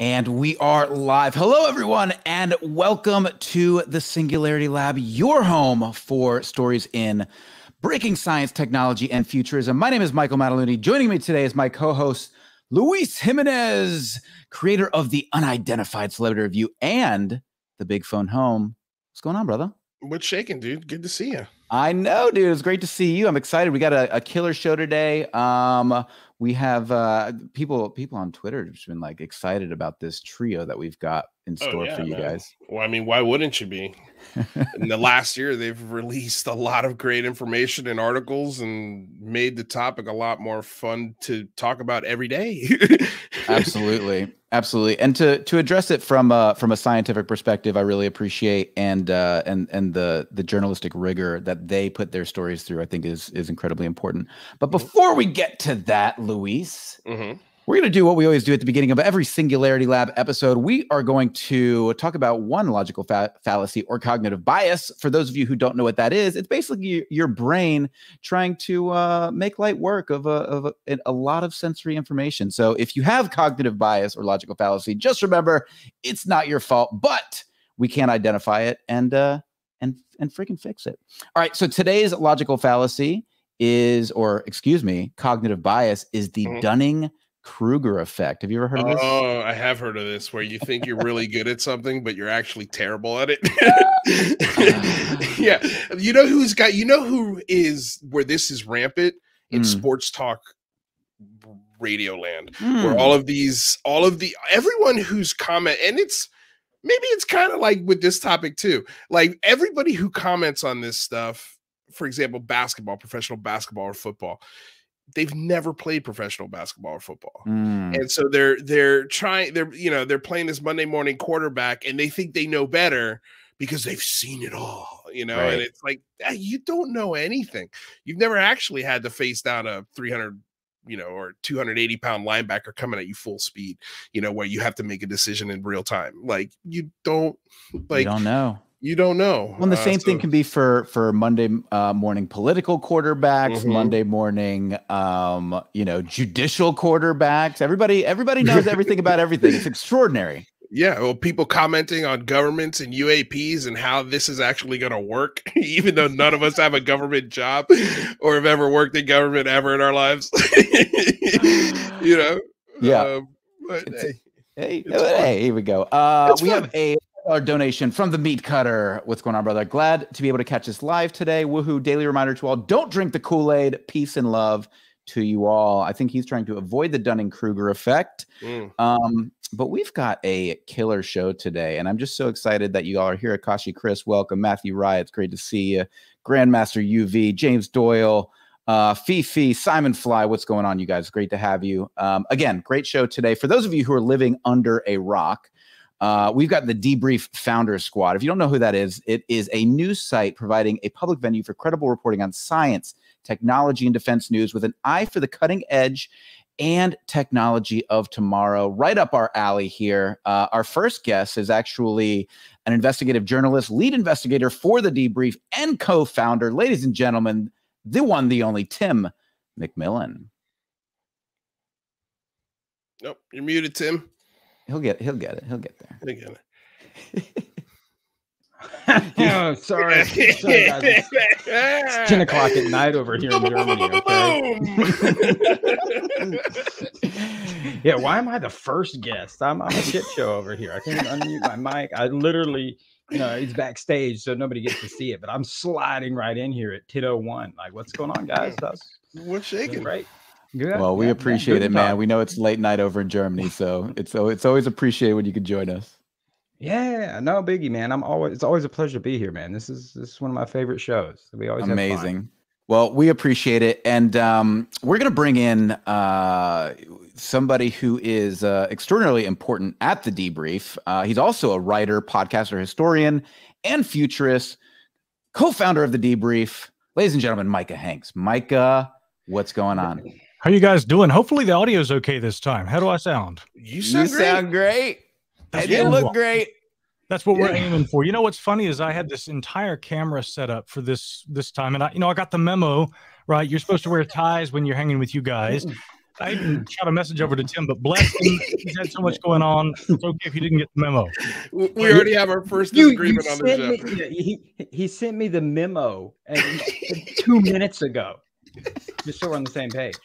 And we are live. Hello, everyone, and welcome to the Singularity Lab, your home for stories in breaking science, technology, and futurism. My name is Michael Mataluni. Joining me today is my co host, Luis Jimenez, creator of the Unidentified Celebrity Review and the Big Phone Home. What's going on, brother? What's shaking, dude? Good to see you. I know, dude. It's great to see you. I'm excited. We got a, a killer show today. Um, we have uh, people people on Twitter have been like excited about this trio that we've got in oh, store oh, yeah, for you man. guys. Well, I mean, why wouldn't you be? in the last year, they've released a lot of great information and articles and made the topic a lot more fun to talk about every day. absolutely, absolutely. And to to address it from uh, from a scientific perspective, I really appreciate and uh, and and the the journalistic rigor that they put their stories through. I think is is incredibly important. But mm-hmm. before we get to that, Luis. Mm-hmm we're going to do what we always do at the beginning of every Singularity Lab episode. We are going to talk about one logical fa- fallacy or cognitive bias. For those of you who don't know what that is, it's basically your brain trying to uh, make light work of, a, of a, a lot of sensory information. So if you have cognitive bias or logical fallacy, just remember it's not your fault, but we can't identify it and uh, and and freaking fix it. All right. So today's logical fallacy is, or excuse me, cognitive bias is the mm-hmm. Dunning Kruger effect. Have you ever heard of this? Oh, I have heard of this where you think you're really good at something, but you're actually terrible at it. yeah. You know who's got, you know who is where this is rampant in mm. sports talk radio land, mm. where all of these, all of the, everyone who's comment, and it's, maybe it's kind of like with this topic too. Like everybody who comments on this stuff, for example, basketball, professional basketball or football, they've never played professional basketball or football. Mm. And so they're they're trying they're you know they're playing this Monday morning quarterback and they think they know better because they've seen it all, you know, right. and it's like you don't know anything. You've never actually had to face down a 300 you know, or 280 pound linebacker coming at you full speed, you know, where you have to make a decision in real time. Like you don't like you don't know you don't know. Well, the uh, same so. thing can be for for Monday uh, morning political quarterbacks, mm-hmm. Monday morning, um, you know, judicial quarterbacks. Everybody, everybody knows everything about everything. It's extraordinary. Yeah, well, people commenting on governments and UAPs and how this is actually going to work, even though none of us have a government job or have ever worked in government ever in our lives. you know. Yeah. Um, but, hey, hey, hey, here we go. Uh, we fun. have a our donation from the meat cutter. What's going on, brother? Glad to be able to catch us live today. Woohoo! Daily reminder to all: don't drink the Kool Aid. Peace and love to you all. I think he's trying to avoid the Dunning Kruger effect. Mm. Um, but we've got a killer show today, and I'm just so excited that you all are here. Akashi Chris, welcome. Matthew Rye, it's great to see you. Grandmaster UV, James Doyle, uh, Fifi, Simon Fly, what's going on, you guys? Great to have you. Um, again, great show today. For those of you who are living under a rock, uh, we've got the Debrief Founders Squad. If you don't know who that is, it is a news site providing a public venue for credible reporting on science, technology, and defense news with an eye for the cutting edge and technology of tomorrow. Right up our alley here. Uh, our first guest is actually an investigative journalist, lead investigator for the Debrief, and co founder. Ladies and gentlemen, the one, the only Tim McMillan. Nope, you're muted, Tim. He'll get he'll get it. He'll get there. He'll get it. oh, sorry. sorry it's, it's 10 o'clock at night over here in Germany. Okay? yeah, why am I the first guest? I'm, I'm a shit show over here. I can't unmute my mic. I literally, you know, it's backstage, so nobody gets to see it, but I'm sliding right in here at 10.01. Like, what's going on, guys? That's, what's shaking? Right. Good. well, we yeah, appreciate yeah, it, man. We know it's late night over in Germany, so it's it's always appreciated when you can join us. Yeah, no biggie, man. I'm always it's always a pleasure to be here, man. This is this is one of my favorite shows. We always amazing. Well, we appreciate it, and um, we're going to bring in uh, somebody who is uh, extraordinarily important at the debrief. Uh, he's also a writer, podcaster, historian, and futurist, co-founder of the debrief. Ladies and gentlemen, Micah Hanks. Micah, what's going on? How you guys doing? Hopefully the audio is okay this time. How do I sound? You sound you great. Sound great. And you look great. That's what yeah. we're aiming for. You know what's funny is I had this entire camera set up for this this time, and I, you know, I got the memo right. You're supposed to wear ties when you're hanging with you guys, mm. I even shot a message over to Tim, but bless him, he's had so much going on. It's okay if he didn't get the memo. We we already have our first disagreement on the show. me- he, he sent me the memo and two minutes ago. Just so we're on the same page.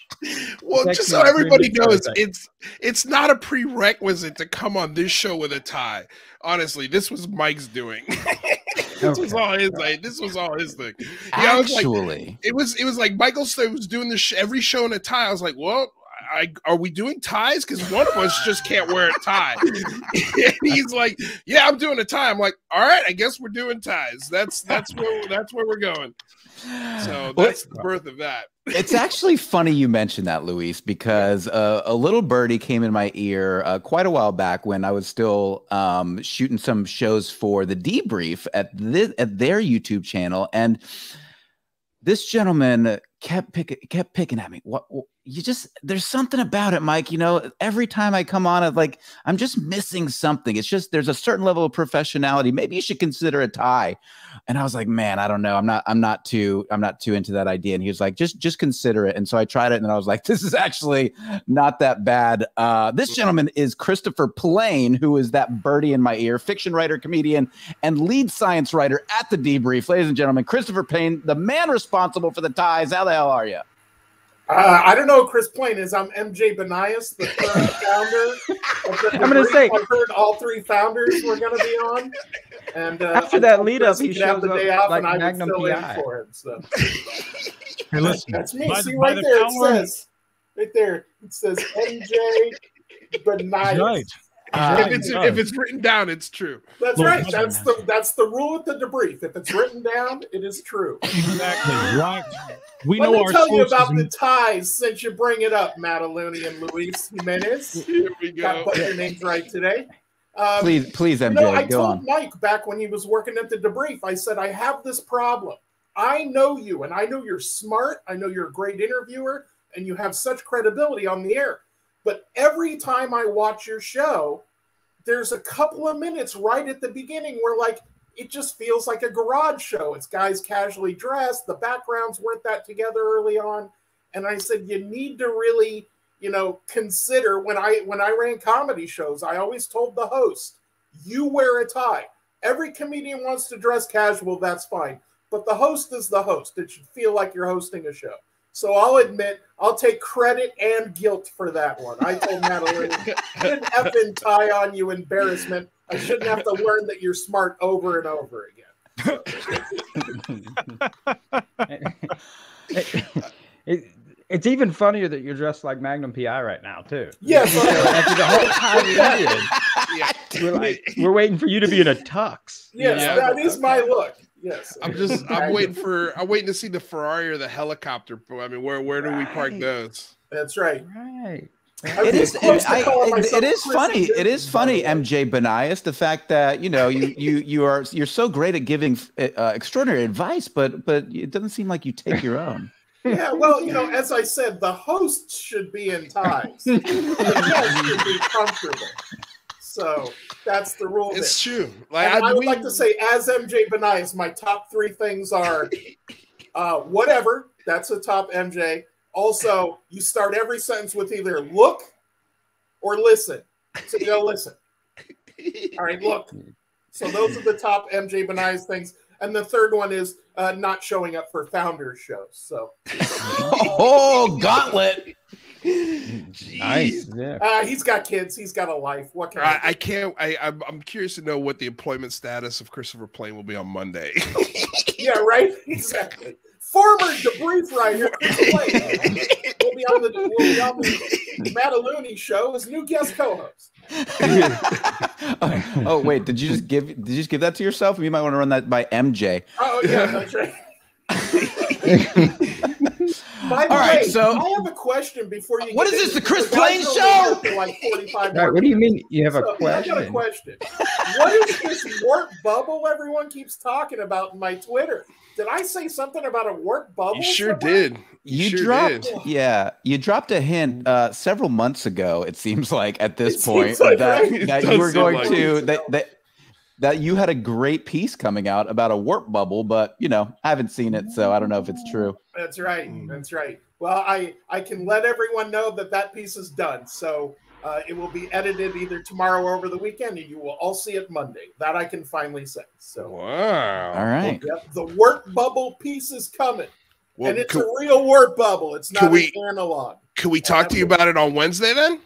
Well, just so everybody knows, it's it's it's not a prerequisite to come on this show with a tie. Honestly, this was Mike's doing. this was all his. Like, this was all his thing. Yeah, I was like, Actually, it was it was like Michael Stone was doing this sh- every show in a tie. I was like, well. I, are we doing ties? Because one of us just can't wear a tie. and he's like, "Yeah, I'm doing a tie." I'm like, "All right, I guess we're doing ties. That's that's where that's where we're going." So that's the birth of that. it's actually funny you mentioned that, Luis, because uh, a little birdie came in my ear uh, quite a while back when I was still um, shooting some shows for the debrief at this, at their YouTube channel, and this gentleman kept picking kept picking at me. What, what you just there's something about it, Mike. You know, every time I come on, I'm like I'm just missing something. It's just there's a certain level of professionality. Maybe you should consider a tie. And I was like, man, I don't know. I'm not I'm not too I'm not too into that idea. And he was like, just just consider it. And so I tried it, and I was like, this is actually not that bad. Uh, this gentleman is Christopher Plain, who is that birdie in my ear, fiction writer, comedian, and lead science writer at the debrief. Ladies and gentlemen, Christopher Plain, the man responsible for the ties. How the hell are you? Uh, I don't know who Chris Plain is. I'm MJ Banias, the current founder. Of the I'm gonna say- I heard all three founders were going to be on. And uh, After I that lead up, Chris he could have the day up off, like and I would Magnum fill in PI. for him. So Hey, listen, that's me. by See by right the there, it says right there. It says MJ Banias. right. Uh, if it's if it's written down, it's true. That's Look, right. That's the that's the rule with the debrief. If it's written down, it is true. Exactly right. We Let know me our tell you about and- the ties since you bring it up, Mataluni and Luis Jimenez. Here we Got go. put your names right today. Um, Please, please, you MJ, know, I go told on. Mike back when he was working at the debrief, I said, I have this problem. I know you, and I know you're smart. I know you're a great interviewer, and you have such credibility on the air. But every time I watch your show, there's a couple of minutes right at the beginning where, like, it just feels like a garage show. It's guys casually dressed. The backgrounds weren't that together early on. And I said, you need to really you know consider when i when i ran comedy shows i always told the host you wear a tie every comedian wants to dress casual that's fine but the host is the host it should feel like you're hosting a show so i'll admit i'll take credit and guilt for that one i told madeline get an effing tie on you embarrassment i shouldn't have to learn that you're smart over and over again it, it- it's even funnier that you're dressed like Magnum PI right now too. yes After the whole time we Yeah. we're like, we're waiting for you to be in a tux. you yes know? that is my look yes I'm just I'm waiting for I'm waiting to see the Ferrari or the helicopter. I mean, where where do we park those? that's right Right. I It was is. close It, to I, it- it is funny. It is funny, by the way. MJ Banias. The fact that you know you you you are you're so great at giving uh, extraordinary advice, but but it doesn't seem like you take your own. Yeah, well, you know, as I said, the host should be in ties. the guests should be comfortable. So that's the rule. there. It's true. Like And I, would we- like to say, as MJ Banias, my top three things are uh, whatever. That's a top MJ. Also, you start every sentence with either look or listen. So you go listen. All right, look. So those are the top MJ Banias things. And the third one is uh, not showing up for founders shows. So oh, gauntlet! Nice. Yeah. uh, he's got kids. He's got a life. What can I, I, I can't. I I'm, I'm curious to know what the employment status of Christopher Plain will be on Monday. Yeah, right. Exactly. Former debrief writer Chris Plain will be on the will be on the Mataluni show as new guest co-host. oh, oh, wait, did you just give did you just give that to yourself? You might want to run that by MJ. Oh yeah, that's right. By the All right, way, so- I have a question before you. What get is this, the Chris because Plain show? like. Right, what do you mean you have So, a question? I got a question. What is this warp bubble everyone keeps talking about in my Twitter? Did I say something about a warp bubble? you sure somewhere? did. You sure dropped, did. yeah, you dropped a hint uh, several months ago. It seems like at this seems point like, that, right? that you were going like to that that that you had a great piece coming out about a warp bubble, but you know, I haven't seen it, so I don't know if it's true. That's right. That's right. Well, I I can let everyone know that that piece is done. So uh, it will be edited either tomorrow or over the weekend, and you will all see it Monday. That I can finally say. So wow. All right. Yep, the warp bubble piece is coming. Well, and it's can, a real warp bubble. It's can not we- an analog. can we talk to you about it on Wednesday then?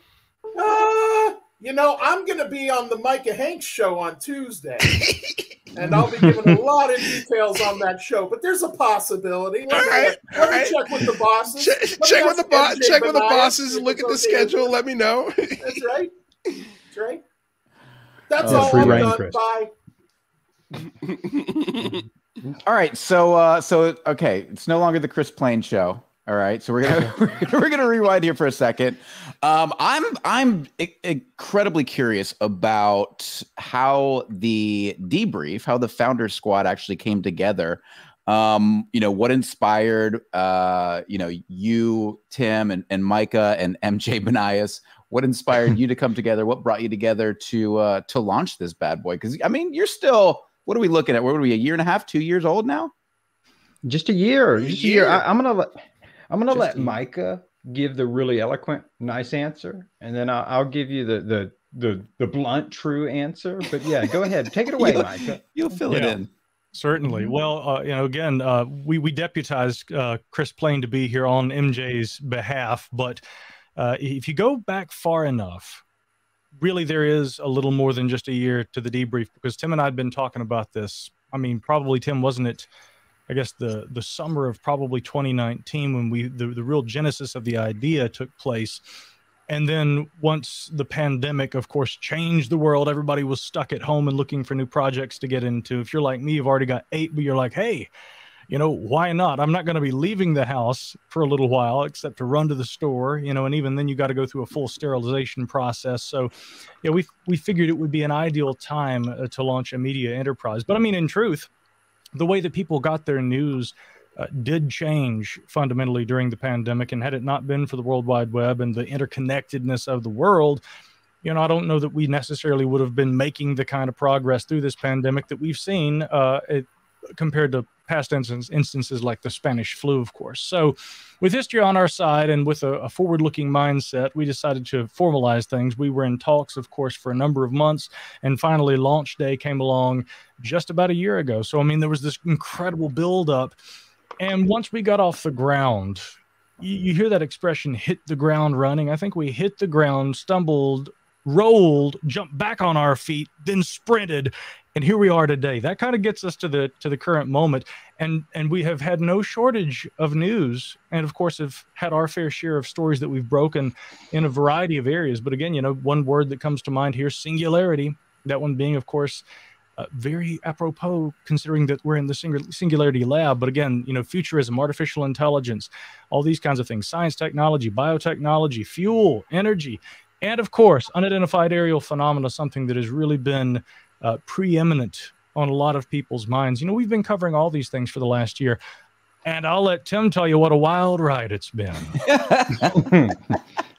Uh, you know, I'm going to be on the Micah Hanks show on Tuesday, and I'll be giving a lot of details on that show. But there's a possibility. Let, All me, right, let all me right. check with the bosses. Check, check with the ask boss. MJ Check with the Banias bosses. if Look at the okay schedule. him. Let me know. That's right. That's right. That's uh, all I'm done. Chris. Bye. all right. so uh, so okay, it's no longer the Chris Plain show. All right, so we're gonna we're gonna, rewind here for a second. Um, I'm I'm incredibly curious about how the debrief, how the Founders Squad actually came together. Um, you know, what inspired uh, you know, you, Tim, and, and Micah and MJ Banias. What inspired you to come together? What brought you together to uh to launch this bad boy? Because I mean, you're still what are we looking at? What are we, a year and a half, two years old now? Just a year. Just a year. year. I, I'm gonna let I'm gonna let a. Micah give the really eloquent, nice answer, and then I'll, I'll give you the the the the blunt, true answer. But yeah, go ahead, take it away, You'll- Micah. You'll fill it in. Certainly. Well, uh, you know, again, uh, we we deputized uh, Chris Plain to be here on MJ's behalf, but uh, if you go back far enough, really there is a little more than just a year to the debrief because Tim and I had been talking about this. I mean, probably Tim wasn't it? I guess the the summer of probably 2019 when we the, the real genesis of the idea took place. And then once the pandemic, of course, changed the world, everybody was stuck at home and looking for new projects to get into. If you're like me, you've already got eight, but you're like, hey, you know, why not? I'm not going to be leaving the house for a little while, except to run to the store, you know, and even then you got to go through a full sterilization process. So, yeah, we we figured it would be an ideal time uh, to launch a media enterprise. But I mean, in truth, the way that people got their news uh, did change fundamentally during the pandemic. And had it not been for the World Wide Web and the interconnectedness of the world, you know, I don't know that we necessarily would have been making the kind of progress through this pandemic that we've seen uh, it, compared to past instance, instances like the Spanish flu, of course. So, with history on our side and with a, a forward looking mindset, we decided to formalize things. We were in talks, of course, for a number of months. And finally, launch day came along just about a year ago. So, I mean, there was this incredible buildup. And once we got off the ground, you, you hear that expression hit the ground running. I think we hit the ground, stumbled, rolled, jumped back on our feet, then sprinted, and here we are today. That kind of gets us to the to the current moment, and and we have had no shortage of news, and of course have had our fair share of stories that we've broken in a variety of areas. But again, you know, one word that comes to mind here: singularity. That one being, of course. Uh, very apropos considering that we're in the singu- singularity lab but again you know futurism artificial intelligence all these kinds of things science technology biotechnology fuel energy and of course unidentified aerial phenomena something that has really been uh, preeminent on a lot of people's minds you know we've been covering all these things for the last year and i'll let tim tell you what a wild ride it's been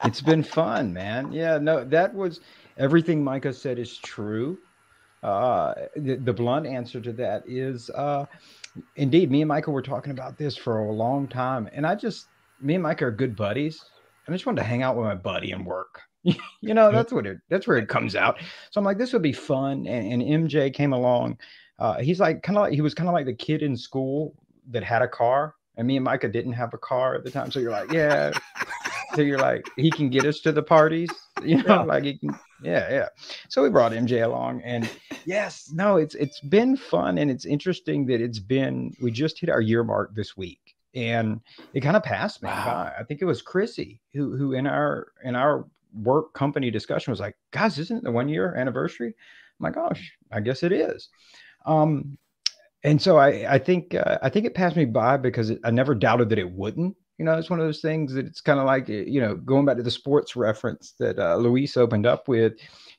it's been fun, man. Yeah, no, that was everything Micah said is true. Uh, the, the blunt answer to that is uh, indeed, me and Micah were talking about this for a long time. And I just, me and Micah are good buddies. I just wanted to hang out with my buddy and work. you know, that's what it, that's where it comes out. So I'm like, this would be fun. And, and MJ came along. Uh, he's like, kind of like, he was kind of like the kid in school that had a car. And me and Micah didn't have a car at the time. So you're like, yeah. so you're like, he can get us to the parties, you know, Yeah. like he can, yeah, yeah. So we brought MJ along, and yes, no, it's it's been fun, and it's interesting that it's been. We just hit our year mark this week, and it kind of passed me Wow. by. I think it was Chrissy who who in our in our work company discussion was like, guys, isn't it the one year anniversary? my gosh, I guess it is. Um, and so I, I think, uh, I think it passed me by because it, I never doubted that it wouldn't. You know, it's one of those things that it's kind of like, you know, going back to the sports reference that uh, Luis opened up with.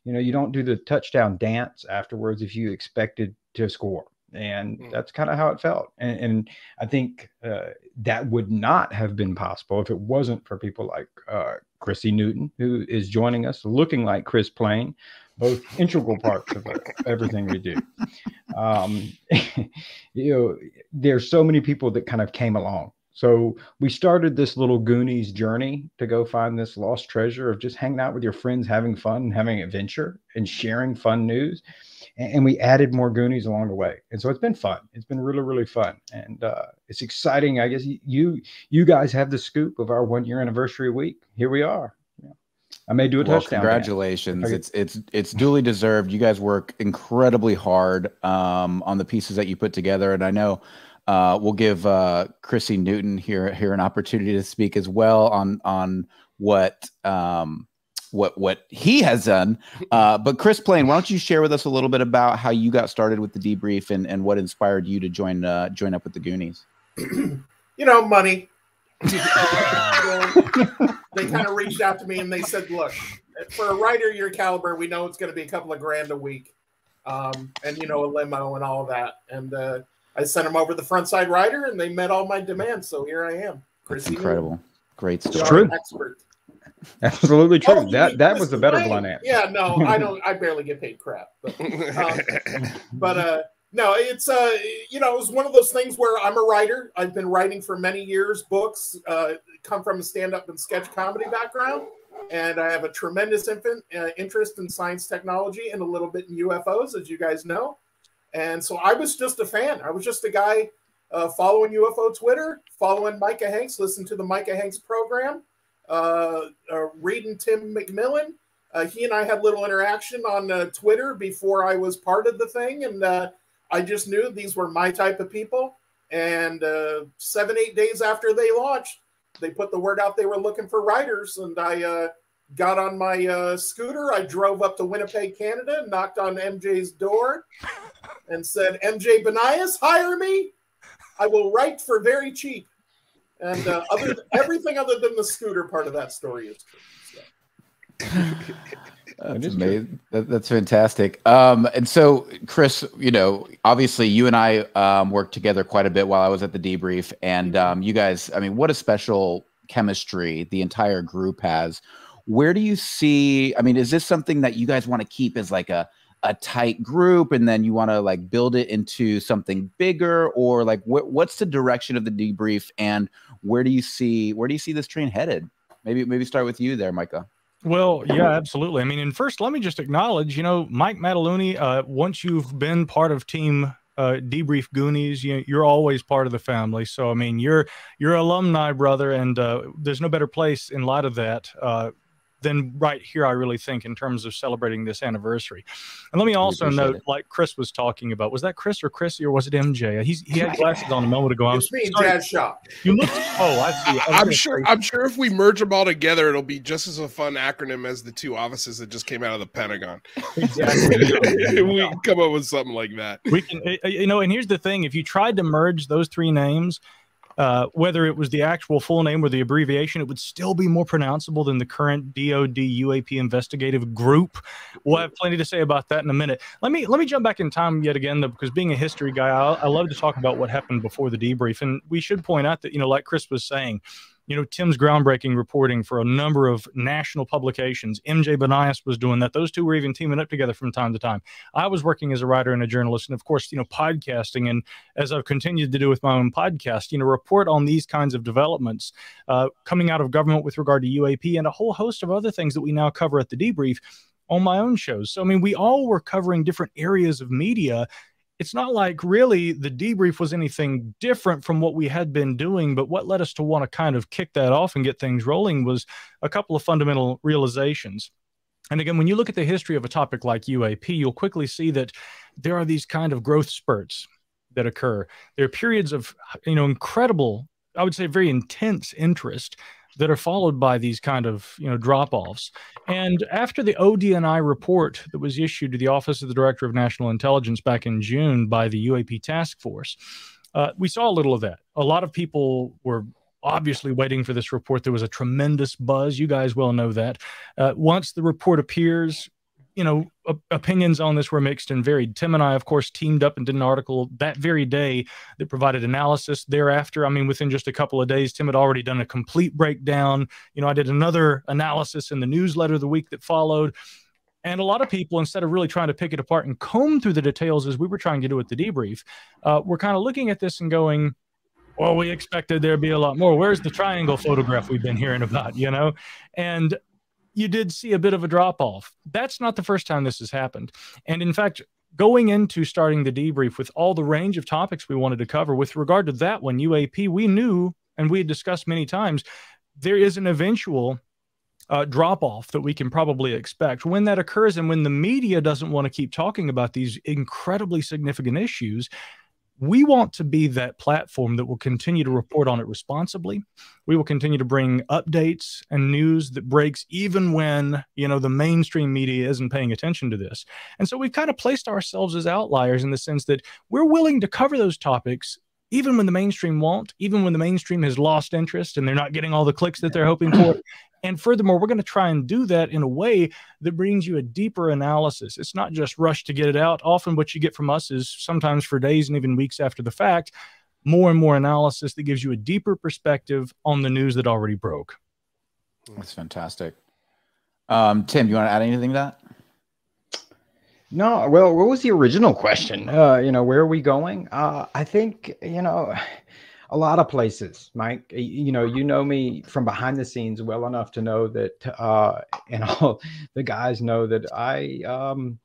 You know, you don't do the touchdown dance afterwards if you expected to score. and mm. that's kind of how it felt. And, and I think uh, that would not have been possible if it wasn't for people like uh, Chrissy Newton, who is joining us, looking like Chris Plain, both integral parts of everything we do. Um, you know, there's so many people that kind of came along. So we started this little Goonies journey to go find this lost treasure of just hanging out with your friends, having fun, having adventure, and sharing fun news and, we added more Goonies along the way. And so it's been fun. It's been really, really fun, and uh, it's exciting. I guess you you guys have the scoop of our one year anniversary week. Here we are. I may do a well, touchdown. Congratulations! It's it's it's duly deserved. You guys work incredibly hard um, on the pieces that you put together, and I know uh, we'll give uh, Chrissy Newton here here an opportunity to speak as well on on what um, what what he has done. Uh, but Chris Plain, why don't you share with us a little bit about how you got started with the debrief and, and what inspired you to join uh, join up with the Goonies? you know, money. they kind of reached out to me and they said, "Look, for a writer your caliber, we know it's going to be a couple of grand a week, um, and you know, a limo and all of that." And uh, I sent them over the front side rider, and they met all my demands. So here I am. That's incredible. Great stuff. True. Expert. Absolutely true. Oh, that that was a better blunt answer. Yeah, no, I don't. I barely get paid crap. But, um, but uh, no, it's uh, you know, it was one of those things where I'm a writer. I've been writing for many years. Books uh, come from a stand-up and sketch comedy background, and I have a tremendous infant, uh, interest in science technology and a little bit in UFOs, as you guys know. And so I was just a fan. I was just a guy uh, following UFO Twitter, following Micah Hanks, listen to the Micah Hanks program uh, uh, reading Tim McMillan. Uh, he and I had little interaction on uh, Twitter before I was part of the thing, and uh, I just knew these were my type of people. And seven, eight days after they launched, they put the word out they were looking for writers, and I got on my scooter. I drove up to Winnipeg, Canada, knocked on MJ's door, and said, "MJ Banias, hire me. I will write for very cheap." And uh, other everything other than the scooter part of that story is true. So. That's amazing. That, that's fantastic. Um, and so, Chris, you know, obviously, you and I um, worked together quite a bit while I was at the debrief, and mm-hmm. um, you guys, I mean, what a special chemistry the entire group has. Where do you see? I mean, is this something that you guys want to keep as like a a tight group and then you want to like build it into something bigger or like what what's the direction of the debrief and where do you see where do you see this train headed maybe maybe start with you there micah well, yeah, absolutely. I mean, and first, let me just acknowledge, you know, Mike Mataluni. Uh, once you've been part of Team uh, Debrief Goonies, you, you're always part of the family. So, I mean, you're you're alumni, brother, and uh, there's no better place in light of that uh, than right here, I really think, in terms of celebrating this anniversary. And let me also note, it. like Chris was talking about, was that Chris or Chrissy or was it MJ? He's, he had glasses on a moment ago. It's me, Dad Shop. You look. Oh, I see. I am sure. I'm sure if we merge them all together, it'll be just as a fun acronym as the two offices that just came out of the Pentagon. Exactly. we can come up with something like that. We can, eh, eh, you know, and here's the thing: if you tried to merge those three names uh, whether it was the actual full name or the abbreviation, it would still be more pronounceable than the current DoD UAP investigative group. We'll have plenty to say about that in a minute. Let me let me jump back in time yet again, though, because being a history guy, I, I love to talk about what happened before the debrief, and we should point out that you know, like Chris was saying, you know, Tim's groundbreaking reporting for a number of national publications. MJ Benias was doing that. Those two were even teaming up together from time to time. I was working as a writer and a journalist, and of course, you know, podcasting. And as I've continued to do with my own podcast, you know, report on these kinds of developments uh, coming out of government with regard to UAP and a whole host of other things that we now cover at the debrief on my own shows. So, I mean, we all were covering different areas of media it's not like really the debrief was anything different from what we had been doing, but what led us to want to kind of kick that off and get things rolling was a couple of fundamental realizations. And again, when you look at the history of a topic like UAP, you'll quickly see that there are these kind of growth spurts that occur. There are periods of, you know, incredible, I would say very intense interest that are followed by these kind of you know drop offs. And after the ODNI report that was issued to the Office of the Director of National Intelligence back in June by the UAP Task Force, uh, we saw a little of that. A lot of people were obviously waiting for this report. There was a tremendous buzz. You guys well know that. Uh, once the report appears, you know, opinions on this were mixed and varied. Tim and I, of course, teamed up and did an article that very day that provided analysis. Thereafter, I mean, within just a couple of days, Tim had already done a complete breakdown. You know, I did another analysis in the newsletter the week that followed. And a lot of people, instead of really trying to pick it apart and comb through the details as we were trying to do with the debrief, uh, we're kind of looking at this and going, well, we expected there'd be a lot more. Where's the triangle photograph we've been hearing about, you know? And you did see a bit of a drop off. That's not the first time this has happened. And in fact, going into starting the debrief with all the range of topics we wanted to cover, with regard to that one, UAP, we knew and we had discussed many times there is an eventual uh, drop off that we can probably expect. When that occurs and when the media doesn't want to keep talking about these incredibly significant issues, we want to be that platform that will continue to report on it responsibly. We will continue to bring updates and news that breaks even when, you know, the mainstream media isn't paying attention to this. And so we've kind of placed ourselves as outliers in the sense that we're willing to cover those topics even when the mainstream won't, even when the mainstream has lost interest and they're not getting all the clicks that they're hoping for. And furthermore, we're going to try and do that in a way that brings you a deeper analysis. It's not just rush to get it out. Often, what you get from us is sometimes for days and even weeks after the fact, more and more analysis that gives you a deeper perspective on the news that already broke. That's fantastic. Um, Tim, you want to add anything to that? No, well, what was the original question? Uh, you know, where are we going? Uh, I think, you know, a lot of places, Mike. You know, you know me from behind the scenes well enough to know that, uh, and all the guys know that I, um,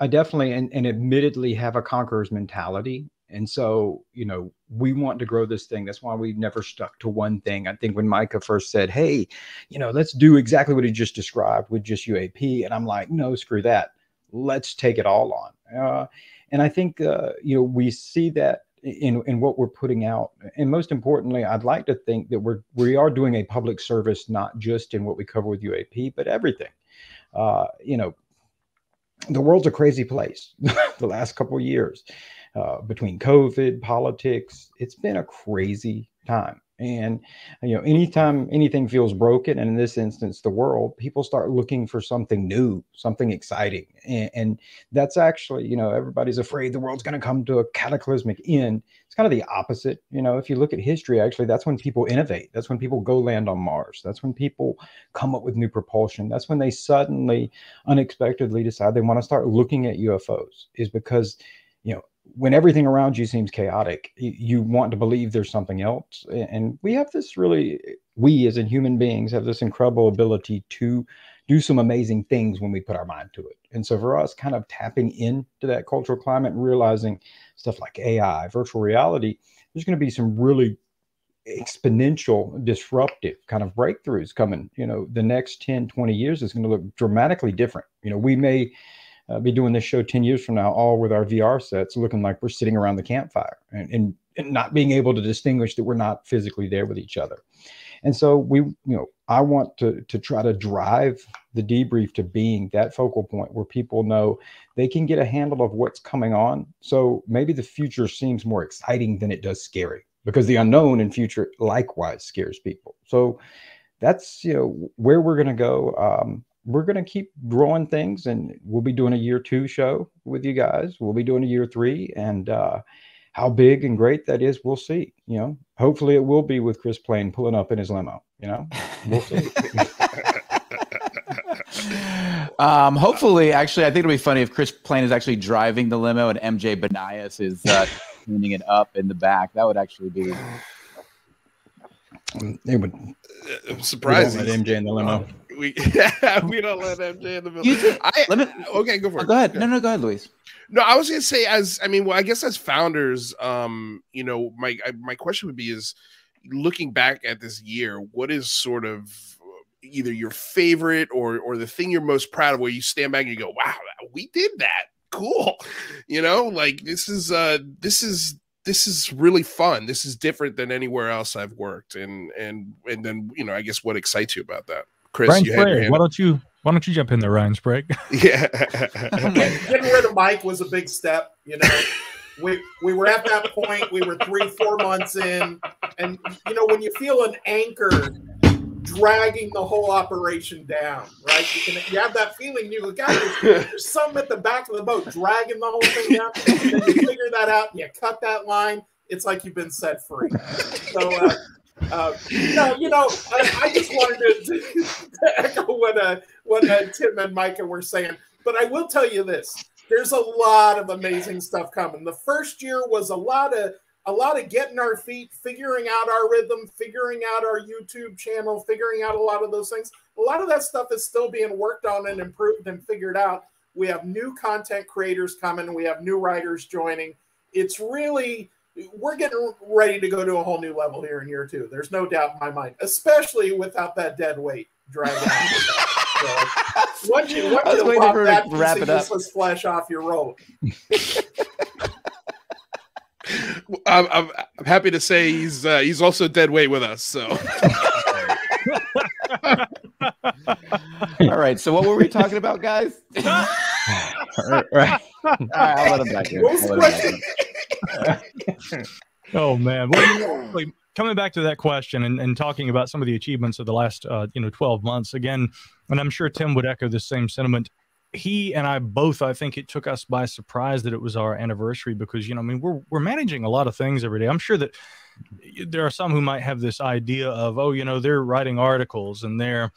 I definitely and, and admittedly have a conqueror's mentality. And so, you know, we want to grow this thing. That's why we've never stuck to one thing. I think when Micah first said, Hey, you know, let's do exactly what he just described with just UAP. And I'm like, no, screw that. Let's take it all on. Uh, and I think, uh, you know, we see that in in what we're putting out. And most importantly i'd like to think that we're we are doing a public service not just in what we cover with uap but everything. Uh, you know the world's a crazy place the last couple of years uh, between covid politics. It's been a crazy time and you know, anytime anything feels broken, and in this instance, the world, people start looking for something new, something exciting, and, and that's actually, you know, everybody's afraid the world's going to come to a cataclysmic end. It's kind of the opposite. You know, if you look at history, actually, that's when people innovate. That's when people go land on Mars. That's when people come up with new propulsion. That's when they suddenly, unexpectedly decide they want to start looking at UFOs. Is because you know when everything around you seems chaotic, you want to believe there's something else. And we have this really, we as in human beings have this incredible ability to do some amazing things when we put our mind to it. And so for us, kind of tapping into that cultural climate and realizing stuff like AI, virtual reality, there's going to be some really exponential disruptive kind of breakthroughs coming you know the next 10 20 years is going to look dramatically different you know we may uh, be doing this show 10 years from now, all with our VR sets, looking like we're sitting around the campfire and, and, and not being able to distinguish that we're not physically there with each other. And so we, you know, I want to to try to drive the debrief to being that focal point where people know they can get a handle of what's coming on. So maybe the future seems more exciting than it does scary because the unknown in future likewise scares people. So that's you know where we're going to go. Um, we're going to keep growing things and we'll be doing a year two show with you guys. We'll be doing a year three and, uh, how big and great that is, we'll see. You know, hopefully it will be with Chris Plain pulling up in his limo. You know, we'll see. um, hopefully, actually, I think it'll be funny if Chris Plain is actually driving the limo and MJ Banias is uh, cleaning it up in the back. That would actually be. It would. I'm surprised. MJ in the limo we we don't let MJ in the middle. Think, I, let me okay, go for oh, it. Go ahead. No, no, go ahead, Luis. No, I was gonna say as I mean, well, I guess as founders, um, you know, my my question would be is looking back at this year, what is sort of either your favorite or or the thing you're most proud of where you stand back and you go, wow, we did that. Cool. You know, like this is uh this is this is really fun. This is different than anywhere else I've worked. And and and then, you know, I guess what excites you about that? Chris, Ryan Sprague, why don't you why don't you jump in there, Ryan Sprague? Yeah, getting rid of Mike was a big step. You know, we we were at that point. We were three, four months in, and you know when you feel an anchor dragging the whole operation down, right? You can you have that feeling. You go, God, there's, there's something at the back of the boat dragging the whole thing down. And you figure that out. And You cut that line. It's like you've been set free. So. Uh, uh, no, you know, I, I just wanted to, to, echo what uh, what uh, Tim and Micah were saying. But I will tell you this: there's a lot of amazing stuff coming. The first year was a lot of a lot of getting our feet, figuring out our rhythm, figuring out our YouTube channel, figuring out a lot of those things. A lot of that stuff is still being worked on and improved and figured out. We have new content creators coming, we have new writers joining. It's really we're getting ready to go to a whole new level here in year two. There's no doubt in my mind, especially without that dead weight dragging. so, once you once you pop that piece wrap of useless flesh off your roll. I'm, I'm, I'm, happy to say he's uh, he's also dead weight with us. So. All right. So what were we talking about, guys? All right. All right. I'll let him back here. oh man. Well, coming back to that question and, and talking about some of the achievements of the last uh, you know 12 months again, and I'm sure Tim would echo the same sentiment he and I both, I think it took us by surprise that it was our anniversary because, you know, I mean, we're, we're managing a lot of things every day. I'm sure that there are some who might have this idea of, oh, you know, they're writing articles and they're,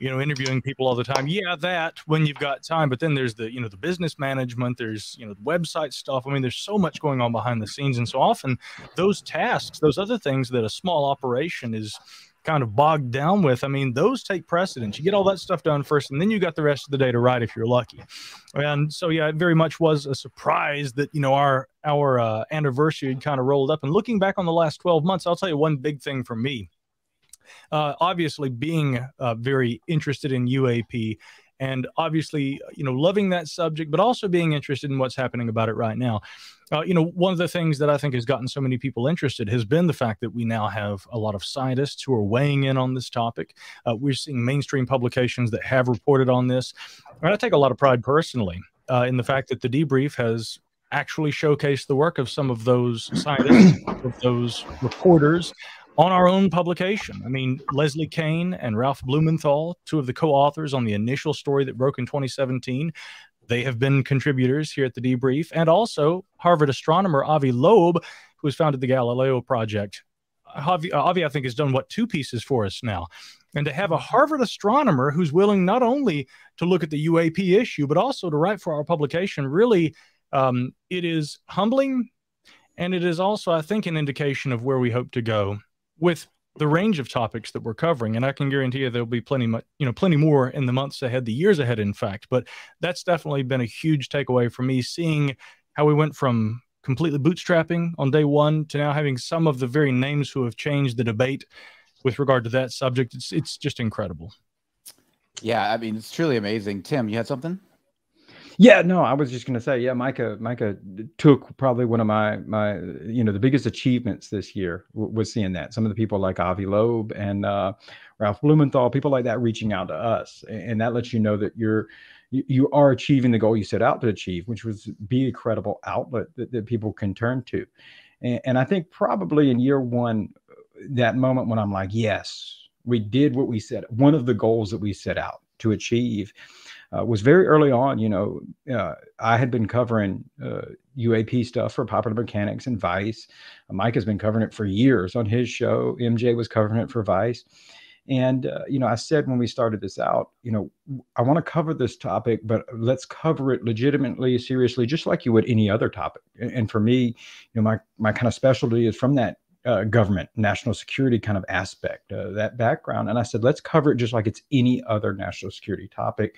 you know, interviewing people all the time. Yeah, that when you've got time, but then there's the, you know, the business management, there's, you know, the website stuff. I mean, there's so much going on behind the scenes. And so often those tasks, those other things that a small operation is, kind of bogged down with, I mean, those take precedence. You get all that stuff done first, and then you got the rest of the day to write if you're lucky. And so, yeah, it very much was a surprise that you know our our uh, anniversary had kind of rolled up. And looking back on the last 12 months, I'll tell you one big thing for me. Uh, obviously, being uh, very interested in UAP and obviously, you know, loving that subject, but also being interested in what's happening about it right now. Uh, you know, one of the things that I think has gotten so many people interested has been the fact that we now have a lot of scientists who are weighing in on this topic. Uh, we're seeing mainstream publications that have reported on this. And I take a lot of pride personally uh, in the fact that the debrief has actually showcased the work of some of those scientists, of those reporters on our own publication. I mean, Leslie Kean and Ralph Blumenthal, two of the co authors on the initial story that broke in 2017, they have been contributors here at the debrief. And also Harvard astronomer Avi Loeb, who has founded the Galileo Project. Avi, I think, has done what two pieces for us now. And to have a Harvard astronomer who's willing not only to look at the UAP issue, but also to write for our publication, really, um, it is humbling. And it is also, I think, an indication of where we hope to go with the range of topics that we're covering. And i can guarantee you there'll be plenty you know plenty more in the months ahead the years ahead in fact. But that's definitely been a huge takeaway for me seeing how we went from completely bootstrapping on day one to now having some of the very names who have changed the debate with regard to that subject. It's it's just incredible. Yeah i mean it's truly amazing. Tim you had something yeah, no, I was just going to say, yeah, Micah, Micah took probably one of my my you know the biggest achievements this year w- was seeing that. Some of the people like Avi Loeb and uh, Ralph Blumenthal, people like that, reaching out to us, and that lets you know that you're you, you are achieving the goal you set out to achieve, which was be a credible outlet that, that people can turn to, and, and I think probably in year one, that moment when I'm like, yes, we did what we said, one of the goals that we set out to achieve uh, was very early on. You know, uh, I had been covering uh, UAP stuff for Popular Mechanics and Vice. Mike has been covering it for years on his show. MJ was covering it for Vice. And, uh, you know, I said when we started this out, you know, I want to cover this topic, but let's cover it legitimately, seriously, just like you would any other topic. And, and for me, you know, my, my kind of specialty is from that uh, government, national security kind of aspect, uh, that background. And I said, let's cover it just like it's any other national security topic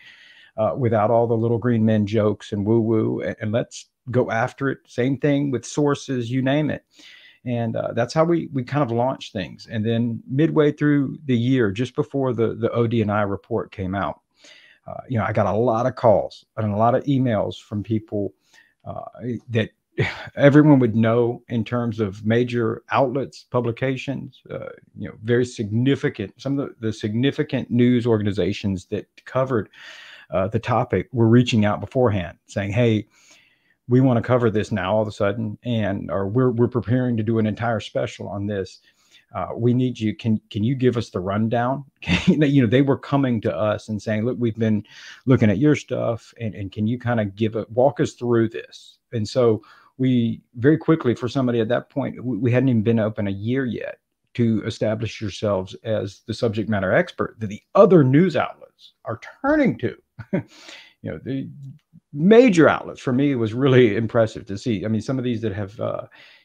uh, without all the little green men jokes and woo woo. And, and, let's go after it. Same thing with sources, you name it. And uh, that's how we we kind of launch things. And then midway through the year, just before the the ODNI report came out, uh, you know, I got a lot of calls and a lot of emails from people uh, that everyone would know in terms of major outlets, publications, uh, you know, very significant, some of the, the significant news organizations that covered uh, the topic were reaching out beforehand saying, hey, we want to cover this now all of a sudden, and or we're, we're preparing to do an entire special on this. uh, we need you. Can can you give us the rundown? you know, they were coming to us and saying, look, we've been looking at your stuff, and, and can you kind of give it, walk us through this? And so we very quickly, for somebody at that point, we, we hadn't even been open a year yet to establish yourselves as the subject matter expert that the other news outlets are turning to. you know, the major outlets for me it was really impressive to see. I mean, some of these that have uh,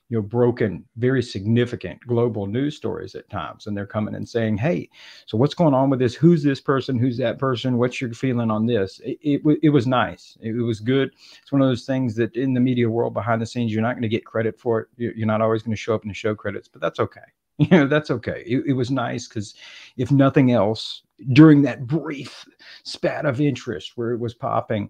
you know broken very significant global news stories at times and they're coming and saying hey so what's going on with this? Who's this person? Who's that person? What's your feeling on this? It, it, it was nice. It, it, was good. It's one of those things that in the media world behind the scenes you're not going to get credit for it. You're not always going to show up in the show credits but that's okay you know that's okay it, it was nice because if nothing else during that brief spat of interest where it was popping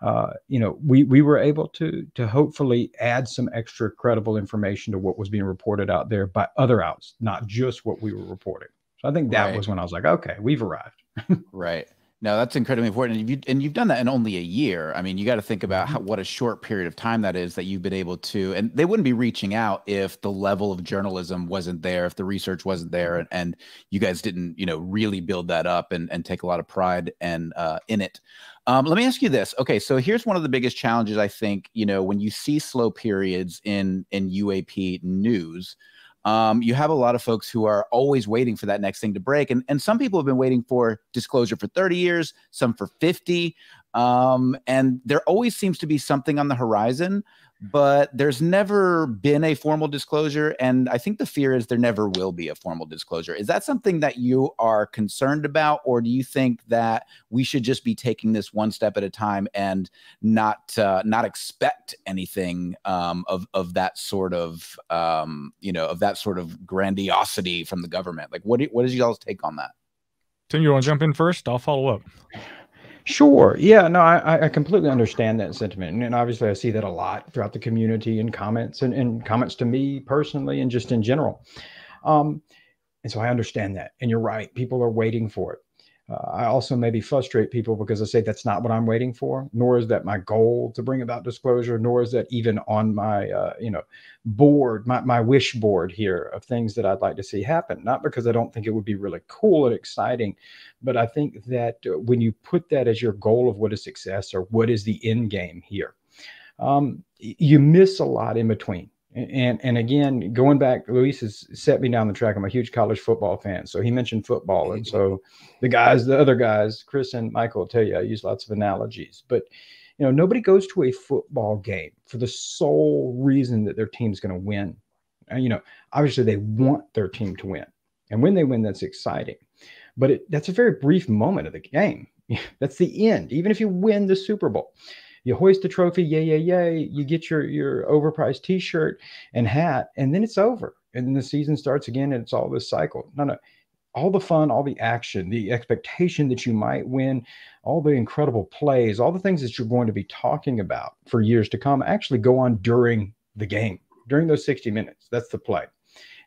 uh, you know, we we were able to to hopefully add some extra credible information to what was being reported out there by other outs, not just what we were reporting. So I think that right. was when I was like, okay, we've arrived. right. No, that's incredibly important. And, you, and you've done that in only a year. I mean, you got to think about how, mm-hmm. what a short period of time that is that you've been able to. And they wouldn't be reaching out if the level of journalism wasn't there, if the research wasn't there, and, and you guys didn't, you know, really build that up and, and take a lot of pride and uh, in it. Um, let me ask you this. Okay, so here's one of the biggest challenges I think. You know, when you see slow periods in in UAP news, um, you have a lot of folks who are always waiting for that next thing to break, and and some people have been waiting for disclosure for 30 years, some for 50, um, and there always seems to be something on the horizon but there's never been a formal disclosure. And I think the fear is there never will be a formal disclosure. Is that something that you are concerned about? Or do you think that we should just be taking this one step at a time and not uh, not expect anything um, of, of that sort of, um, you know, of that sort of grandiosity from the government? Like, what, do, what is y'all's take on that? Tim, you want to jump in first? I'll follow up. Sure. Yeah. No, I, I completely understand that sentiment. And obviously, I see that a lot throughout the community and comments and, and comments to me personally and just in general. Um, and so I understand that. And you're right. People are waiting for it. Uh, I also maybe frustrate people because I say that's not what I'm waiting for, nor is that my goal to bring about disclosure, nor is that even on my uh, you know board, my, my wish board here of things that I'd like to see happen. Not because I don't think it would be really cool and exciting, but I think that uh, when you put that as your goal of what is success or what is the end game here, um, you miss a lot in between and and again, going back, Luis has set me down the track. I'm a huge college football fan, so he mentioned football, and so the guys, the other guys, Chris and Michael will tell you I use lots of analogies, but you know nobody goes to a football game for the sole reason that their team's going to win. And, you know, obviously they want their team to win, and when they win, that's exciting. But it, that's a very brief moment of the game. that's the end. Even if you win the Super Bowl, you hoist the trophy, yay, yay, yay. You get your your overpriced T-shirt and hat, and then it's over. And then the season starts again, and it's all this cycle. No, no, all the fun, all the action, the expectation that you might win, all the incredible plays, all the things that you're going to be talking about for years to come actually go on during the game, during those 60 minutes. That's the play.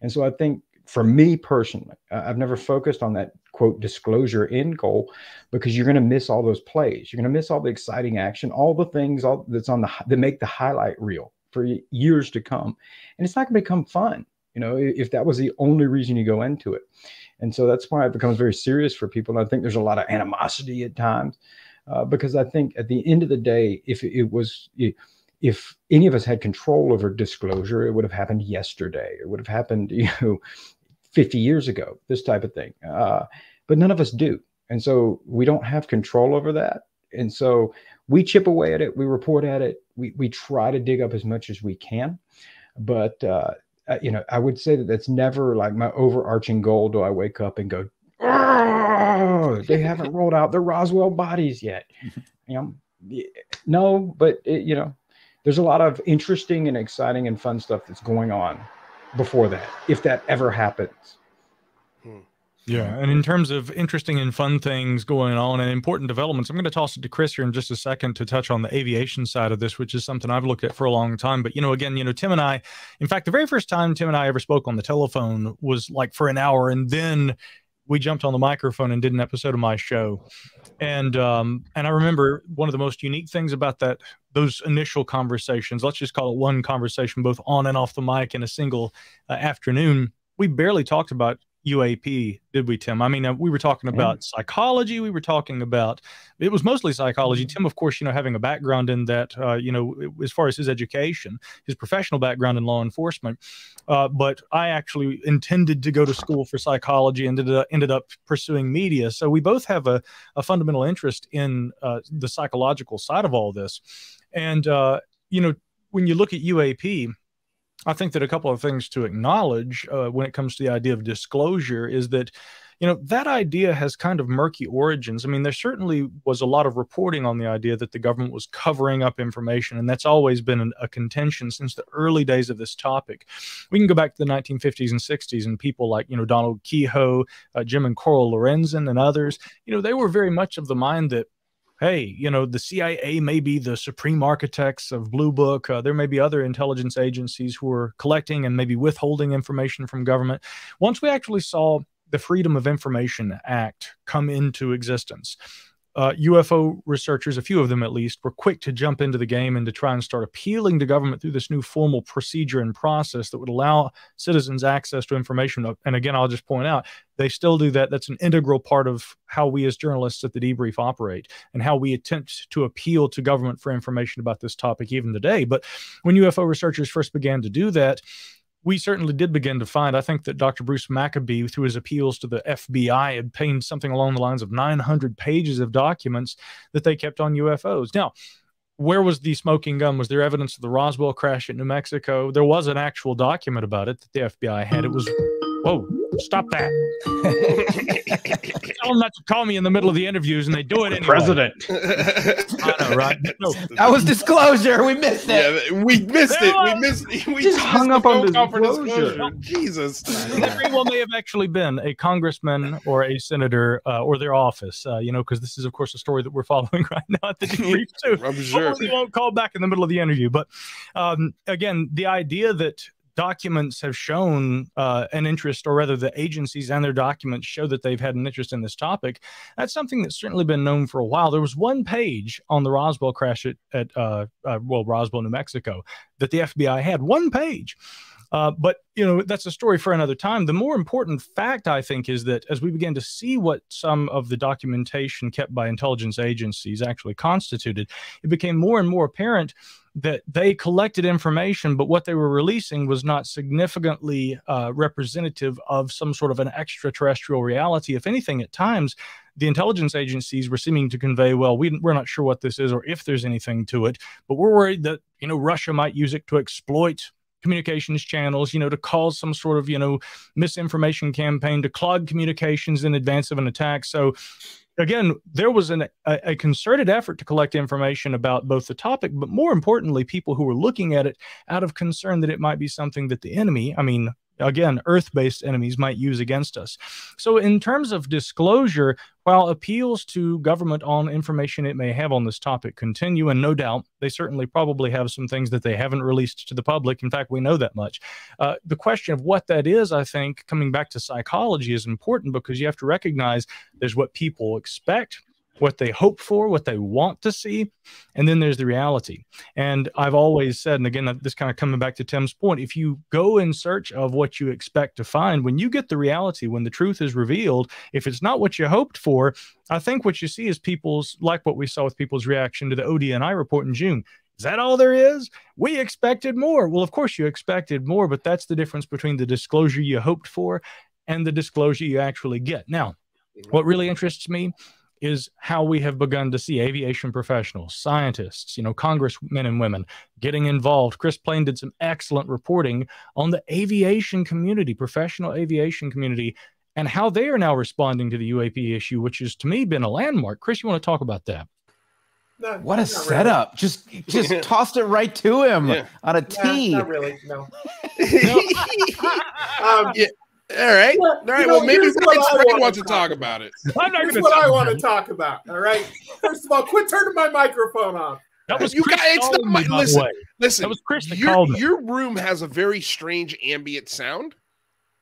And so I think for me personally, I've never focused on that quote disclosure end goal because you're going to miss all those plays. You're going to miss all the exciting action, all the things all that's on the that make the highlight reel for years to come, and it's not going to become fun. You know, if that was the only reason you go into it, and so that's why it becomes very serious for people. And I think there's a lot of animosity at times uh, because I think at the end of the day, if it was if any of us had control over disclosure, it would have happened yesterday. It would have happened, you know, 50 years ago, this type of thing. Uh, but none of us do. And so we don't have control over that. And so we chip away at it, we report at it, we, we try to dig up as much as we can. But, uh, you know, I would say that that's never like my overarching goal. Do I wake up and go, oh, they haven't rolled out the Roswell bodies yet? You know, no, but it, you know, there's a lot of interesting and exciting and fun stuff that's going on before that, if that ever happens. Hmm. Yeah, and in terms of interesting and fun things going on and important developments, I'm going to toss it to Chris here in just a second to touch on the aviation side of this, which is something I've looked at for a long time. But you know, again, you know, Tim and I, in fact, the very first time Tim and I ever spoke on the telephone was like for an hour, and then we jumped on the microphone and did an episode of my show and um, and I remember one of the most unique things about that those initial conversations. Let's just call it one conversation, both on and off the mic in a single uh, afternoon. we barely talked about UAP, did we, Tim? I mean, uh, we were talking about yeah. psychology. We were talking about it was mostly psychology. Mm-hmm. Tim, of course, you know, having a background in that, uh, you know, as far as his education, his professional background in law enforcement. Uh, but I actually intended to go to school for psychology and ended up, ended up pursuing media. So we both have a, a fundamental interest in uh, the psychological side of all this. And, uh, you know, when you look at UAP, I think that a couple of things to acknowledge uh, when it comes to the idea of disclosure is that, you know, that idea has kind of murky origins. I mean, there certainly was a lot of reporting on the idea that the government was covering up information, and that's always been an, a contention since the early days of this topic. We can go back to the 1950s and 60s, and people like, you know, Donald Keyhoe, uh, Jim and Coral Lorenzen, and others, you know, they were very much of the mind that hey, you know, the CIA may be the supreme architects of Blue Book. Uh, there may be other intelligence agencies who are collecting and maybe withholding information from government. Once we actually saw the Freedom of Information Act come into existence, uh, UFO researchers, a few of them at least, were quick to jump into the game and to try and start appealing to government through this new formal procedure and process that would allow citizens access to information. And again, I'll just point out they still do that. That's an integral part of how we as journalists at the debrief operate and how we attempt to appeal to government for information about this topic even today. But when UFO researchers first began to do that, we certainly did begin to find. I think that Dr. Bruce Maccabee, through his appeals to the FBI, had obtained something along the lines of 900 pages of documents that they kept on UFOs. Now, where was the smoking gun? Was there evidence of the Roswell crash at New Mexico? There was an actual document about it that the FBI had. It was Whoa, stop that. Tell them not to call me in the middle of the interviews and they do it anyway. President. I know, right? No. That was disclosure. We missed it. Yeah, we missed it. We missed It. We just hung up on disclosure. disclosure. Jesus. Very well may have actually been a congressman or a senator uh, or their office, uh, you know, because this is, of course, a story that we're following right now at the debrief, too. I'm sure. Hopefully won't call back in the middle of the interview. But um, again, the idea that documents have shown uh, an interest, or rather, the agencies and their documents show that they've had an interest in this topic. That's something that's certainly been known for a while. There was one page on the Roswell crash at, at uh, uh, well, Roswell, New Mexico, that the FBI had one page. Uh, but you know that's a story for another time. The more important fact, I think, is that as we began to see what some of the documentation kept by intelligence agencies actually constituted, it became more and more apparent that they collected information, but what they were releasing was not significantly uh, representative of some sort of an extraterrestrial reality. If anything, at times, the intelligence agencies were seeming to convey, well, we, we're not sure what this is or if there's anything to it, but we're worried that, you know, Russia might use it to exploit communications channels, you know, to cause some sort of, you know, misinformation campaign to clog communications in advance of an attack. So again, there was an, a, a, concerted effort to collect information about both the topic, but more importantly, people who were looking at it out of concern that it might be something that the enemy, I mean, again, earth based enemies might use against us. So, in terms of disclosure, while appeals to government on information it may have on this topic continue, and no doubt they certainly probably have some things that they haven't released to the public. In fact, we know that much. Uh, the question of what that is, I think, coming back to psychology is important because you have to recognize there's what people expect what they hope for, what they want to see, and then there's the reality. And I've always said, and again, this kind of coming back to Tim's point, if you go in search of what you expect to find, when you get the reality, when the truth is revealed, if it's not what you hoped for, I think what you see is people's, like what we saw with people's reaction to the ODNI report in June. Is that all there is? We expected more. Well, of course you expected more, but that's the difference between the disclosure you hoped for and the disclosure you actually get. Now, what really interests me is how we have begun to see aviation professionals, scientists, you know, congressmen and women getting involved. Chris Plain did some excellent reporting on the aviation community, professional aviation community, and how they are now responding to the UAP issue, which has to me been a landmark. Chris, you want to talk about that? No, what a setup! Really. Just just tossed it right to him yeah. on a tee. not really. No. no. um, yeah. All right. Well, all right. well, maybe Frank wants to talk about it. I'm not Here's what I want to talk about. All right. First of all, quit turning my microphone off. That was you Chris guys. It's not my, listen. Listen. That was Chris that your, your room has a very strange ambient sound.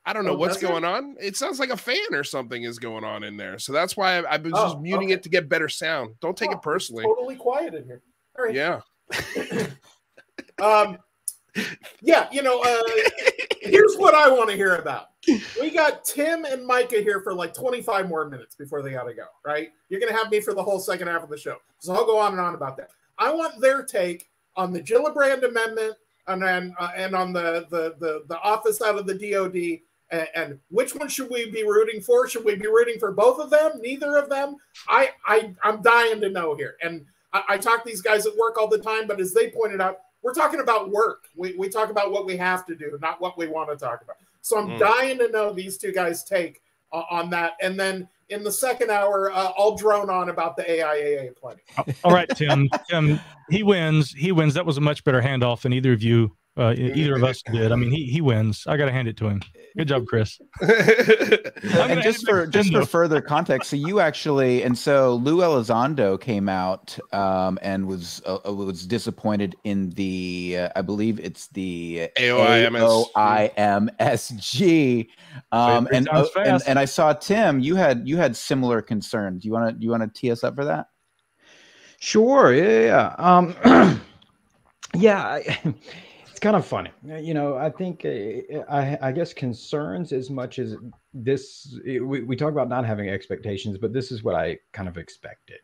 I don't know oh, what's going it? on. It sounds like a fan or something is going on in there. So that's why I, have been oh, just muting okay. it to get better sound. Don't take oh, it personally. totally quiet in here. Yeah. um. Yeah. You know. Uh, here's what I want to hear about. We got Tim and Micah here for like 25 more minutes before they got to go, right? You're going to have me for the whole second half of the show. So I'll go on and on about that. I want their take on the Gillibrand Amendment and then uh, and on the, the the the office out of the DoD and, and, which one should we be rooting for? Should we be rooting for both of them? Neither of them? I I I'm dying to know here. And I, I talk to these guys at work all the time, but as they pointed out, we're talking about work. We, we talk about what we have to do, not what we want to talk about. So I'm mm. dying to know these two guys' take uh, on that. And then in the second hour, uh, I'll drone on about the AIAA plenty. All right, Tim. Tim, he wins. He wins. That was a much better handoff than either of you, uh, either of us did. I mean, he he wins. I got to hand it to him. Good job, Chris. and just for just for further context, so you actually and so Lou Elizondo came out um, and was uh, uh was disappointed in the uh, I believe it's the AOIMS. AOIMSG. Um, and, uh, and and I saw Tim. You had you had similar concerns. You want to you want to tee us up for that? Sure. Yeah. Yeah. Um, yeah. I, it's kind of funny. Uh, you know, I think uh, I, I, guess concerns as much as this. We, we talk about not having expectations, but this is what I kind of expected.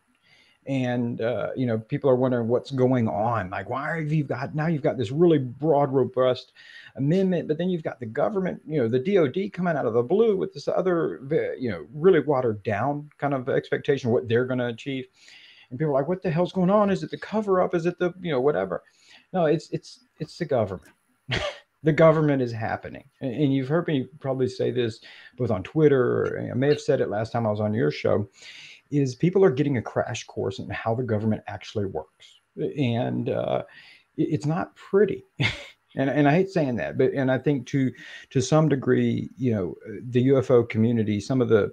And uh, you know, people are wondering what's going on. Like, why have you got now? You've got this really broad, robust amendment, but then you've got the government, you know, the DoD coming out of the blue with this other, you know, really watered down kind of expectation what they're going to achieve. And people are like, what the hell's going on? Is it the cover up? Is it the, you know, whatever? No, it's it's it's the government. the government is happening. And, you've heard me probably say this both on Twitter, I may have said it last time I was on your show, is people are getting a crash course in how the government actually works. And uh, it, it's not pretty. and, and I hate saying that, but and I think to to some degree, you know, the UFO community, some of the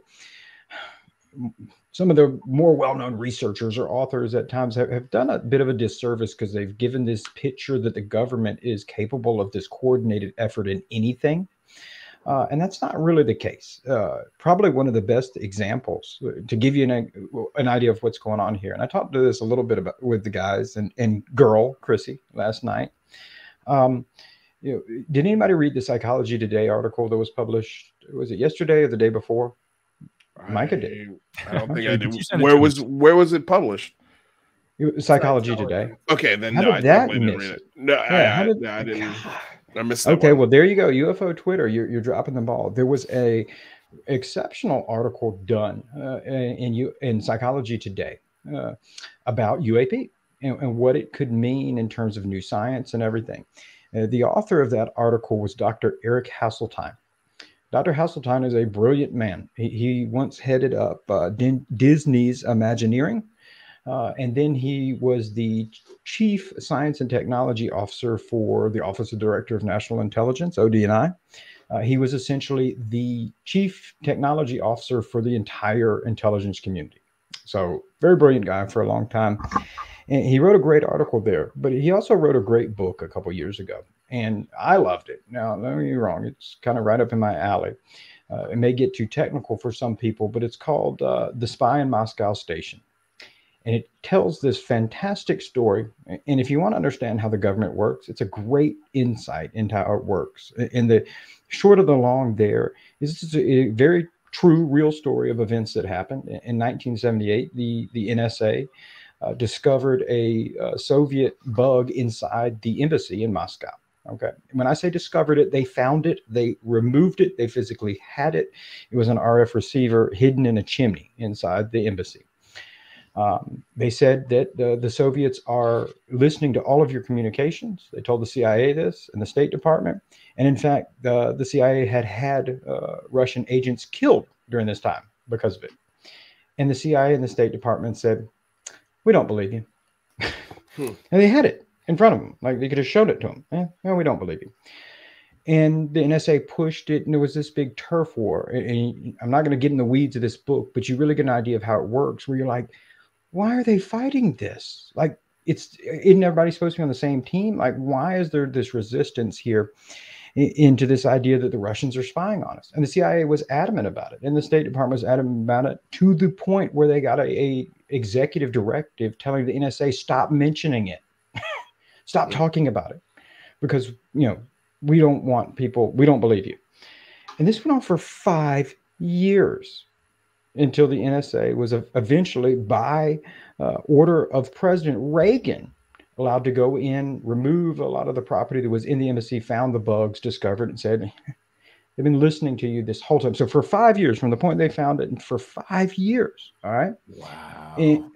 some of the more well-known researchers or authors at times have, have done a bit of a disservice because they've given this picture that the government is capable of this coordinated effort in anything. Uh, and that's not really the case. Uh, probably one of the best examples uh, to give you an, an idea of what's going on here. And i talked to this a little bit about with the guys and, and girl chrissy last night. Um, you know, did anybody read the psychology today article that was published? Was it yesterday or the day before Micah did. I don't think I did. Where was where was it published? Psychology Today. Okay, then no, I that didn't read it. No, yeah, I, did, no, I didn't. I missed. It. Okay, one. well there you go. UFO Twitter. You're you're dropping the ball. There was a exceptional article done uh, in you in Psychology Today uh, about UAP and, and, what it could mean in terms of new science and everything. Uh, the author of that article was Dr. Eric Haseltine. Dr. Haseltine is a brilliant man. He, he once headed up uh, Disney's Imagineering, uh, and then he was the chief science and technology officer for the Office of Director of National Intelligence, ODNI. Uh, he was essentially the chief technology officer for the entire intelligence community. So, very brilliant guy for a long time. And he wrote a great article there, but he also wrote a great book a couple years ago and I loved it. Now, don't get me wrong; it's kind of right up in my alley. Uh, it may get too technical for some people, but it's called uh, "The Spy in Moscow Station," and it tells this fantastic story. And if you want to understand how the government works, it's a great insight into how it works. And the short of the long there is a very true, real story of events that happened in 1978. The the NSA. Uh, discovered a uh, Soviet bug inside the embassy in Moscow. Okay. When I say discovered it, they found it, they removed it, they physically had it. It was an RF receiver hidden in a chimney inside the embassy. Um, they said that uh, the Soviets are listening to all of your communications. They told the CIA this and the State Department. And in fact, uh, the CIA had had uh, Russian agents killed during this time because of it. And the CIA and the State Department said, We don't believe you. Hmm. and they had it in front of them. Like they could have showed it to them. Eh, no, we don't believe you. And the NSA pushed it, and there was this big turf war. And I'm not going to get in the weeds of this book, but you really get an idea of how it works. Where you're like, why are they fighting this? Like, it's isn't everybody supposed to be on the same team? Like, why is there this resistance here into this idea that the Russians are spying on us? And the CIA was adamant about it, and the State Department was adamant about it to the point where they got a, a executive directive telling the NSA stop mentioning it. Stop talking about it because, you know, we don't want people, we don't believe you. And this went on for five years until the NSA was eventually, by uh, order of President Reagan, allowed to go in, remove a lot of the property that was in the embassy, found the bugs, discovered, and said, They've been listening to you this whole time. So for five years, from the point they found it, and for five years, all right. Wow. And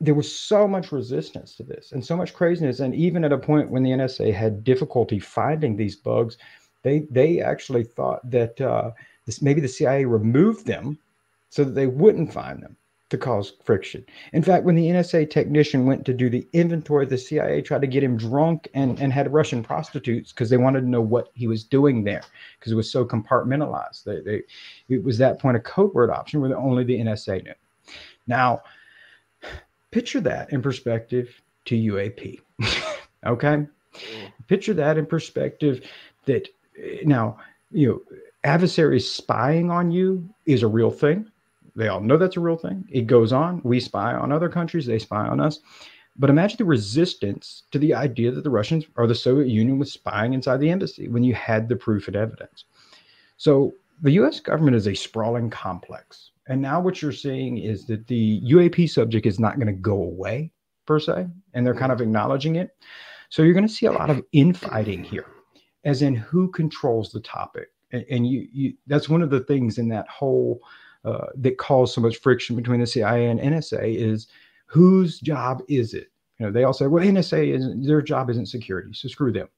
there was so much resistance to this, and so much craziness, and even at a point when the NSA had difficulty finding these bugs, they they actually thought that uh, this maybe the CIA removed them so that they wouldn't find them to cause friction. In fact, when the NSA technician went to do the inventory, the CIA tried to get him drunk and, and had Russian prostitutes because they wanted to know what he was doing there because it was so compartmentalized. They, they, it was that point of covert option where only the NSA knew. Now, picture that in perspective to UAP. okay? Picture that in perspective that now, you know, adversaries spying on you is a real thing they all know that's a real thing. It goes on. We spy on other countries, they spy on us. But imagine the resistance to the idea that the Russians or the Soviet Union was spying inside the embassy when you had the proof and evidence. So the US government is a sprawling complex. And now what you're seeing is that the UAP subject is not going to go away per se, and they're kind of acknowledging it. So you're going to see a lot of infighting here, as in who controls the topic. And, and you, you that's one of the things in that whole uh, that caused so much friction between the CIA and NSA is whose job is it? You know, they all say, well, NSA is their job isn't security, so screw them.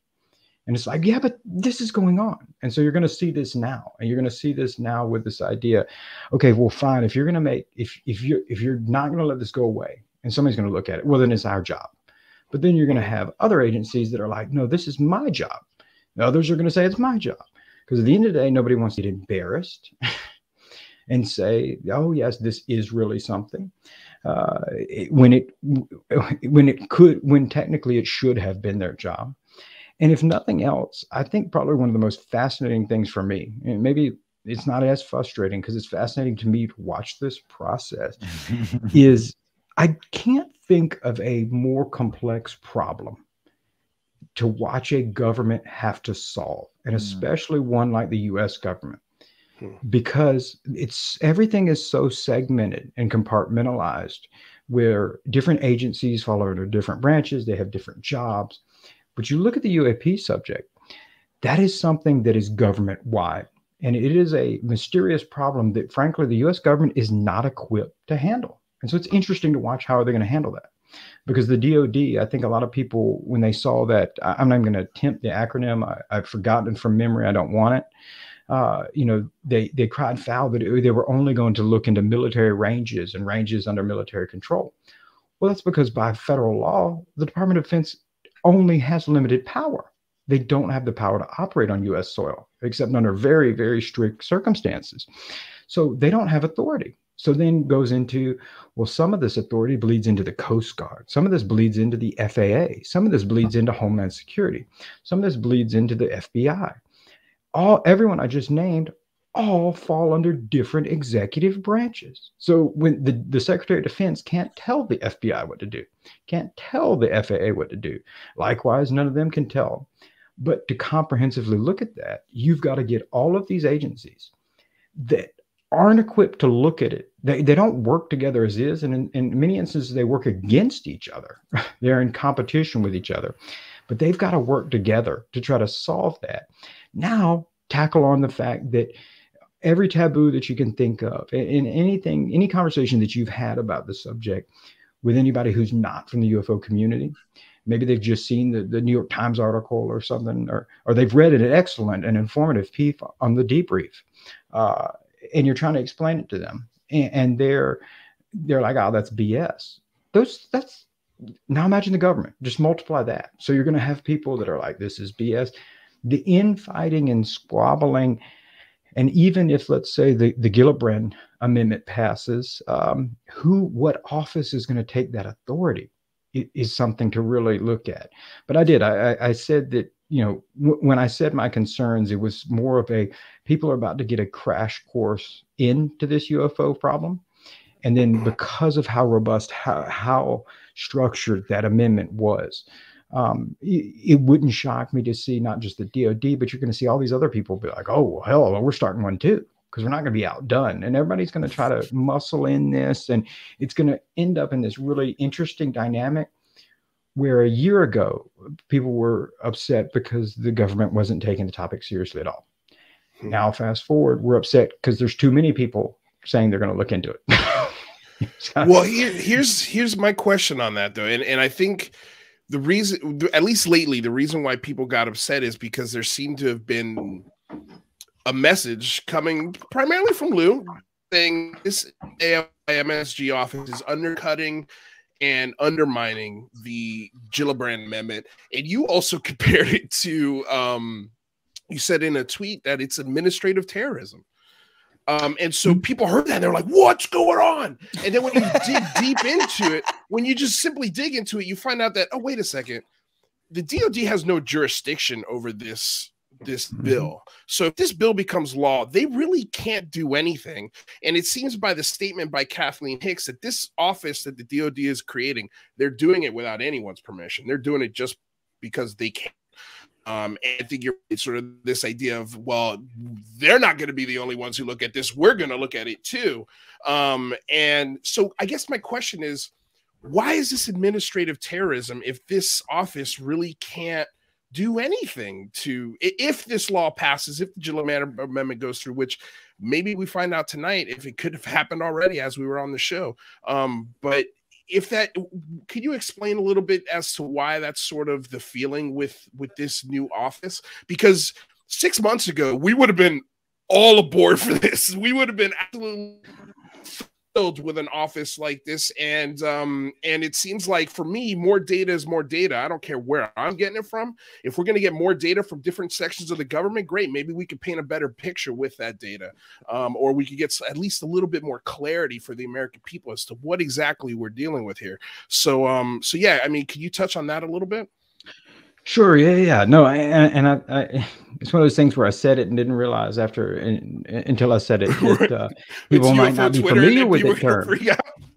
And it's like, yeah, but this is going on. And so you're going to see this now. And you're going to see this now with this idea. Okay, well, fine. If you're going to make, if if you're if you're not going to let this go away, and somebody's going to look at it, well, then it's our job. But then you're going to have other agencies that are like, no, this is my job. And others are going to say it's my job. Because at the end of the day, nobody wants to get embarrassed. and say, oh, yes, this is really something. Uh, it, when it when it could when technically it should have been their job and if nothing else i think probably one of the most fascinating things for me and maybe it's not as frustrating because it's fascinating to me to watch this process is i can't think of a more complex problem to watch a government have to solve and hmm. especially one like the us government because it's everything is so segmented and compartmentalized where different agencies fall under different branches they have different jobs but you look at the uap subject that is something that is government wide and it is a mysterious problem that frankly the us government is not equipped to handle. And so it's interesting to watch how they're they going to handle that. Because the dod i think a lot of people when they saw that i'm not going to attempt the acronym I, i've forgotten from memory i don't want it. Uh, you know, they they cried foul that they were only going to look into military ranges and ranges under military control. Well, that's because by federal law, the Department of Defense only has limited power. They don't have the power to operate on U.S. soil, except under very, very strict circumstances. So they don't have authority. So then goes into, well, some of this authority bleeds into the Coast Guard. Some of this bleeds into the FAA. Some of this bleeds into Homeland Security. Some of this bleeds into the FBI all everyone I just named all fall under different executive branches. So when the, the Secretary of Defense can't tell the FBI what to do, can't tell the FAA what to do. Likewise, none of them can tell. But to comprehensively look at that, you've got to get all of these agencies that aren't equipped to look at it. They, they don't work together as is. And in, in many instances, they work against each other. They're in competition with each other. But they've got to work together to try to solve that. Now, tackle on the fact that every taboo that you can think of in anything, any conversation that you've had about the subject with anybody who's not from the UFO community, maybe they've just seen the, the New York Times article or something, or, or they've read an excellent and informative piece on the debrief, uh, and you're trying to explain it to them, and, and they're they're like, "Oh, that's BS." Those that's now imagine the government. Just multiply that. So you're going to have people that are like, "This is BS." the infighting and squabbling, and even if, let's say, the, the Gillibrand Amendment passes, um, who, what office is going to take that authority is something to really look at. But I did. I, I said that you know w- when I said my concerns, it was more of a people are about to get a crash course into this UFO problem, and then because of how robust, how how structured that amendment was, um, it, it, wouldn't shock me to see not just the DoD, but you're going to see all these other people be like, "Oh, well, hell, well, we're starting one too." Because we're not going to be outdone, and everybody's going to try to muscle in this, and it's going to end up in this really interesting dynamic where a year ago people were upset because the government wasn't taking the topic seriously at all. Hmm. Now, fast forward, we're upset because there's too many people saying they're going to look into it. well, here, here's here's my question on that though, and and I think the reason, at least lately, the reason why people got upset is because there seemed to have been a message coming primarily from Lou saying this AIMSG office is undercutting and undermining the Gillibrand Amendment. And you also compared it to, um, you said in a tweet that it's administrative terrorism. Um, and so people heard that and they're like, what's going on? And then when you dig deep into it, when you just simply dig into it, you find out that, oh, wait a second, the DOD has no jurisdiction over this this mm-hmm. bill. So if this bill becomes law, they really can't do anything. And it seems by the statement by Kathleen Hicks that this office that the DOD is creating, they're doing it without anyone's permission. They're doing it just because they can. Um, and I think you're sort of this idea of, well, they're not going to be the only ones who look at this. We're going to look at it too. Um, and so I guess my question is, why is this administrative terrorism if this office really can't do anything to if this law passes, if the Gillibrand Amendment goes through, which maybe we find out tonight if it could have happened already as we were on the show. Um, but if that can you explain a little bit as to why that's sort of the feeling with with this new office? Because six months ago we would have been all aboard for this. We would have been absolutely filled with an office like this and um and it seems like for me more data is more data i don't care where i'm getting it from if we're going to get more data from different sections of the government great maybe we could paint a better picture with that data um, or we could get at least a little bit more clarity for the american people as to what exactly we're dealing with here so um so yeah i mean can you touch on that a little bit Sure. Yeah. Yeah. No. And, and I, I, it's one of those things where I said it and didn't realize after in, until I said it that uh, people might not be Twitter familiar with the term.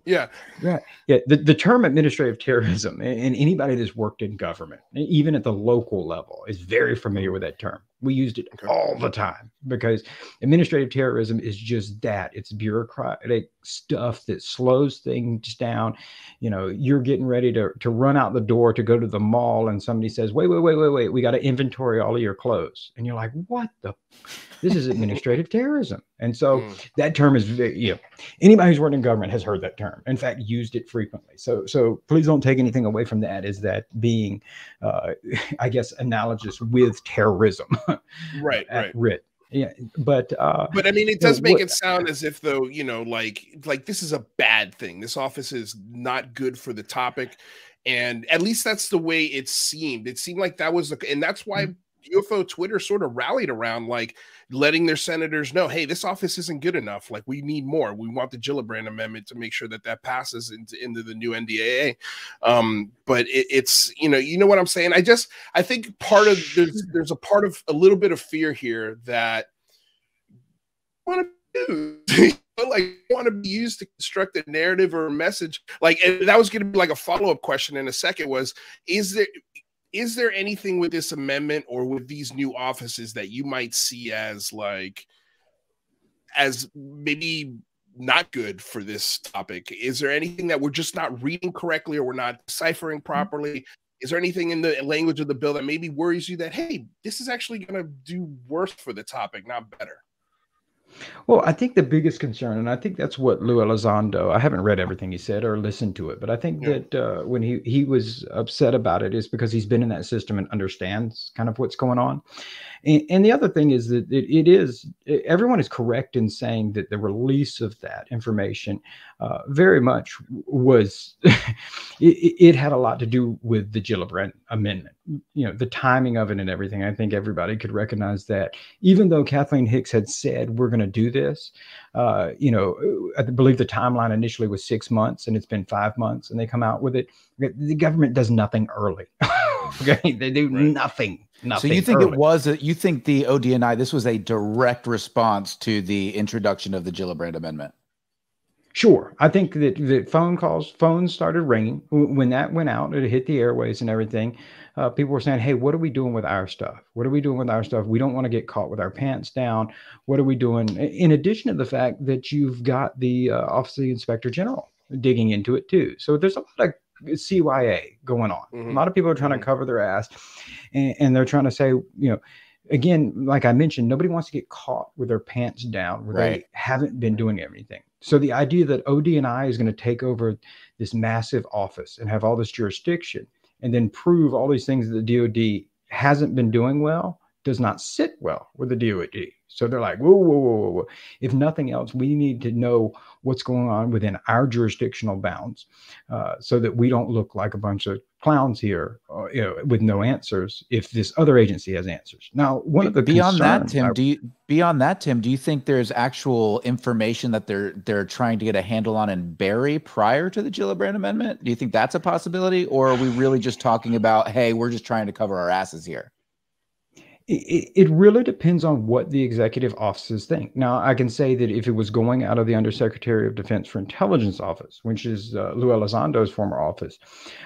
Yeah. Right. Yeah. The, the term administrative terrorism, and anybody that's worked in government, even at the local level, is very familiar with that term. We used it all the time because administrative terrorism is just that. It's bureaucratic stuff that slows things down. You know, you're getting ready to, to run out the door to go to the mall, and somebody says, Wait, wait, wait, wait, wait, we got to inventory all of your clothes. And you're like, What the? This is administrative terrorism. And so mm. that term is, you know, anybody who's worked in government has heard that term. In fact, used it frequently. So, so please don't take anything away from that. Is that being, uh, I guess, analogous with terrorism? Right, right. Writ. Yeah, but uh, but I mean, it does make what, it sound as if though you know, like like this is a bad thing. This office is not good for the topic, and at least that's the way it seemed. It seemed like that was the, and that's why mm. UFO Twitter sort of rallied around like letting their senators know, hey, this office isn't good enough. Like we need more. We want the Gillibrand Amendment to make sure that that passes into into the new NDAA. Um, but it, it's you know you know what I'm saying. I just I think part of there's there's a part of a little bit of fear here that want to do. like want to be used to construct a narrative or a message like that was going to be like a follow-up question in a second was is there is there anything with this amendment or with these new offices that you might see as like as maybe not good for this topic? Is there anything that we're just not reading correctly or we're not deciphering mm-hmm. properly? Is there anything in the language of the bill that maybe worries you that hey this is actually going to do worse for the topic not better well, I think the biggest concern, and I think that's what Lou Elizondo, I haven't read everything he said or listened to it, but I think yeah. that uh, when he, he was upset about it is because he's been in that system and understands kind of what's going on. And, and the other thing is that it, it is, everyone is correct in saying that the release of that information uh, very much was, it, it, had a lot to do with the Gillibrand Amendment, you know, the timing of it and everything. I think everybody could recognize that even though Kathleen Hicks had said, we're going to do this, uh, you know, I believe the timeline initially was six months and it's been five months and they come out with it. The government does nothing early. okay. They do right. nothing Nothing so you think early. it was a, you think the ODNI this was a direct response to the introduction of the Gillibrand Amendment? Sure. I think that, the phone calls, phones started ringing when that went out, it hit the airways and everything. Uh, people were saying, Hey, what are we doing with our stuff? What are we doing with our stuff? We don't want to get caught with our pants down. What are we doing? In addition to the fact that you've got the uh, Office of the Inspector General digging into it too. So there's a lot of CYA going on. Mm-hmm. A lot of people are trying to mm-hmm. cover their ass and, and, they're trying to say, you know, again, like I mentioned, nobody wants to get caught with their pants down where right. they haven't been doing everything. So the idea that ODNI is going to take over this massive office and have all this jurisdiction and then prove all these things that the DoD hasn't been doing well does not sit well with the DoD. So they're like, whoa, whoa, whoa, whoa. If nothing else, we need to know what's going on within our jurisdictional bounds uh, so that we don't look like a bunch of clowns here uh, you know, with no answers if this other agency has answers. Now, one of the beyond that, Tim, I, do you beyond that, Tim, do you think there's actual information that they're they're trying to get a handle on and bury prior to the Gillibrand Amendment? Do you think that's a possibility, or are we really just talking about, hey, we're just trying to cover our asses here? It, it, really depends on what the executive offices think. Now, I can say that if it was going out of the Undersecretary of Defense for Intelligence office, which is uh, Lou Elizondo's former office,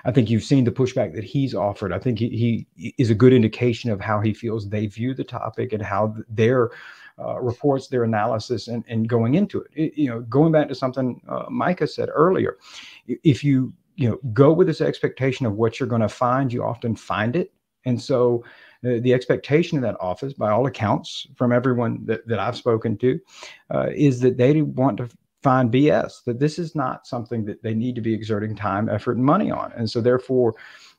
I think you've seen the pushback that he's offered. I think he, he is a good indication of how he feels they view the topic and how their uh, reports, their analysis, and, and going into it. it. You know, going back to something uh, Micah said earlier, if you you know go with this expectation of what you're going to find, you often find it, and so the expectation of that office, by all accounts, from everyone that, that I've spoken to, uh, is that they want to find BS, that this is not something that they need to be exerting time, effort, and money on. And so, therefore,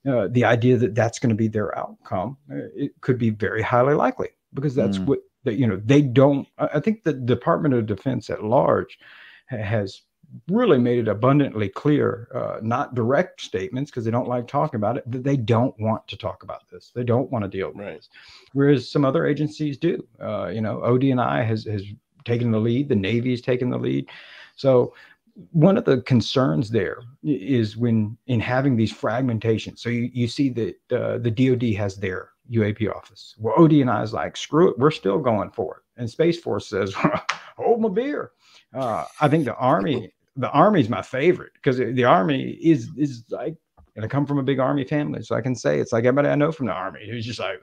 uh, the idea that that's going to be their outcome, uh, it could be very highly likely because that's mm. what that you know they don't. I think the Department of Defense at large has really made it abundantly clear, uh, not direct statements because they don't like talking about it, that they don't want to talk about this. They don't want to deal with right. this. Whereas some other agencies do. Uh, you know, ODNI has has taken the lead. The Navy has taken the lead. So one of the concerns there is when in having these fragmentations. So you, you see that uh, the DoD has their UAP office. Well, ODNI is like, screw it, we're still going for it. And Space Force says, hold my beer. Uh, I think the Army the army's my favorite because the army is is like and I come from a big army family, so I can say it's like everybody I know from the army. It's just like,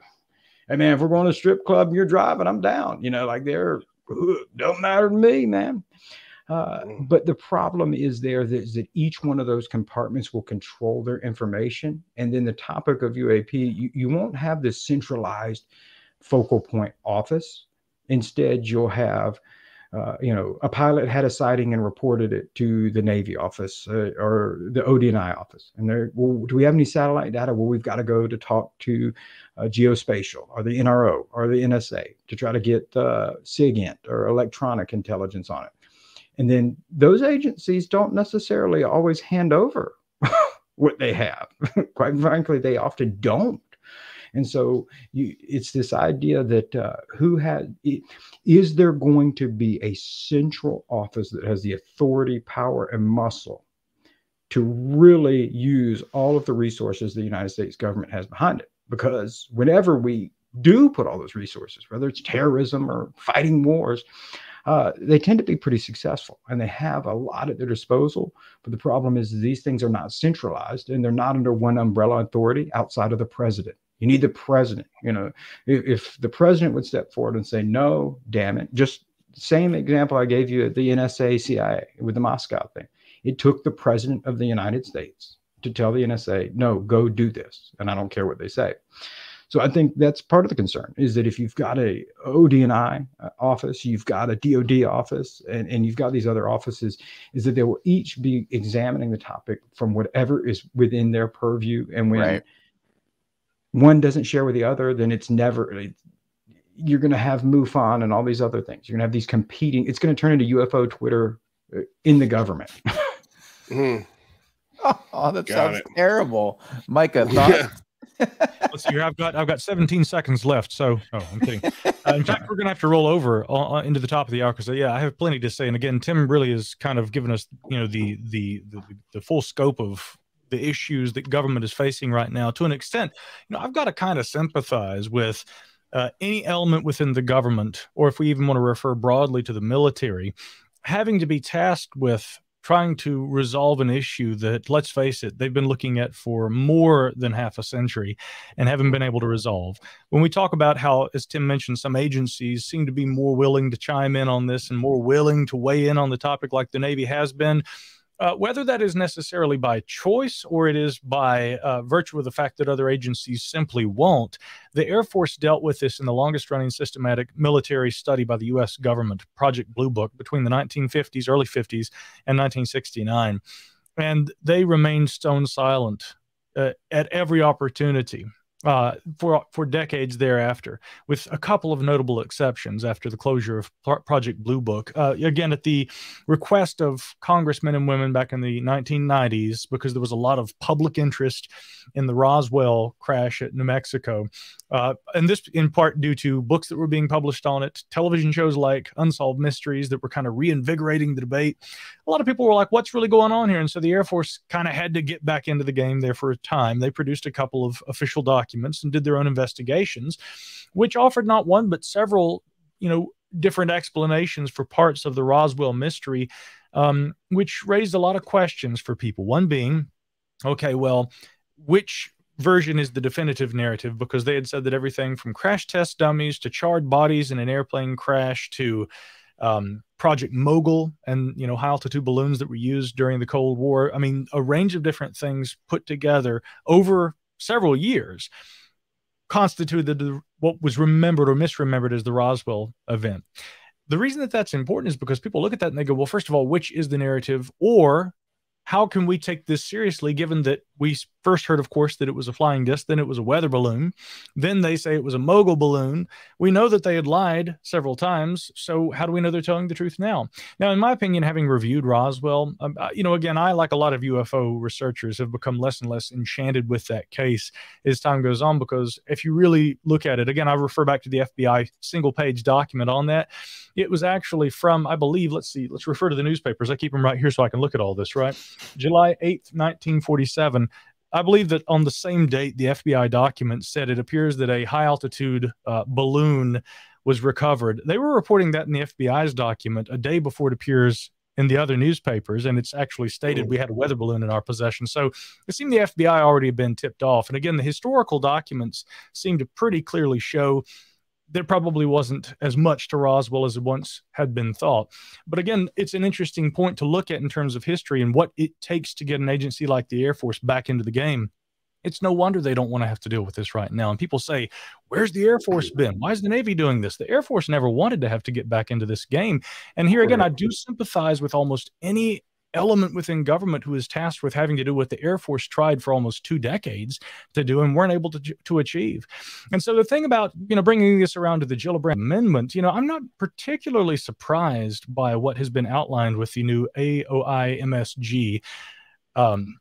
hey man, if we're going to a strip club and you're driving, I'm down. You know, like they're don't matter to me, man. Uh, mm. but the problem is there that, that each one of those compartments will control their information. And then the topic of UAP, you, you won't have this centralized focal point office. Instead, you'll have uh, you know, a pilot had a sighting and reported it to the Navy office uh, or the ODNI office. And they're, well, do we have any satellite data? Well, we've got to go to talk to uh, geospatial or the NRO or the NSA to try to get uh, SIGINT or electronic intelligence on it. And then those agencies don't necessarily always hand over what they have. Quite frankly, they often don't. And so you, it's this idea that uh, who has, is there going to be a central office that has the authority, power, and muscle to really use all of the resources the United States government has behind it? Because whenever we do put all those resources, whether it's terrorism or fighting wars, uh, they tend to be pretty successful and they have a lot at their disposal. But the problem is these things are not centralized and they're not under one umbrella authority outside of the president. You need the president. You know, if, if the president would step forward and say, no, damn it, just same example I gave you at the NSA CIA with the Moscow thing. It took the president of the United States to tell the NSA, no, go do this. And I don't care what they say. So I think that's part of the concern is that if you've got a ODNI office, you've got a DOD office, and, and you've got these other offices, is that they will each be examining the topic from whatever is within their purview. And when right one doesn't share with the other, then it's never you're going to have MUFON and all these other things. You're going to have these competing. It's going to turn into UFO Twitter uh, in the government. mm. oh, that Got sounds it. terrible, Micah. Thought? Let's see here. I've got I've got 17 seconds left. So, oh, I'm kidding. Uh, in fact, we're gonna have to roll over uh, uh into the top of the hour because uh, yeah, I have plenty to say. And again, Tim really has kind of given us you know the the the, the full scope of the issues that government is facing right now to an extent you know i've got to kind of sympathize with uh, any element within the government or if we even want to refer broadly to the military having to be tasked with trying to resolve an issue that, let's face it, they've been looking at for more than half a century and haven't been able to resolve. When we talk about how, as Tim mentioned, some agencies seem to be more willing to chime in on this and more willing to weigh in on the topic like the Navy has been, uh, whether that is necessarily by choice or it is by uh, virtue of the fact that other agencies simply won't, the Air Force dealt with this in the longest running systematic military study by the U.S. government, Project Blue Book, between the 1950s, early 50s, and 1969. And they remained stone silent uh, at every opportunity uh, for for decades thereafter, with a couple of notable exceptions after the closure of Project Blue Book. Uh, again, at the request of congressmen and women back in the 1990s, because there was a lot of public interest in the Roswell crash at New Mexico, uh, and this in part due to books that were being published on it, television shows like Unsolved Mysteries that were kind of reinvigorating the debate. A lot of people were like, "What's really going on here?" And so the Air Force kind of had to get back into the game there for a time. They produced a couple of official documents documents and did their own investigations, which offered not one but several, you know, different explanations for parts of the Roswell mystery, um, which raised a lot of questions for people. One being, okay, well, which version is the definitive narrative because they had said that everything from crash test dummies to charred bodies in an airplane crash to um, Project Mogul and you know high altitude balloons that were used during the Cold War. I mean, a range of different things put together over several years constituted the, what was remembered or misremembered as the Roswell event. The reason that that's important is because people look at that and they go, well, first of all, which is the narrative? Or how can we take this seriously given that we first heard, of course, that it was a flying disc, then it was a weather balloon. Then they say it was a mogul balloon. We know that they had lied several times. So how do we know they're telling the truth now? Now, in my opinion, having reviewed Roswell, um, uh, you know, again, I, like a lot of UFO researchers, have become less and less enchanted with that case as time goes on, because if you really look at it, again, I refer back to the FBI single page document on that. It was actually from, I believe, let's see, let's refer to the newspapers. I keep them right here so I can look at all this, right? July 8th, 1947. I believe that on the same date, the FBI document said it appears that a high altitude uh, balloon was recovered. They were reporting that in the FBI's document a day before it appears in the other newspapers, and it's actually stated we had a weather balloon in our possession. So it seemed the FBI already had been tipped off. And again, the historical documents seem to pretty clearly show there probably wasn't as much to Roswell as it once had been thought. But again, it's an interesting point to look at in terms of history and what it takes to get an agency like the Air Force back into the game. It's no wonder they don't want to have to deal with this right now. And people say, Where's the Air Force been? Why is the Navy doing this? The Air Force never wanted to have to get back into this game. And here again, I do sympathize with almost any element within government who is tasked with having to do what the Air Force tried for almost two decades to do and weren't able to, to achieve. And so the thing about, you know, bringing this around to the Gillibrand Amendment, you know, I'm not particularly surprised by what has been outlined with the new AOI MSG. Um,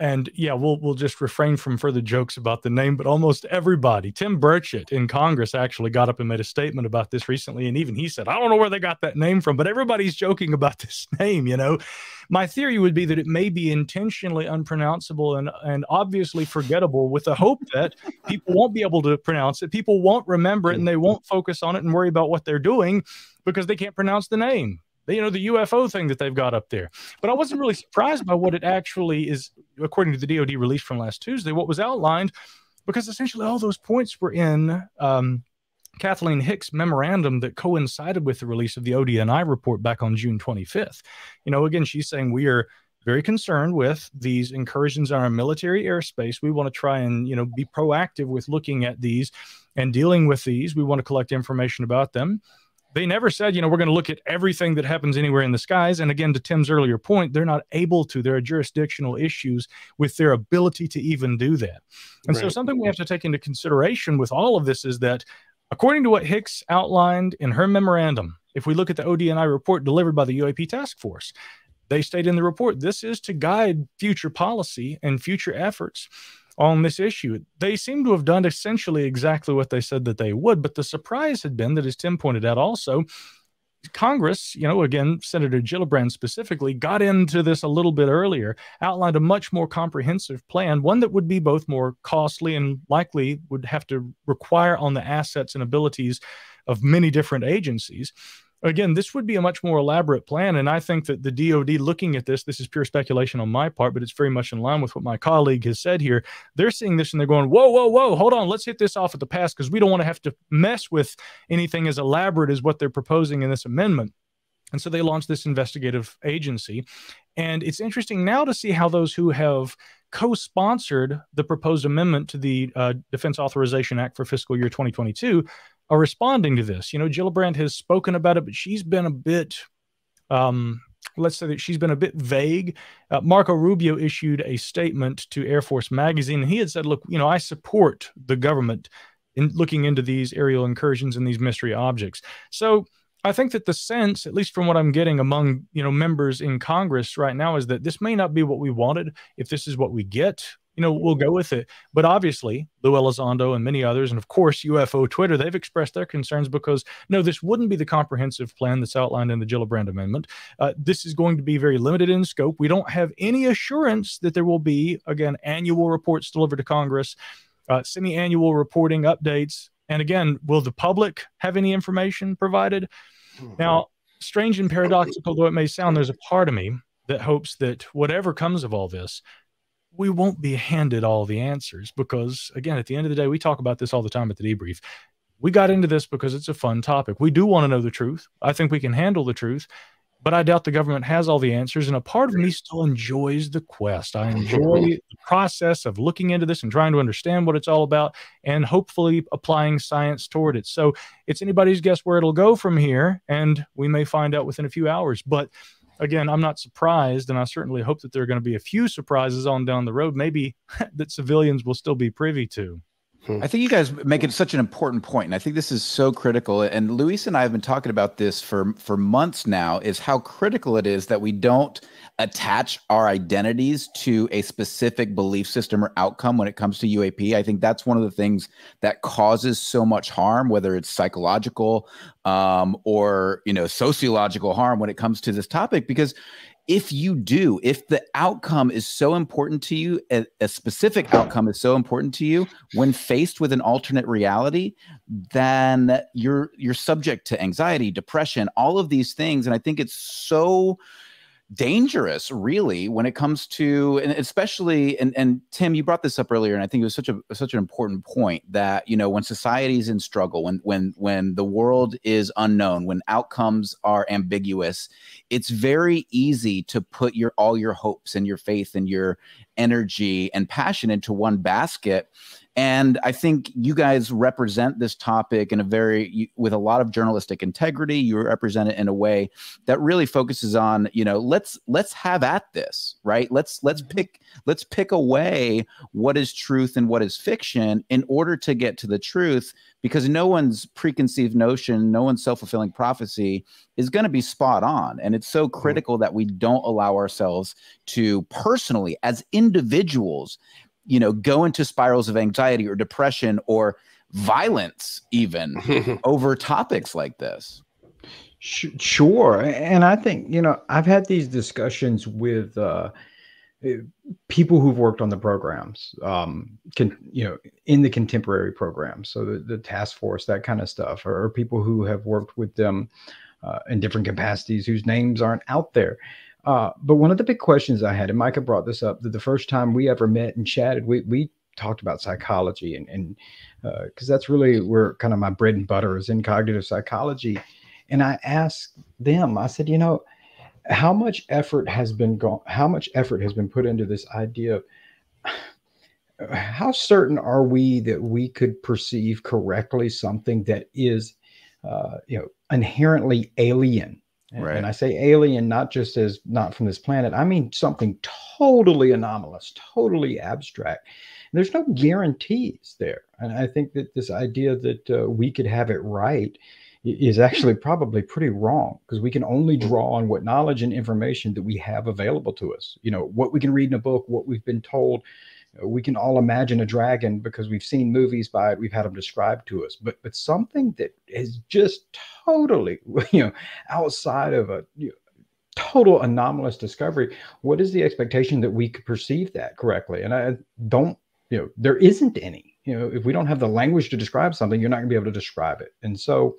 and yeah, we'll we'll just refrain from further jokes about the name, but almost everybody, Tim Burchett in Congress actually got up and made a statement about this recently, and even he said, "I don't know where they got that name from, but everybody's joking about this name." You know, my theory would be that it may be intentionally unpronounceable and and obviously forgettable, with the hope that people won't be able to pronounce it, people won't remember it, and they won't focus on it and worry about what they're doing because they can't pronounce the name you know the UFO thing that they've got up there. But I wasn't really surprised by what it actually is, according to the DoD release from last Tuesday, what was outlined, because essentially all those points were in um, Kathleen Hicks' memorandum that coincided with the release of the ODNI report back on June 25th. You know, again, she's saying we are very concerned with these incursions on our military airspace. We want to try and, you know, be proactive with looking at these and dealing with these. We want to collect information about them they never said, you know, we're going to look at everything that happens anywhere in the skies. And again, to Tim's earlier point, they're not able to. There are jurisdictional issues with their ability to even do that. And right. so, something we have to take into consideration with all of this is that, according to what Hicks outlined in her memorandum, if we look at the ODNI report delivered by the UAP task force, they state in the report this is to guide future policy and future efforts on this issue. They seem to have done essentially exactly what they said that they would, but the surprise had been that, as Tim pointed out also, Congress, you know, again, Senator Gillibrand specifically, got into this a little bit earlier, outlined a much more comprehensive plan, one that would be both more costly and likely would have to require on the assets and abilities of many different agencies again, this would be a much more elaborate plan. And I think that the DoD looking at this, this is pure speculation on my part, but it's very much in line with what my colleague has said here. They're seeing this and they're going, whoa, whoa, whoa, hold on, let's hit this off at the pass because we don't want to have to mess with anything as elaborate as what they're proposing in this amendment. And so they launched this investigative agency. And it's interesting now to see how those who have co sponsored the proposed amendment to the uh, Defense Authorization Act for fiscal year 2022 are responding to this. You know, Gillibrand has spoken about it, but she's been a bit, um, let's say that she's been a bit vague. Uh, Marco Rubio issued a statement to Air Force Magazine, and he had said, look, you know, I support the government in looking into these aerial incursions and these mystery objects. So, I think that the sense, at least from what I'm getting among you know members in Congress right now, is that this may not be what we wanted. If this is what we get, you know, we'll go with it. But obviously, Lou Elizondo and many others, and of course UFO Twitter, they've expressed their concerns because no, this wouldn't be the comprehensive plan that's outlined in the Gillibrand Amendment. Uh, this is going to be very limited in scope. We don't have any assurance that there will be again annual reports delivered to Congress, uh, semi-annual reporting updates. And again, will the public have any information provided? Mm-hmm. Now, strange and paradoxical though it may sound, there's a part of me that hopes that whatever comes of all this, we won't be handed all the answers because, again, at the end of the day, we talk about this all the time at the debrief. We got into this because it's a fun topic. We do want to know the truth. I think we can handle the truth but I doubt the government has all the answers. And a part of me still enjoys the quest. I enjoy the process of looking into this and trying to understand what it's all about and hopefully applying science toward it. So it's anybody's guess where it'll go from here. And we may find out within a few hours. But again, I'm not surprised. And I certainly hope that there are going to be a few surprises on down the road, maybe that civilians will still be privy to. I think you guys make it such an important point, and I think this is so critical. And Luis and I have been talking about this for for months now. Is how critical it is that we don't attach our identities to a specific belief system or outcome when it comes to UAP. I think that's one of the things that causes so much harm, whether it's psychological um, or you know sociological harm when it comes to this topic, because if you do, if the outcome is so important to you, a, a, specific outcome is so important to you, when faced with an alternate reality, then you're you're subject to anxiety, depression, all of these things. And I think it's so dangerous really when it comes to and especially and and Tim you brought this up earlier and I think it was such a such an important point that you know when society is in struggle when when when the world is unknown when outcomes are ambiguous it's very easy to put your all your hopes and your faith and your energy and passion into one basket and I think you guys represent this topic in a very, with a lot of journalistic integrity. You represent it in a way that really focuses on, you know, let's let's have at this, right? Let's let's mm-hmm. pick let's pick away what is truth and what is fiction in order to get to the truth, because no one's preconceived notion, no one's self fulfilling prophecy is going to be spot on, and it's so mm-hmm. critical that we don't allow ourselves to personally, as individuals, you know go into spirals of anxiety or depression or violence even over topics like this. Sure. And i think you know i've had these discussions with uh, eh, people who've worked on the programs um can you know in the contemporary programs. So the, the task force that kind of stuff or, or people who have worked with them uh, in different capacities whose names aren't out there uh, but one of the big questions I had, and Micah brought this up, that the first time we ever met and chatted, we we talked about psychology and and because uh, that's really where kind of my bread and butter is in cognitive psychology. And I asked them, I said, you know, how much effort has been gone, how much effort has been put into this idea of how certain are we that we could perceive correctly something that is, uh, you know, inherently alien Right. And I say alien not just as not from this planet, I mean something totally anomalous, totally abstract. And there's no guarantees there. And I think that this idea that uh, we could have it right is actually probably pretty wrong because we can only draw on what knowledge and information that we have available to us. You know, what we can read in a book, what we've been told, we can all imagine a dragon because we've seen movies by it we've had them described to us. But but something that is just totally you know outside of a you know, total anomalous discovery what is the expectation that we could perceive that correctly? And i don't you know there isn't any. You know if we don't have the language to describe something you're not going to be able to describe it. And so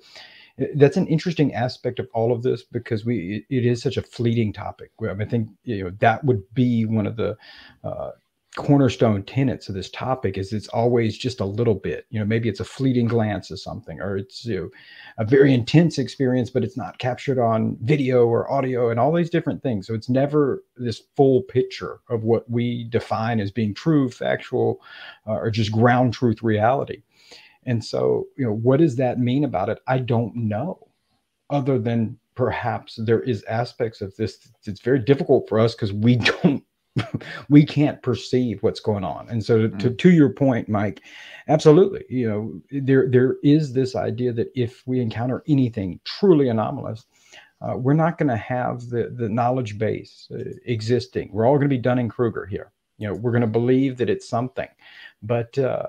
that's an interesting aspect of all of this because we it, is such a fleeting topic. I, mean, I think you know that would be one of the uh, cornerstone tenets of this topic is it's always just a little bit you know maybe it's a fleeting glance of something or it's you know, a very intense experience but it's not captured on video or audio and all these different things. So it's never this full picture of what we define as being true factual uh, or just ground truth reality. And so you know what does that mean about it? I don't know other than perhaps there is aspects of this it's very difficult for us because we don't we can't perceive what's going on. And so to, mm. to your point, Mike, absolutely. You know, there there is this idea that if we encounter anything truly anomalous, uh, we're not going to have the the knowledge base uh, existing. We're all going to be Dunning Kruger here. You know, we're going to believe that it's something, but uh,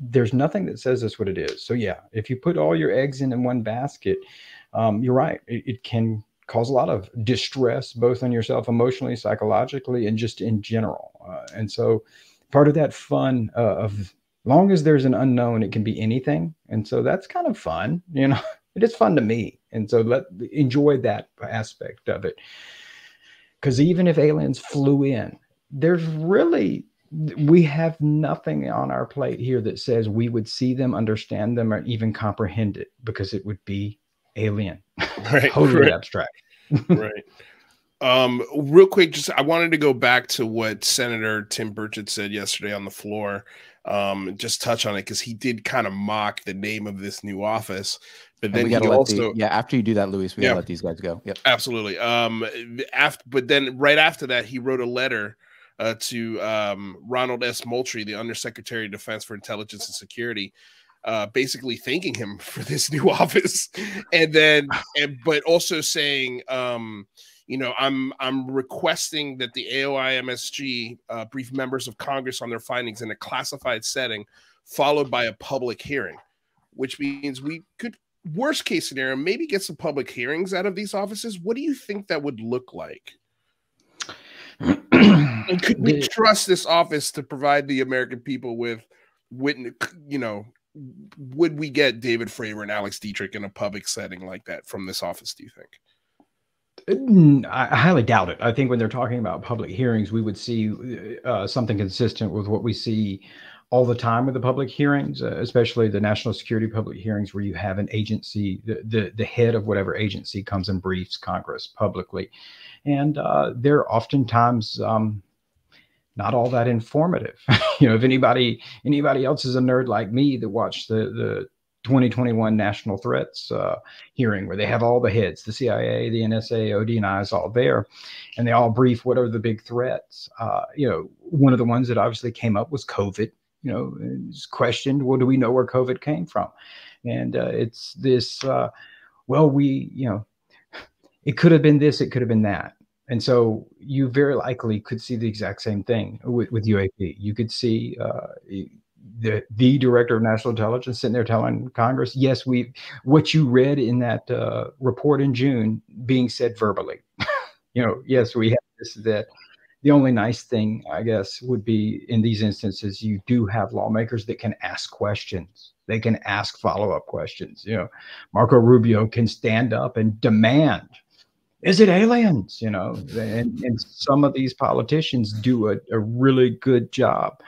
there's nothing that says that's what it is. So yeah, if you put all your eggs in, in one basket, um, you're right. It, it can cause a lot of distress, both on yourself emotionally, psychologically, and just in general. Uh, and so, part of that fun uh, of long as there's an unknown, it can be anything. And so that's kind of fun, you know. it is fun to me, and so let enjoy that aspect of it. Because even if aliens flew in, there's really we have nothing on our plate here that says we would see them, understand them, or even comprehend it because it would be alien. Right. totally right. abstract. right. Um, real quick, just I wanted to go back to what Senator Tim Burchett said yesterday on the floor. Um, just touch on it because he did kind of mock the name of this new office, but then he also the, yeah. After you do that, Luis, we yeah, gotta let these guys go. Yep, absolutely. Um, after but then right after that, he wrote a letter uh, to um, Ronald S. Moultrie, the Undersecretary of Defense for Intelligence and Security, uh, basically thanking him for this new office, and then, and, but also saying, um, you know, I'm I'm requesting that the AOI MSG uh, brief members of Congress on their findings in a classified setting, followed by a public hearing, which means we could worst case scenario maybe get some public hearings out of these offices. What do you think that would look like? and could we trust this office to provide the American people with witness, you know, would we get David Fravor and Alex Dietrich in a public setting like that from this office? Do you think? I highly doubt it. I think when they're talking about public hearings, we would see uh, something consistent with what we see all the time with the public hearings, uh, especially the national security public hearings, where you have an agency, the, the, the head of whatever agency comes and briefs Congress publicly. And uh, they're oftentimes um, not all that informative. you know, if anybody anybody else is a nerd like me that watched the the 2021 national threats uh, hearing where they have all the heads, the CIA, the NSA, ODNI is all there, and they all brief what are the big threats. Uh, you know, one of the ones that obviously came up was COVID. You know, it's questioned, well, do we know where COVID came from? And uh, it's this, uh, well, we, you know, it could have been this, it could have been that. And so you very likely could see the exact same thing with, with UAP. You could see uh, the the director of national intelligence sitting there telling Congress, "Yes, we what you read in that uh, report in June being said verbally. you know, yes, we have this that." The only nice thing, I guess, would be in these instances, you do have lawmakers that can ask questions. They can ask follow up questions. You know, Marco Rubio can stand up and demand is it aliens? You know, and, and some of these politicians do a, a really good job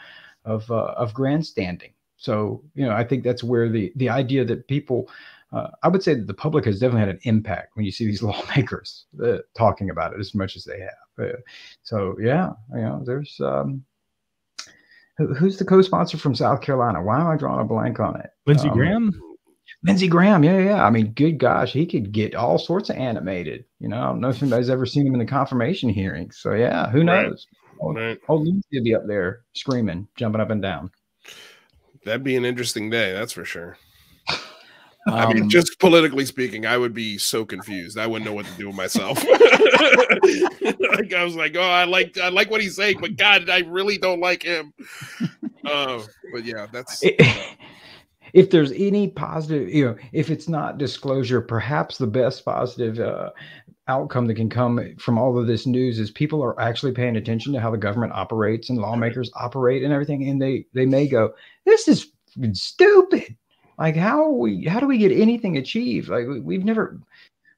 of uh, of grandstanding. So you know, I think that's where the the idea that people, uh, I would say that the public has definitely had an impact when you see these lawmakers uh, talking about it as much as they have. Uh, so yeah, you know, there's um, who's the co-sponsor from South Carolina? Why am I drawing a blank on it? Lindsey um, Graham. Lindsey Graham, yeah, yeah. I mean, good gosh, he could get all sorts of animated. You know, I don't know if anybody's ever seen him in the confirmation hearings. So yeah, who knows? Right. Old, right. old Lindsey will be up there screaming, jumping up and down. That'd be an interesting day, that's for sure. Um, I mean, um, just politically speaking, I would be so confused. I wouldn't know what to do with myself. like I was like, oh, I like I like what he's saying, but God, I really don't like him. Uh, but yeah, that's if there's any positive, you know, if it's not disclosure, perhaps the best positive uh, outcome that can come from all of this news is people are actually paying attention to how the government operates and lawmakers operate and everything, and they they may go, "This is stupid." Like how we how do we get anything achieved? Like we, have never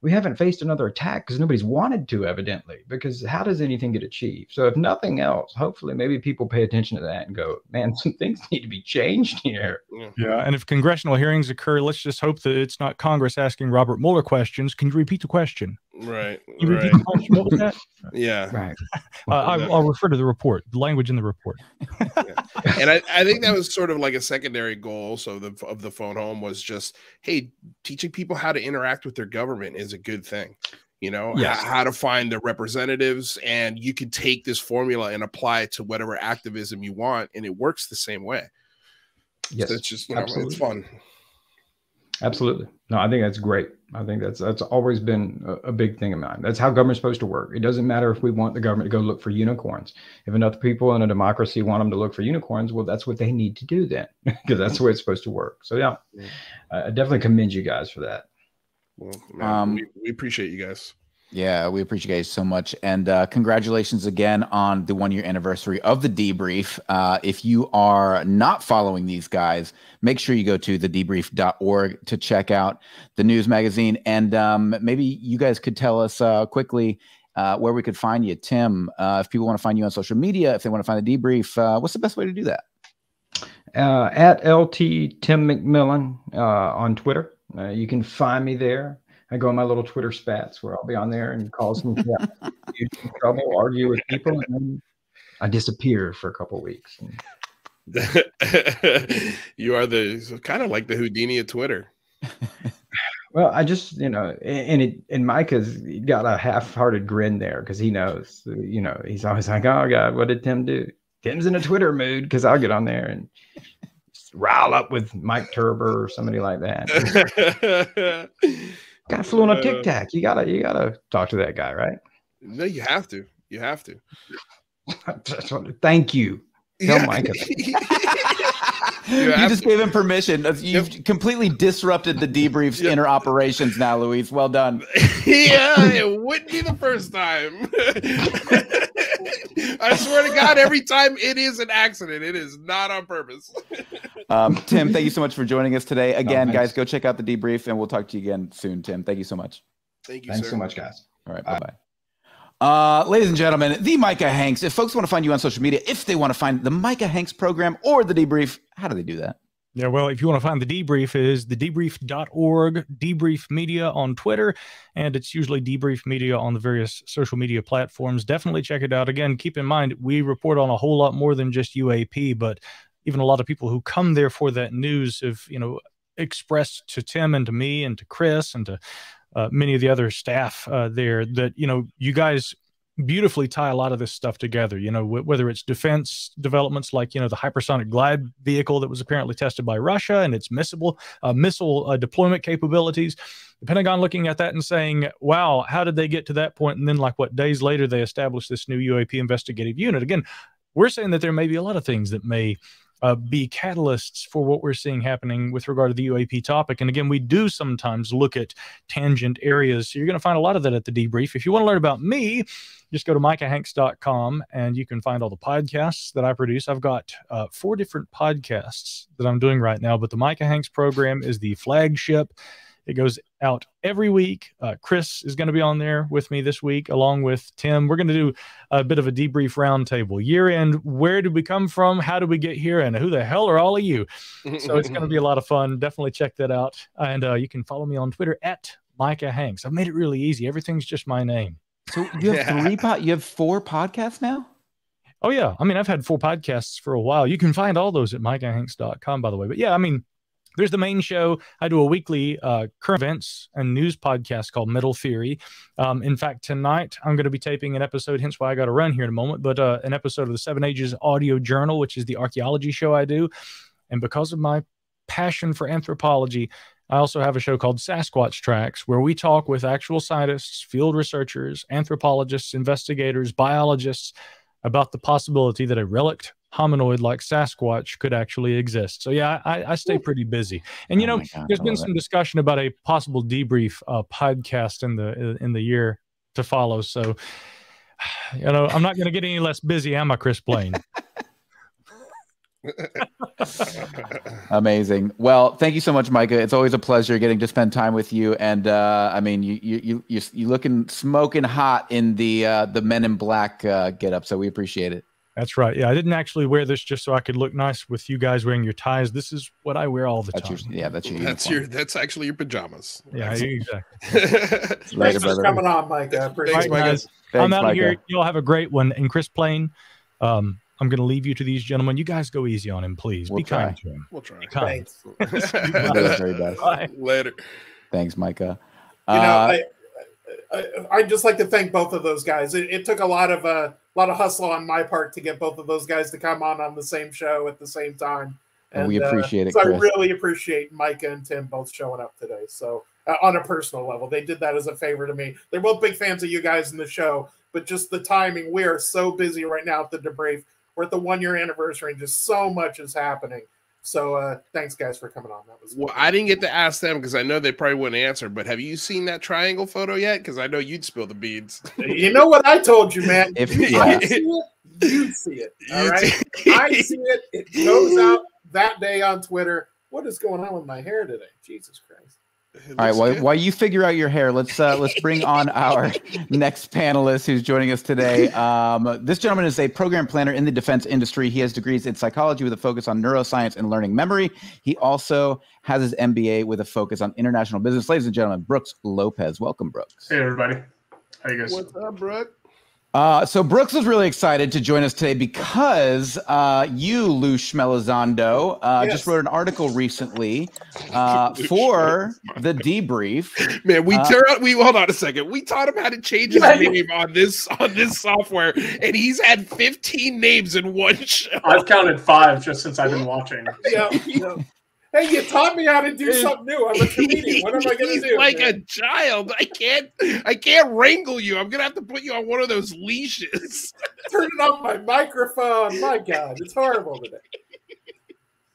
we haven't faced another attack because nobody's wanted to, evidently. Because how does anything get achieved? So if nothing else, hopefully maybe people pay attention to that and go, man, some things need to be changed here. Yeah, and if congressional hearings occur, let's just hope that it's not Congress asking Robert Mueller questions. Can you repeat the question? Right. You right. repeat the question. What was that? Yeah. Right. Uh, I, will refer to the report, the language in the report. yeah. And I, I think that was sort of like a secondary goal also the, of the phone home was just, hey, teaching people how to interact with their government is a good thing. You know, yes. how, how to find the representatives, and you can take this formula and apply it to whatever activism you want, and it works the same way. Yes, so it's just you know, Absolutely. it's fun. Absolutely. No, I think that's great. I think that's that's always been a, a, big thing of mine. That's how government's supposed to work. It doesn't matter if we want the government to go look for unicorns. If enough people in a democracy want them to look for unicorns, well, that's what they need to do then, because that's the way it's supposed to work. So yeah, yeah. I definitely commend you guys for that. Well, man, um, we, we appreciate you guys. Yeah, we appreciate you guys so much. And uh, congratulations again on the one year anniversary of the debrief. Uh, if you are not following these guys, make sure you go to thedebrief.org to check out the news magazine. And um, maybe you guys could tell us uh, quickly uh, where we could find you. Tim, uh, if people want to find you on social media, if they want to find the debrief, uh, what's the best way to do that? at LT Tim McMillan on Twitter. you can find me there. I go on my little Twitter spats where I'll be on there and cause some trouble, argue with people, and then I disappear for a couple weeks. you are the kind of like the Houdini of Twitter. Well, I just you know, and it and Mike has got a half-hearted grin there because he knows, you know, he's always like, "Oh God, what did Tim do?" Tim's in a Twitter mood because I'll get on there and rile up with Mike Turber or somebody like that. Guy flew on a uh, tic tac. You gotta, you gotta talk to that guy, right? No, you have to. You have to. Thank you. Tell yeah. Mike. you, you just gave him permission. You've yep. completely disrupted the debrief's yep. inner operations now, Luis. Well done. yeah, it wouldn't be the first time. I swear to God, every time it is an accident. It is not on purpose. um, Tim, thank you so much for joining us today. Again, oh, guys, go check out the debrief, and we'll talk to you again soon. Tim, thank you so much. Thank you. Thanks sir. so much, guys. All right, bye bye. Uh, ladies and gentlemen, the Micah Hanks. If folks want to find you on social media, if they want to find the Micah Hanks program or the debrief, how do they do that? Yeah, well, if you want to find the debrief, is the debrief.org, debrief media on Twitter, and it's usually debrief media on the various social media platforms. Definitely check it out. Again, keep in mind, we report on a whole lot more than just UAP, but even a lot of people who come there for that news have, you know, expressed to Tim and to me and to Chris and to uh, many of the other staff uh, there that, you know, you guys beautifully tie a lot of this stuff together. You know, whether it's defense developments like you know the hypersonic glide vehicle that was apparently tested by Russia and its missile uh, missile uh, deployment capabilities. The Pentagon looking at that and saying, "Wow, how did they get to that point?" And then, like what days later, they established this new UAP investigative unit. Again, we're saying that there may be a lot of things that may uh, be catalysts for what we're seeing happening with regard to the UAP topic. And again, we do sometimes look at tangent areas. So you're going to find a lot of that at the debrief. If you want to learn about me, just go to micahhanks.com and you can find all the podcasts that I produce. I've got uh, four different podcasts that I'm doing right now, but the Micah Hanks program is the flagship. It goes out every week. Uh, Chris is going to be on there with me this week, along with Tim. We're going to do a bit of a debrief roundtable. Year end, where did we come from? How did we get here? And who the hell are all of you? so it's going to be a lot of fun. Definitely check that out. And uh, you can follow me on Twitter at Micah Hanks. I've made it really easy. Everything's just my name. So you have three pod, you have four podcasts now? Oh yeah. I mean, I've had four podcasts for a while. You can find all those at micahhanks.com, by the way. But yeah, I mean, there's the main show. I do a weekly uh, current events and news podcast called Metal Theory. Um, in fact, tonight I'm going to be taping an episode, hence why I got to run here in a moment, but uh, an episode of the Seven Ages Audio Journal, which is the archaeology show I do. And because of my passion for anthropology, I also have a show called Sasquatch Tracks, where we talk with actual scientists, field researchers, anthropologists, investigators, biologists about the possibility that a relict hominoid like Sasquatch could actually exist. So yeah, I, I stay pretty busy. And you oh know, God, there's been some discussion about a possible debrief uh, podcast in the in the year to follow. So you know, I'm not going to get any less busy, am I, Chris Plain? Amazing. Well, thank you so much, Micah. It's always a pleasure getting to spend time with you. And uh, I mean, you you you you you looking smoking hot in the uh, the Men in Black uh, get up. So we appreciate it. That's right. Yeah, I didn't actually wear this just so I could look nice with you guys wearing your ties. This is what I wear all the that's time. Your, yeah, that's your. That's uniform. your. That's actually your pajamas. Yeah, That's- exactly. Later, Thanks for brother. coming on, Mike. I appreciate Thanks, it. Micah. guys. Thanks, I'm out of Micah. here. Y'all have a great one. And Chris Plain, um, I'm going to leave you to these gentlemen. You guys go easy on him, please. We'll Be kind try. to him. We'll try. Be kind. Thanks. We'll do our. Bye. Later. Thanks, Micah. you know, Uh, I, I I'd just like to thank both of those guys. It, it took a lot of a lot of hustle on my part to get both of those guys to come on on the same show at the same time. And we appreciate it, So Chris. I really appreciate Micah and Tim both showing up today. So uh, on a personal level, they did that as a favor to me. They're both big fans of you guys in the show, but just the timing. We are so busy right now at the debrief. We're at the one year anniversary, and just so much is happening. So uh, thanks, guys, for coming on. That was Well, I didn't get to ask them because I know they probably wouldn't answer. But have you seen that triangle photo yet? Because I know you'd spill the beads. You know what I told you, man. If- you yeah. see it, you see it. All You right. see- I see it. It goes out that day on Twitter. What is going on with my hair today? Jesus Christ. It All right, looks while, while you figure out your hair, let's uh, let's bring on our next panelist who's joining us today. Um, this gentleman is a program planner in the defense industry. He has degrees in psychology with a focus on neuroscience and learning memory. He also has his MBA with a focus on international business. Ladies and gentlemen, Brooks Lopez. Welcome, Brooks. Hey everybody, how you guys? What's up, Brooke? Uh, so Brooks was really excited to join us today because uh, you, Lou Schmelizondo, uh, Yes. just wrote an article recently uh, for the debrief. Man, we Uh, turn out. We hold on a second. We taught him how to change his Yeah, yeah. name on this on this software, and he's had 15 names in one show. I've counted five just since I've been watching. Yeah. yeah. Hey, you taught me how to do something new. I'm a comedian. What am I going to He's do? like man? a child. I can't. I can't wrangle you. I'm gonna have to put you on one of those leashes. Turn it off my microphone. My God, it's horrible today.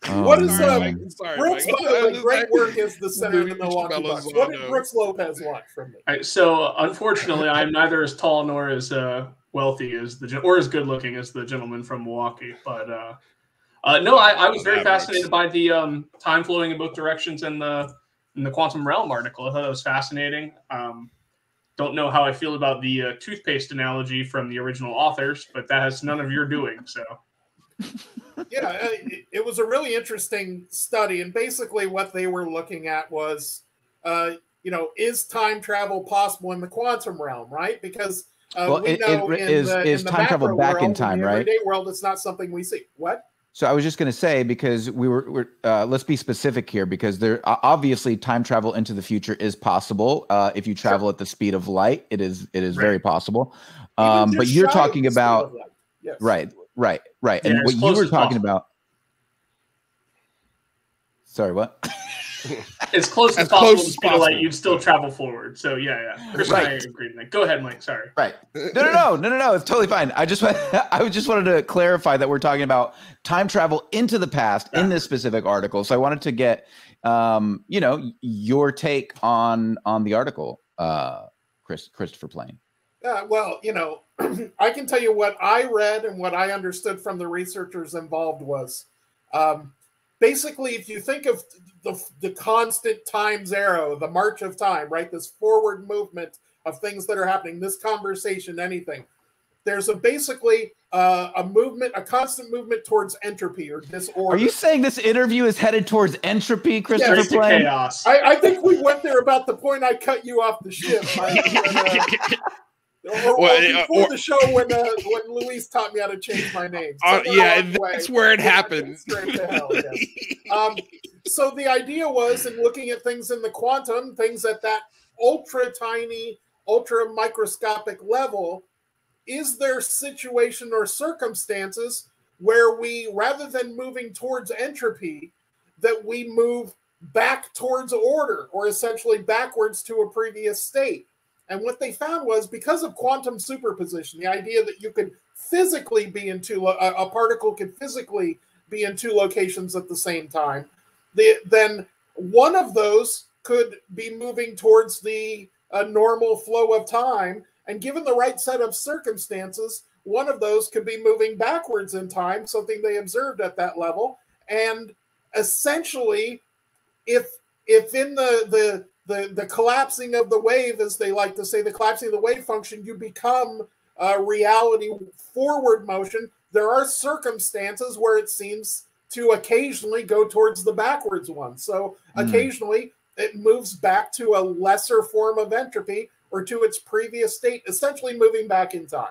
Oh, What is, Sorry, Mike. Sorry, Brooks, Mike. by the way, great work as the center of the Milwaukee Bucks. What did Brooks Lopez want from me? All right, so unfortunately, I am neither as tall nor as uh, wealthy as the or as good looking as the gentleman from Milwaukee. But uh, uh, no, I, I was very That fascinated by the um, time flowing in both directions in the in the quantum realm article. I thought it was fascinating. Um, don't know how I feel about the uh, toothpaste analogy from the original authors, but that has none of your doing. So yeah, uh, it, it was a really interesting study, and basically what they were looking at was, uh, you know, is time travel possible in the quantum realm, right? Because uh, Well, we it- know it in is- the, is in the time travel macro back in world, time, the right? everyday world, it's not something we see. What? So I was just going to say because we were, we're uh, let's be specific here because there obviously time travel into the future is possible uh, if you travel at the speed of light. It is it is Right. very possible. Um, but you're talking about. Yes. right, right, right, Yeah, and what you were talking possible. about. Sorry, what? as close as, As possible close to the as speed of light, you'd still travel forward. So yeah, yeah. Chris and I Right. agreed that. Go ahead, Mike. Sorry. Right. No, no, no, no, no, no. It's totally fine. I just, I just wanted to clarify that we're talking about time travel into the past in this specific article. So I wanted to get, um, you know, your take on on the article, uh, Chris Christopher Plain. Uh, well, you know, I can tell you what I read and what I understood from the researchers involved was um, basically if you think of the, the constant times arrow, the march of time, right? This forward movement of things that are happening, this conversation, anything. There's a basically uh, a movement, a constant movement towards entropy or disorder. Are you saying this interview is headed towards entropy, Christopher Straight to chaos. I, I think we went there about the point I cut you off the ship. I- or, or Well, before or- the show when uh, when Luis taught me how to change my name. Uh, yeah, the way, that's where it happened. Straight to hell. Um, so the idea was in looking at things in the quantum, things at that ultra tiny, ultra microscopic level, is there situation or circumstances where we, rather than moving towards entropy, that we move back towards order or essentially backwards to a previous state? And what they found was because of quantum superposition, the idea that you could physically be in two, a, a particle could physically be in two locations at the same time, the, then one of those could be moving towards the uh, normal flow of time. And given the right set of circumstances, one of those could be moving backwards in time, something they observed at that level. And essentially, if if in the the the, the collapsing of the wave, as they like to say, the collapsing of the wave function, you become a reality forward motion. There are circumstances where it seems to occasionally go towards the backwards one. So mm. occasionally it moves back to a lesser form of entropy or to its previous state, essentially moving back in time.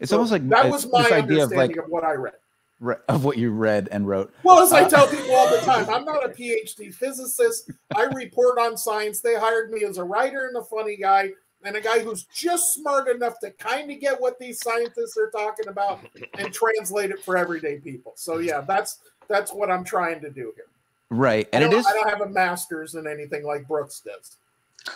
It's so almost like that was my idea of, like, of what I read. Of what you read and wrote. Well, as I uh, tell people all the time, I'm not a PhD physicist. I report on science. They hired me as a writer and a funny guy and a guy who's just smart enough to kind of get what these scientists are talking about and translate it for everyday people. So yeah, that's that's what I'm trying to do here. Right, and it is. I don't have a master's in anything like Brooks does.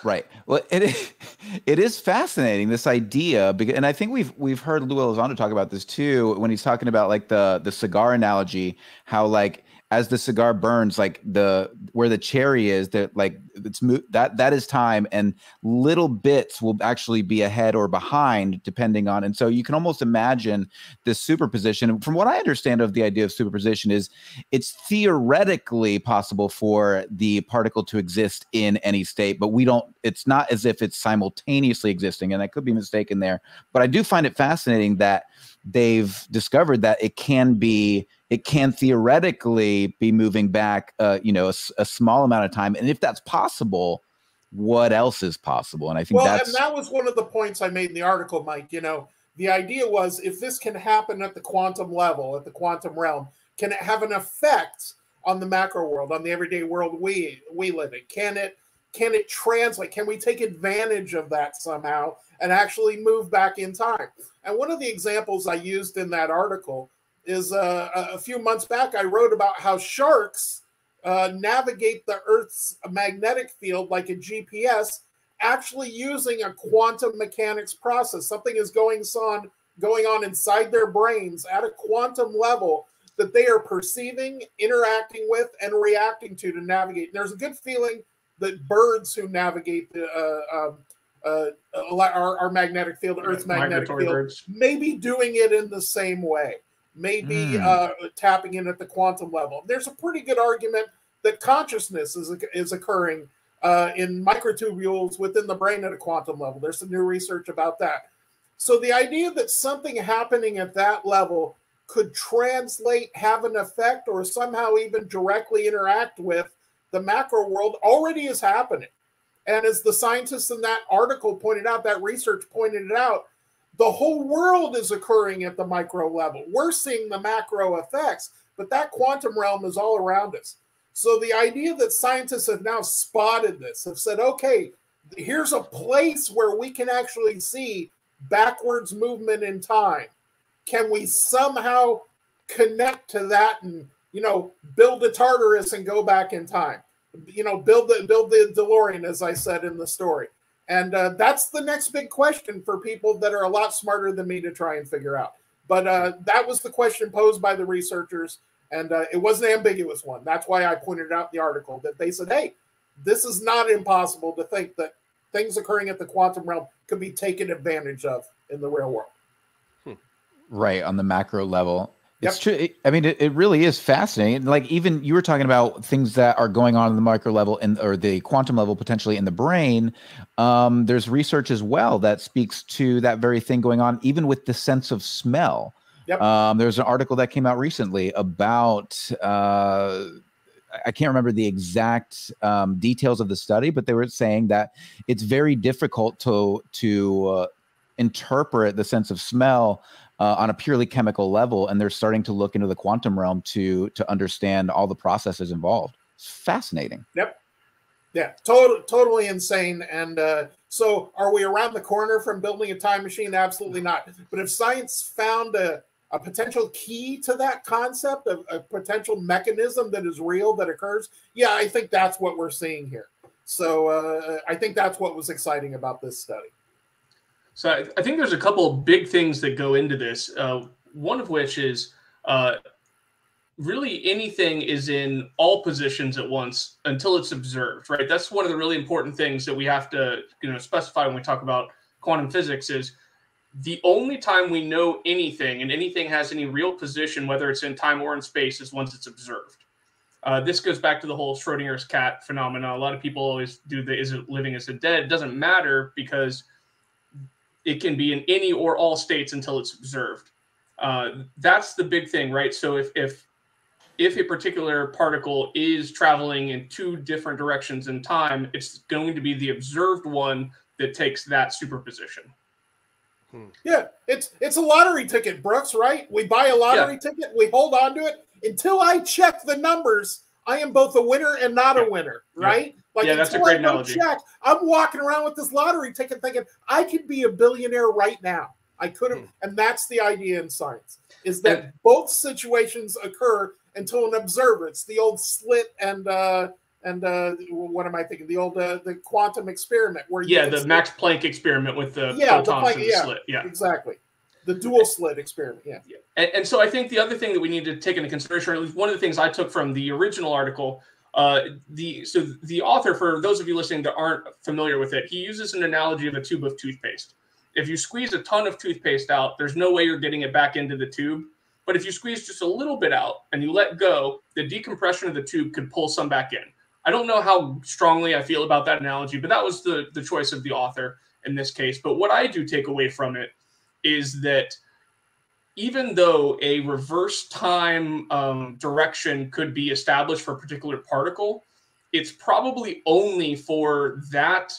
Right. Well, it is, it is fascinating this idea, because, and I think we've we've heard Lou Elizondo talk about this too when he's talking about like the the cigar analogy, how like as the cigar burns like the where the cherry is that like it's that that is time and little bits will actually be ahead or behind depending on and so you can almost imagine this superposition. From what i understand of the idea of superposition is it's theoretically possible for the particle to exist in any state but we don't it's not as if it's simultaneously existing and i could be mistaken there but i do find it fascinating that they've discovered that it can be it can theoretically be moving back uh, you know a, a, small amount of time and if that's possible what else is possible? And i think well, that's and that was one of the points i made in the article mike you know the idea was if this can happen at the quantum level at the quantum realm can it have an effect on the macro world on the everyday world we we live in? Can it can it translate? Can we take advantage of that somehow and actually move back in time? And one of the examples I used in that article is uh, a few months back, I wrote about how sharks uh, navigate the Earth's magnetic field like a GPS, actually using a quantum mechanics process. Something is going on, going on inside their brains at a quantum level that they are perceiving, interacting with, and reacting to to navigate. And there's a good feeling that birds who navigate the uh, um, uh, our, our magnetic field, Earth's magnetic field, birds. maybe doing it in the same way, maybe mm. uh, tapping in at the quantum level. There's a pretty good argument that consciousness is, is occurring uh, in microtubules within the brain at a quantum level. There's some new research about that. So the idea that something happening at that level could translate, have an effect, or somehow even directly interact with the macro world already is happening. And as the scientists in that article pointed out, that research pointed it out, the whole world is occurring at the micro level. We're seeing the macro effects, but that quantum realm is all around us. So the idea that scientists have now spotted this, have said, okay, here's a place where we can actually see backwards movement in time. Can we somehow connect to that and, you know, build a TARDIS and go back in time? you know, build the build the DeLorean, as I said in the story. And uh, that's the next big question for people that are a lot smarter than me to try and figure out. But uh, that was the question posed by the researchers, and uh, it was an ambiguous one. That's why I pointed out the article that they said, "Hey, this is not impossible to think that things occurring at the quantum realm could be taken advantage of in the real world." Hmm. Right on the macro level, it's true. I mean, it, it really is fascinating. Like even you were talking about things that are going on in the micro level and or the quantum level potentially in the brain. Um, there's research as well that speaks to that very thing going on, even with the sense of smell. Yep. Um, there's an article that came out recently about uh, I can't remember the exact um, details of the study, but they were saying that it's very difficult to to uh, interpret the sense of smell uh, on a purely chemical level, and they're starting to look into the quantum realm to to understand all the processes involved. It's fascinating. Yep. Yeah, total, totally insane. And uh, so, are we around the corner from building a time machine? Absolutely not. But if science found a, a potential key to that concept, a, a potential mechanism that is real that occurs, yeah, I think that's what we're seeing here. So, uh, I think that's what was exciting about this study. So I, think there's a couple big things that go into this. Uh, one of which is uh, really anything is in all positions at once until it's observed, right? That's one of the really important things that we have to, you know, specify when we talk about quantum physics is the only time we know anything and anything has any real position, whether it's in time or in space, is once it's observed. Uh, this goes back to the whole Schrodinger's cat phenomenon. A lot of people always do the is it living, is it dead? It doesn't matter because it can be in any or all states until it's observed. Uh, that's the big thing, right? So if if if a particular particle is traveling in two different directions in time, it's going to be the observed one that takes that superposition. Hmm. Yeah, it's it's a lottery ticket, Brooks. Right? We buy a lottery yeah. ticket, we hold on to it until I check the numbers. I am both a winner and not a winner, right? Yeah. Like yeah, that's a great I analogy. Check, I'm walking around with this lottery ticket, thinking I could be a billionaire right now. I could have, hmm. and that's the idea in science: is that and, both situations occur until an observer. It's the old slit and uh, and uh, what am I thinking? The old uh, the quantum experiment where yeah, the Max Planck experiment with the yeah, the, Planck, yeah, slit. Yeah, exactly. The dual slit experiment. Yeah. yeah. And, and, so I think the other thing that we need to take into consideration, or at least one of the things I took from the original article, uh, the so the author, for those of you listening that aren't familiar with it, he uses an analogy of a tube of toothpaste. If you squeeze a ton of toothpaste out, there's no way you're getting it back into the tube. But if you squeeze just a little bit out and you let go, the decompression of the tube could pull some back in. I don't know how strongly I feel about that analogy, but that was the the choice of the author in this case. But what I do take away from it is that even though a reverse time um, direction could be established for a particular particle, it's probably only for that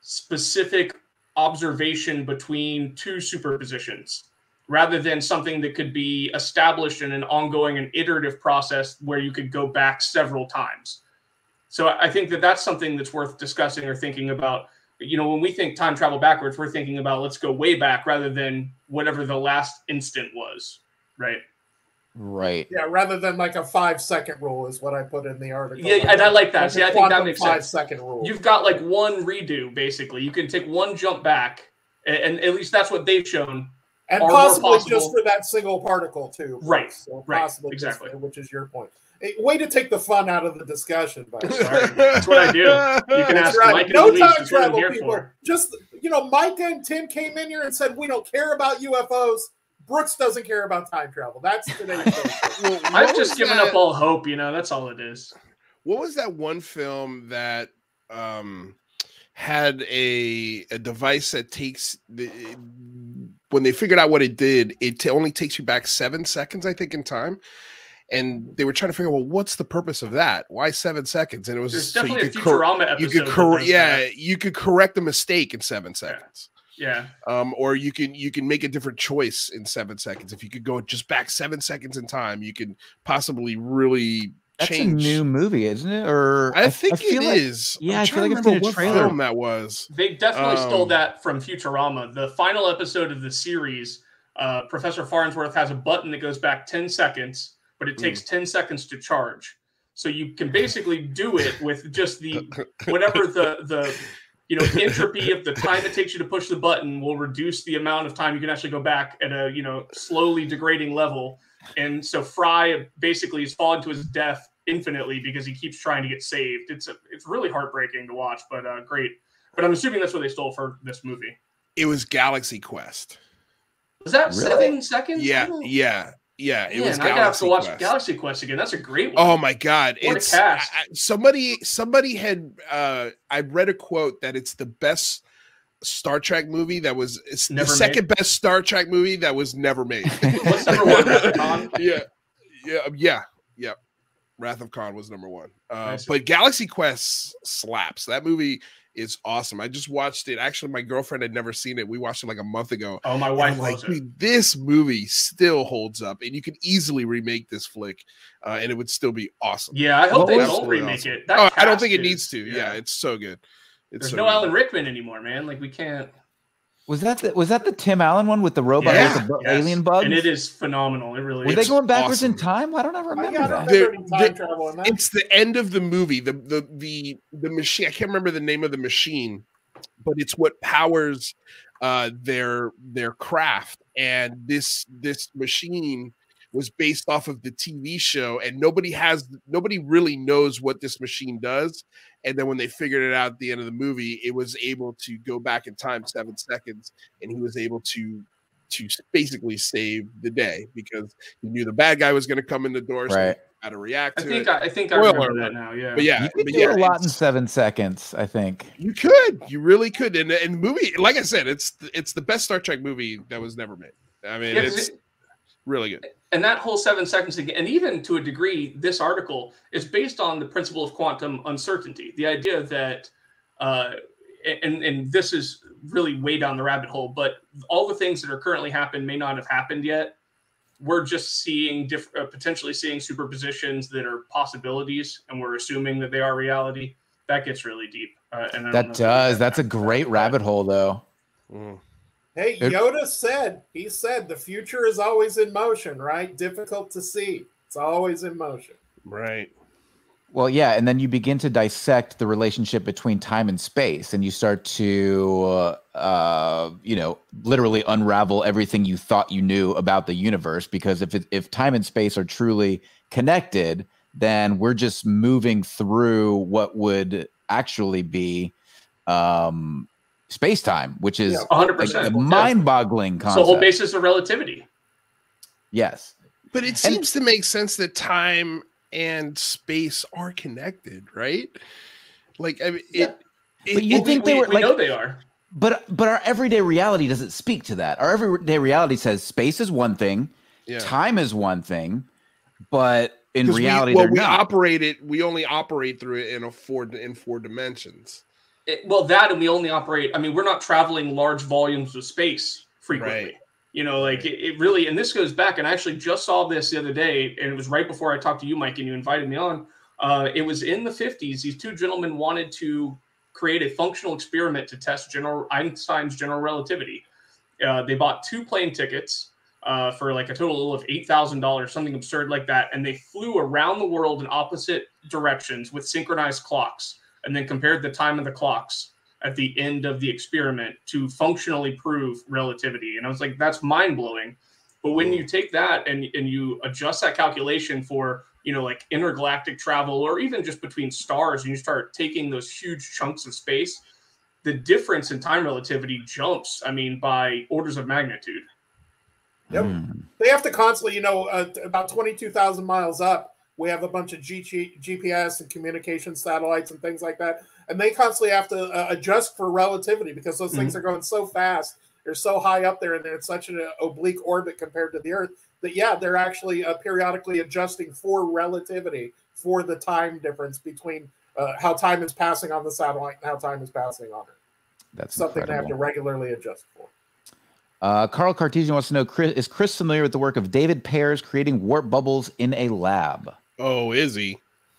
specific observation between two superpositions rather than something that could be established in an ongoing and iterative process where you could go back several times. So I think that that's something that's worth discussing or thinking about. You know, when we think time travel backwards, we're thinking about let's go way back rather than whatever the last instant was, right? Right. Yeah, rather than like a five second rule is what I put in the article. Yeah, and I like that. Like See, I think that makes five sense. second rule. You've got like one redo basically. You can take one jump back, and, and at least that's what they've shown and possibly just for that single particle too. Right. So right. Possibly exactly. Just, which is your point. Hey, way to take the fun out of the discussion. by That's what I do. You can ask right. Mike no time travel people. For. Just you know, Micah and Tim came in here and said we don't care about UFOs. Brooks doesn't care about time travel. That's today's. well, I've just given that? up all hope. You know, that's all it is. What was that one film that um, had a a device that takes the when they figured out what it did, it t- only takes you back seven seconds, I think, in time. And they were trying to figure out, well, what's the purpose of that? Why seven seconds? And it was There's so definitely you could a Futurama cor- episode. You could correct, yeah, that. you could correct a mistake in seven seconds. Yeah. Um, or you can you can make a different choice in seven seconds. If you could go just back seven seconds in time, you can possibly really that's a new movie, isn't it? Or I think I it like, is. Yeah, i feel like it's in a trailer. Film that was. They definitely um, stole that from Futurama. The final episode of the series, uh, Professor Farnsworth has a button that goes back ten seconds, but it takes mm. ten seconds to charge. So you can basically do it with just the whatever the the you know entropy of the time it takes you to push the button will reduce the amount of time you can actually go back at a you know slowly degrading level and so Fry basically is falling to his death infinitely because he keeps trying to get saved. It's a, it's really heartbreaking to watch, but uh, great. But I'm assuming that's what they stole for this movie. It was Galaxy Quest. Was that really? seven seconds? Yeah, yeah, yeah. It Man, was. Galaxy I have to watch Quest. Galaxy Quest again. That's a great one. Oh my god! What it's I, somebody. Somebody had. uh I read a quote that it's the best Star Trek movie that was it's never the second best Star Trek movie that was never made. What's number one? yeah, yeah, yeah, yeah. Wrath of Khan was number one. Uh, but Galaxy Quest slaps. That movie is awesome. I just watched it. Actually, my girlfriend had never seen it. We watched it like a month ago. Oh, my wife like, this movie still holds up, and you can easily remake this flick, uh, and it would still be awesome. Yeah, I hope they don't remake awesome. it. Oh, I don't think it needs to. Yeah, yeah it's so good. It's There's so no good. Alan Rickman anymore, man. Like we can't. Was that the, was that the Tim Allen one with the robot yeah, with the yes. alien bugs? And it is phenomenal. It really. Were is. they going backwards awesome. in time? I don't ever remember that. The, the, it's the end of the movie. The the the the machine. I can't remember the name of the machine, but it's what powers uh, their their craft. And this this machine was based off of the TV show, and nobody has nobody really knows what this machine does. And then when they figured it out at the end of the movie, it was able to go back in time seven seconds, and he was able to to basically save the day because he knew the bad guy was going to come in the door. So right. How to react I to think it. I, I think I remember that now. Yeah. But yeah, You could but do yeah, a lot in seven seconds, I think. You could, you really could, and and the movie, like I said, it's it's the best Star Trek movie that was never made. I mean, Yeah, 'cause it's it- really good. and that whole seven seconds thing, and even to a degree, this article is based on the principle of quantum uncertainty. The idea that, uh, and and this is really way down the rabbit hole, but all the things that are currently happening may not have happened yet. We're just seeing diff- uh, potentially seeing superpositions that are possibilities, and we're assuming that they are reality. That gets really deep. Uh, and I That does. That's a time for that, great rabbit hole, though. Mm. Hey, It- Yoda said, he said the future is always in motion, right? Difficult to see. It's always in motion. Right. Well, yeah, and then you begin to dissect the relationship between time and space, and you start to, uh, you know, literally unravel everything you thought you knew about the universe. Because if it, if time and space are truly connected, then we're just moving through what would actually be um, space time, which is Yeah. A hundred like, percent. a Yeah. mind-boggling It's concept. the whole basis of relativity. Yes. But it seems to make sense that time and space are connected, right? Like, I mean, Yeah. it. it But you it- think we, they were we like know they are. But but our everyday reality doesn't speak to that. Our everyday reality says space is one thing, yeah. time is one thing, but in 'Cause we- reality well, they're we not. operate it. We only operate through it in a four in four dimensions. It- well, that and we only operate. I mean, we're not traveling large volumes of space frequently. Right. You know, like it, it really, and this goes back. And I actually just saw this the other day, and it was right before I talked to you, Mike, and you invited me on. Uh, it was in the 50s. These two gentlemen wanted to create a functional experiment to test general Einstein's general relativity. Uh, they bought two plane tickets uh, for like a total of eight thousand dollars, something absurd like that, and they flew around the world in opposite directions with synchronized clocks, and then compared the time of the clocks at the end of the experiment to functionally prove relativity. And I was like, that's mind blowing. But when you take that and, and you adjust that calculation for, you know, like intergalactic travel or even just between stars, and you start taking those huge chunks of space, the difference in time relativity jumps, I mean, by orders of magnitude. Yep. Mm. They have to constantly, you know, uh, about 22,000 miles up, we have a bunch of G- GPS and communication satellites and things like that. And they constantly have to uh, adjust for relativity because those things are going so fast. They're so high up there and they're in such an oblique orbit compared to the Earth that, yeah, they're actually uh, periodically adjusting for relativity for the time difference between uh, how time is passing on the satellite and how time is passing on Earth. That's Something they have to regularly adjust for. Uh, Carl Cartesian wants to know: Chris, Is Chris familiar with the work of David Pares creating warp bubbles in a lab? Oh, is he?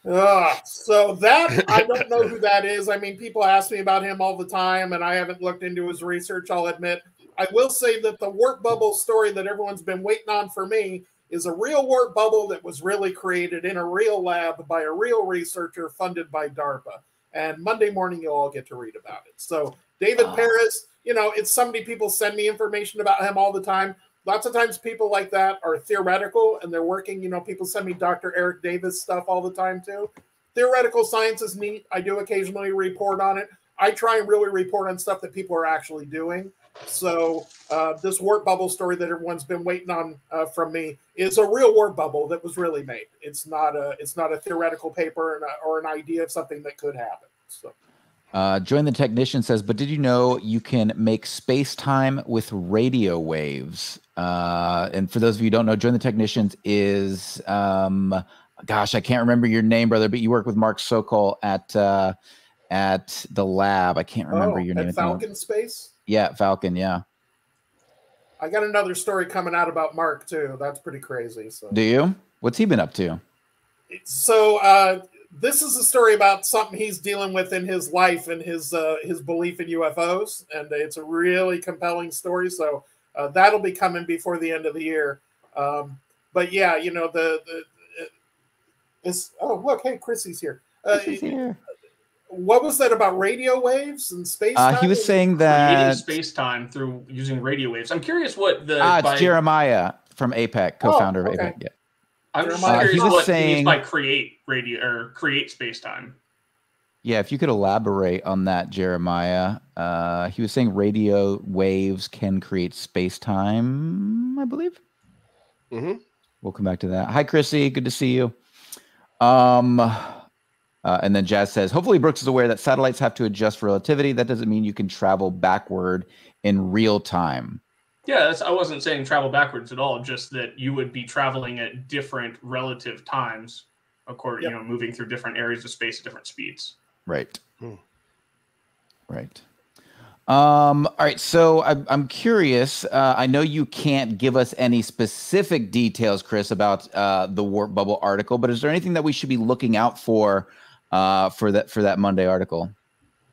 Ugh, so that I don't know who that is. I mean, people ask me about him all the time, and I haven't looked into his research. I'll admit. I will say that the warp bubble story that everyone's been waiting on for me is a real warp bubble that was really created in a real lab by a real researcher funded by DARPA. And Monday morning, you'll all get to read about it. So David Ah. Pares, you know, it's somebody people send me information about him all the time. Lots of times people like that are theoretical and they're working, you know, people send me Dr. Eric Davis stuff all the time too. Theoretical science is neat. I do occasionally report on it. I try and really report on stuff that people are actually doing. So uh, this warp bubble story that everyone's been waiting on uh, from me is a real warp bubble that was really made. It's not a it's not a theoretical paper or an idea of something that could happen. So Uh, Join the technician says, but did you know you can make space time with radio waves? Uh, and for those of you who don't know, Join the Technicians is, um, gosh, I can't remember your name, brother, but you work with Mark Sokol at uh, at the lab. I can't remember oh, your name. at at the. Falcon Space. Yeah, Falcon. Yeah. I got another story coming out about Mark too. That's pretty crazy. So Do you? What's he been up to? so uh, this is a story about something he's dealing with in his life and his uh, his belief in UFOs, and it's a really compelling story. So uh, that'll be coming before the end of the year. Um, but yeah, you know the the it's oh look, hey, Chrissy's here. Uh, what was that about radio waves and space? Uh, he was saying that space time through using radio waves. I'm curious what the ah, it's by- Jeremiah. from APEC, co-founder oh, okay. of APEC. Yeah. I'm just uh, curious what saying, means by create radio or create space time. Yeah, if you could elaborate on that, Jeremiah. Uh, he was saying radio waves can create space time, I believe. Mm-hmm. We'll come back to that. Hi, Chrissy. Good to see you. Um, uh, and then Jazz says, hopefully Brooks is aware that satellites have to adjust for relativity. That doesn't mean you can travel backward in real time. Yeah, I wasn't saying travel backwards at all. Just that you would be traveling at different relative times, according yep. you know, moving through different areas of space at different speeds. Right. Hmm. Right. Um, all right. So I, I'm curious. Uh, I know you can't give us any specific details, Chris, about uh, the warp bubble article, but is there anything that we should be looking out for uh, for that for that Monday article?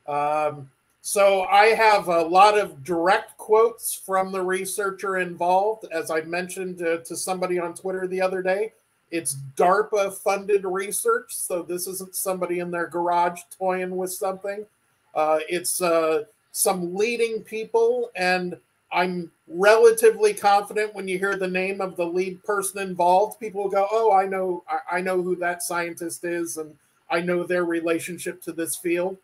Um, so I have a lot of direct quotes from the researcher involved, as I mentioned uh, to somebody on Twitter the other day. It's DARPA funded research, so this isn't somebody in their garage toying with something. Uh, it's uh, some leading people, and I'm relatively confident when you hear the name of the lead person involved, people will go, "Oh, I know, I, I know who that scientist is, and I know their relationship to this field."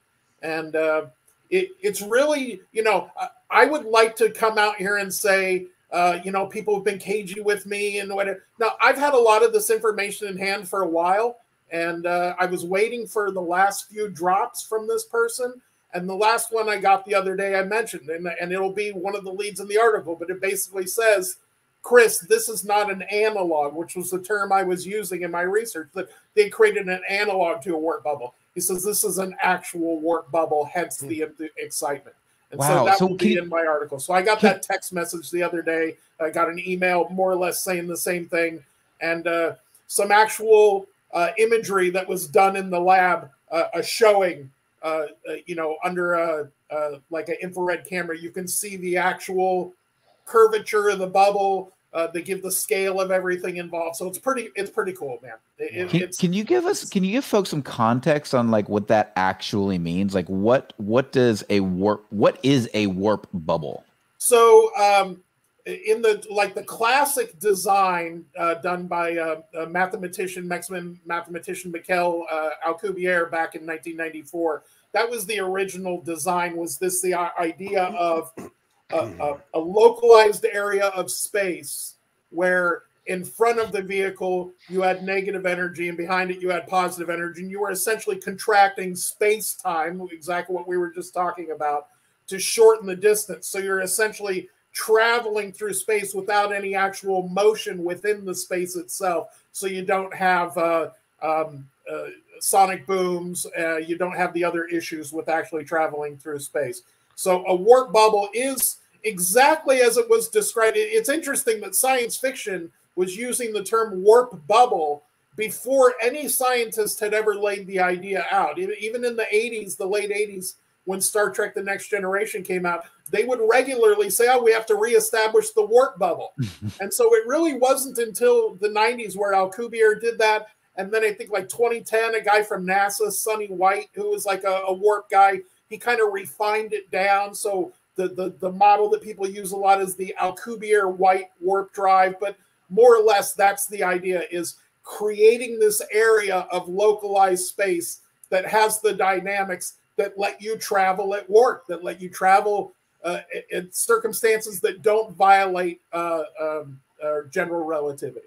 And uh, it, it's really, you know, I, would like to come out here and say uh, you know, people have been cagey with me and whatever. Now, I've had a lot of this information in hand for a while, and uh, I was waiting for the last few drops from this person. And the last one I got the other day, I mentioned, and, and it'll be one of the leads in the article, but it basically says, Chris, this is not an analog, which was the term I was using in my research, that they created an analog to a warp bubble. He says this is an actual warp bubble, hence the, the excitement. And wow. so that so will be you, in my article. So I got that text message the other day. I got an email more or less saying the same thing, and uh, some actual uh, imagery that was done in the lab, uh, a showing, uh, uh, you know, under a, like an infrared camera. You can see the actual curvature of the bubble. Uh, they give the scale of everything involved, so it's pretty. It's pretty cool, man. It, can, can, you give us? Can you give folks some context on like what that actually means? Like what what does a warp? What is a warp bubble? So, um, in the like the classic design uh, done by uh, a mathematician, Mexican mathematician Miguel uh, Alcubierre back in 1994, that was the original design. Was this the idea of a, a, a localized area of space where in front of the vehicle you had negative energy and behind it you had positive energy and you were essentially contracting space time exactly what we were just talking about to shorten the distance. So you're essentially traveling through space without any actual motion within the space itself. So you don't have uh, um, uh, sonic booms uh, you don't have the other issues with actually traveling through space. So a warp bubble is exactly as it was described. It's interesting that science fiction was using the term warp bubble before any scientist had ever laid the idea out. Even in the 80s, the late 80s, when Star Trek The Next Generation came out, they would regularly say, oh, we have to reestablish the warp bubble. and so it really wasn't until the 90s where Alcubierre did that. And then I think like 2010, a guy from NASA, Sonny White, who was like a, a warp guy, he kind of refined it down. So the, the, the model that people use a lot is the Alcubierre White warp drive, but more or less that's the idea is creating this area of localized space that has the dynamics that let you travel at warp, that let you travel uh, in circumstances that don't violate uh, um, uh, general relativity.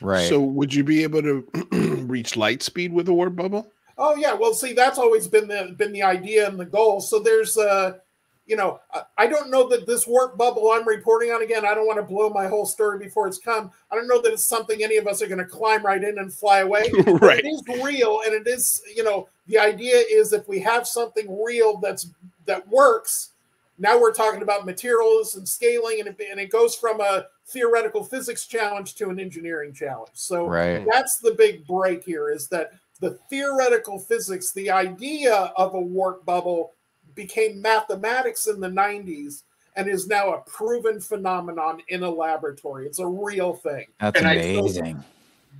Right. So, would you be able to reach light speed with a warp bubble? Oh yeah. Well, see, that's always been the been the idea and the goal. So there's uh you know, I don't know that this warp bubble I'm reporting on again. I don't want to blow my whole story before it's come. I don't know that it's something any of us are going to climb right in and fly away. right. It is real, and it is, you know, the idea is if we have something real that's that works. Now we're talking about materials and scaling, and it, and it goes from a theoretical physics challenge to an engineering challenge. So right. that's the big break here: is that the theoretical physics, the idea of a warp bubble became mathematics in the 90s and is now a proven phenomenon in a laboratory. It's a real thing. That's and amazing. I,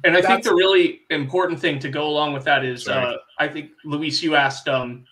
and I That's think the really important thing to go along with that is uh, I think, Luis, you asked, um,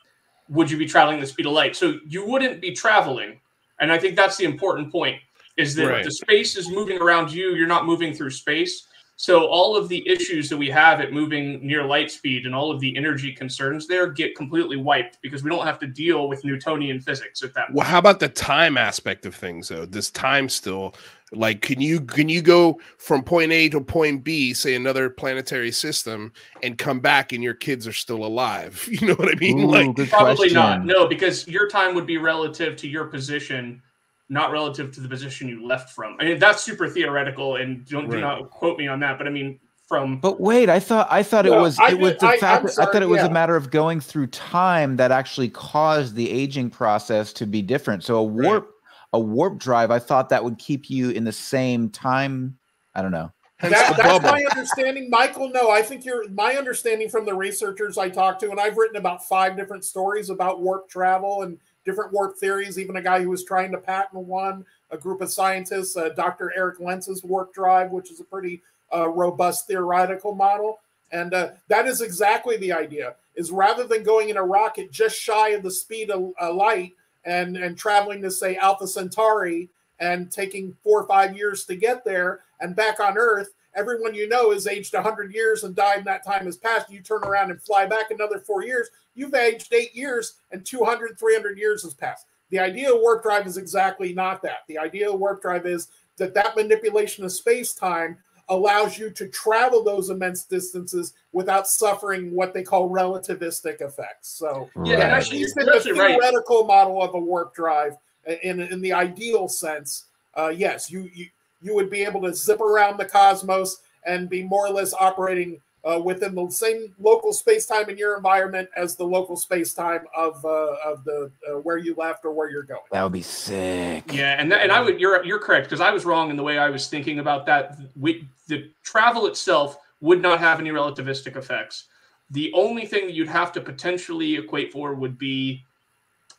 would you be traveling the speed of light? So you wouldn't be traveling. And I think that's the important point. is that right. the space is moving around you. You're not moving through space. So all of the issues that we have at moving near light speed and all of the energy concerns there get completely wiped because we don't have to deal with Newtonian physics at that. Point. Well, how about the time aspect of things though? Does time still like can you can you go from point A to point B, say another planetary system, and come back and your kids are still alive? You know what I mean? Ooh, like probably question. not. No, because your time would be relative to your position not relative to the position you left from. I mean, that's super theoretical, and don't right. do not quote me on that. But I mean, from but wait, I thought I thought it was it was the I, fact sorry, I thought it was yeah. a matter of going through time that actually caused the aging process to be different. So a warp right. a warp drive, I thought that would keep you in the same time. I don't know. That, that's my understanding, Michael. No, I think you're my understanding from the researchers I talked to, and I've written about five different stories about warp travel and different warp theories. Even a guy who was trying to patent one, a group of scientists, uh, Dr. Erik Lentz's warp drive, which is a pretty uh, robust theoretical model. And uh, that is exactly the idea: is rather than going in a rocket just shy of the speed of light and and traveling to say Alpha Centauri and taking four or five years to get there and back on Earth, everyone you know is aged 100 years and died and that time has passed. You turn around and fly back another four years. You've aged eight years and 200, 300 years has passed. The idea of warp drive is exactly not that. The idea of warp drive is that that manipulation of space time allows you to travel those immense distances without suffering what they call relativistic effects. So, yeah, right. at least in the theoretical right. model of a warp drive, in, in the ideal sense, uh, yes, you, you you would be able to zip around the cosmos and be more or less operating uh, within the same local space time in your environment as the local space time of uh, of the uh, where you left or where you're going. That would be sick. Yeah, and that, and I would you're you're correct because I was wrong in the way I was thinking about that. We, the travel itself would not have any relativistic effects. The only thing that you'd have to potentially equate for would be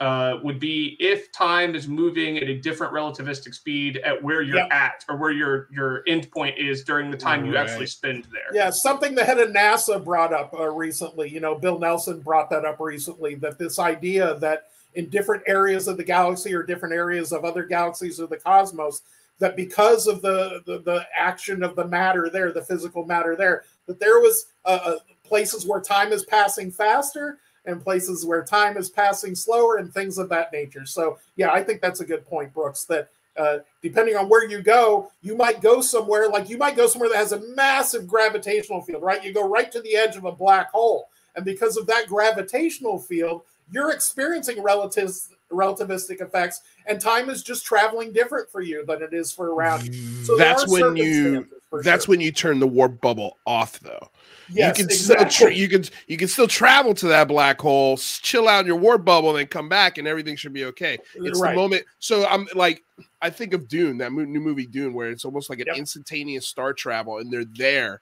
uh, would be if time is moving at a different relativistic speed at where you're yep. at or where your your end point is during the time right. you actually spend there. Yeah, something the head of NASA brought up uh, recently. You know, Bill Nelson brought that up recently. That this idea that in different areas of the galaxy or different areas of other galaxies of the cosmos, that because of the the, the action of the matter there, the physical matter there, that there was uh, uh places where time is passing faster and places where time is passing slower and things of that nature. So, yeah, I think that's a good point, Brooks, that uh, depending on where you go, you might go somewhere like you might go somewhere that has a massive gravitational field, right? You go right to the edge of a black hole. And because of that gravitational field, you're experiencing relative, relativistic effects, and time is just traveling different for you than it is for around. So that's when you that's sure. when you turn the warp bubble off, though. Yes, you can exactly. still tra- you can you can still travel to that black hole, chill out in your warp bubble, and then come back, and everything should be okay. Uh, it's right. the moment. So I'm like, I think of Dune, that new movie Dune, where it's almost like an yep. instantaneous star travel, and they're there.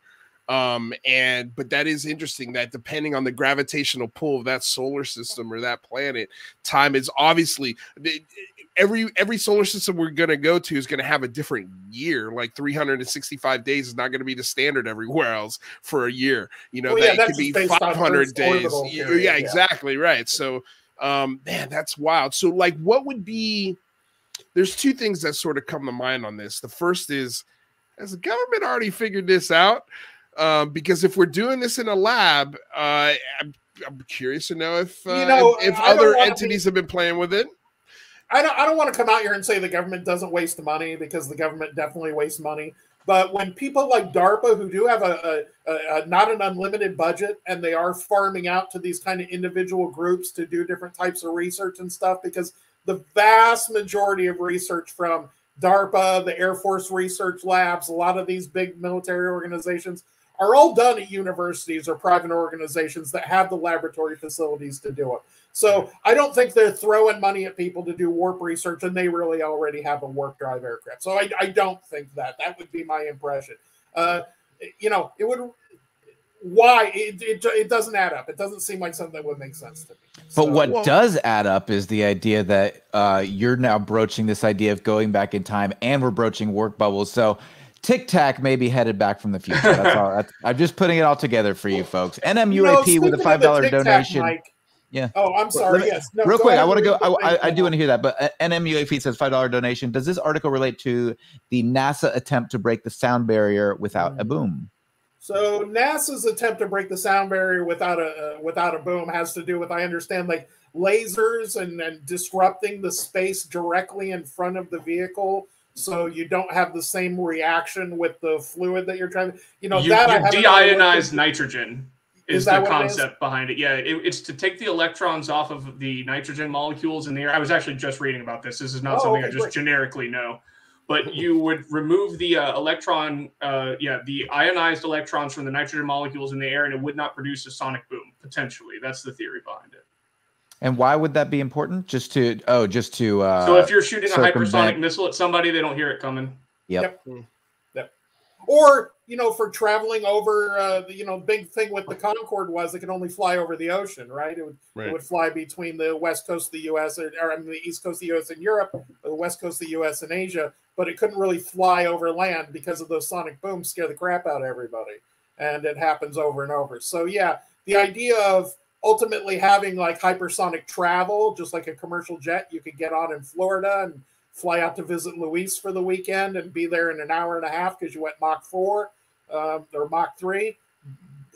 Um, and but that is interesting that depending on the gravitational pull of that solar system or that planet, time is obviously every every solar system we're going to go to is going to have a different year. Like 365 days is not going to be the standard everywhere else for a year. You know well, yeah, that could be 500 days. yeah, yeah, exactly right. So um man that's wild. So like what would be there's two things that sort of come to mind on this. The first is has the government already figured this out um, because if we're doing this in a lab uh, I'm, I'm curious to know if uh, you know, if, if other entities be- have been playing with it I don't, I don't want to come out here and say the government doesn't waste money because the government definitely wastes money. But when people like DARPA, who do have a, a, a, not an unlimited budget, and they are farming out to these kind of individual groups to do different types of research and stuff, because the vast majority of research from DARPA, the Air Force Research Labs, a lot of these big military organizations are all done at universities or private organizations that have the laboratory facilities to do it. So I don't think they're throwing money at people to do warp research, and they really already have a warp drive aircraft. So I, I don't think that. That would be my impression. Uh, you know, it would. Why it, it, it doesn't add up? It doesn't seem like something that would make sense to me. But so, what well, does add up is the idea that uh, you're now broaching this idea of going back in time, and we're broaching warp bubbles. So Tic Tac may be headed back from the future. That's all. That's, I'm just putting it all together for you folks. NMUAP you know, with a five dollar donation. Mike, Yeah. Oh, I'm sorry. me- yes. No, Real quick, I want to go. I, I, do want to hear that. But NMUAP says five dollar donation. Does this article relate to the NASA attempt to break the sound barrier without Mm. a boom? So NASA's attempt to break the sound barrier without a uh, without a boom has to do with I understand like lasers and, and disrupting the space directly in front of the vehicle, so you don't have the same reaction with the fluid that you're trying to. You know you, that I you deionize nitrogen Is is, the what it is? concept behind it. Yeah, it, it's to take the electrons off of the nitrogen molecules in the air. I was actually just reading about this. This is not Oh, something I just great. generically know. But you would remove the uh, electron, uh, yeah, the ionized electrons from the nitrogen molecules in the air, and it would not produce a sonic boom. Potentially, that's the theory behind it. And why would that be important? Just to oh, just to uh, so if you're shooting a hypersonic missile at somebody, they don't hear it coming. yep. Yep. Or you know, for traveling over, uh, the, you know, big thing with the Concorde was it could only fly over the ocean, right? It would Right. it would fly between the west coast of the U.S. or, or I mean, the east coast of the U.S. and Europe, or the west coast of the U.S. and Asia, but it couldn't really fly over land because of those sonic booms scare the crap out of everybody, and it happens over and over. So yeah, the idea of ultimately having like hypersonic travel, just like a commercial jet, you could get on in Florida and fly out to visit Luis for the weekend and be there in an hour and a half because you went Mach four um, or Mach three.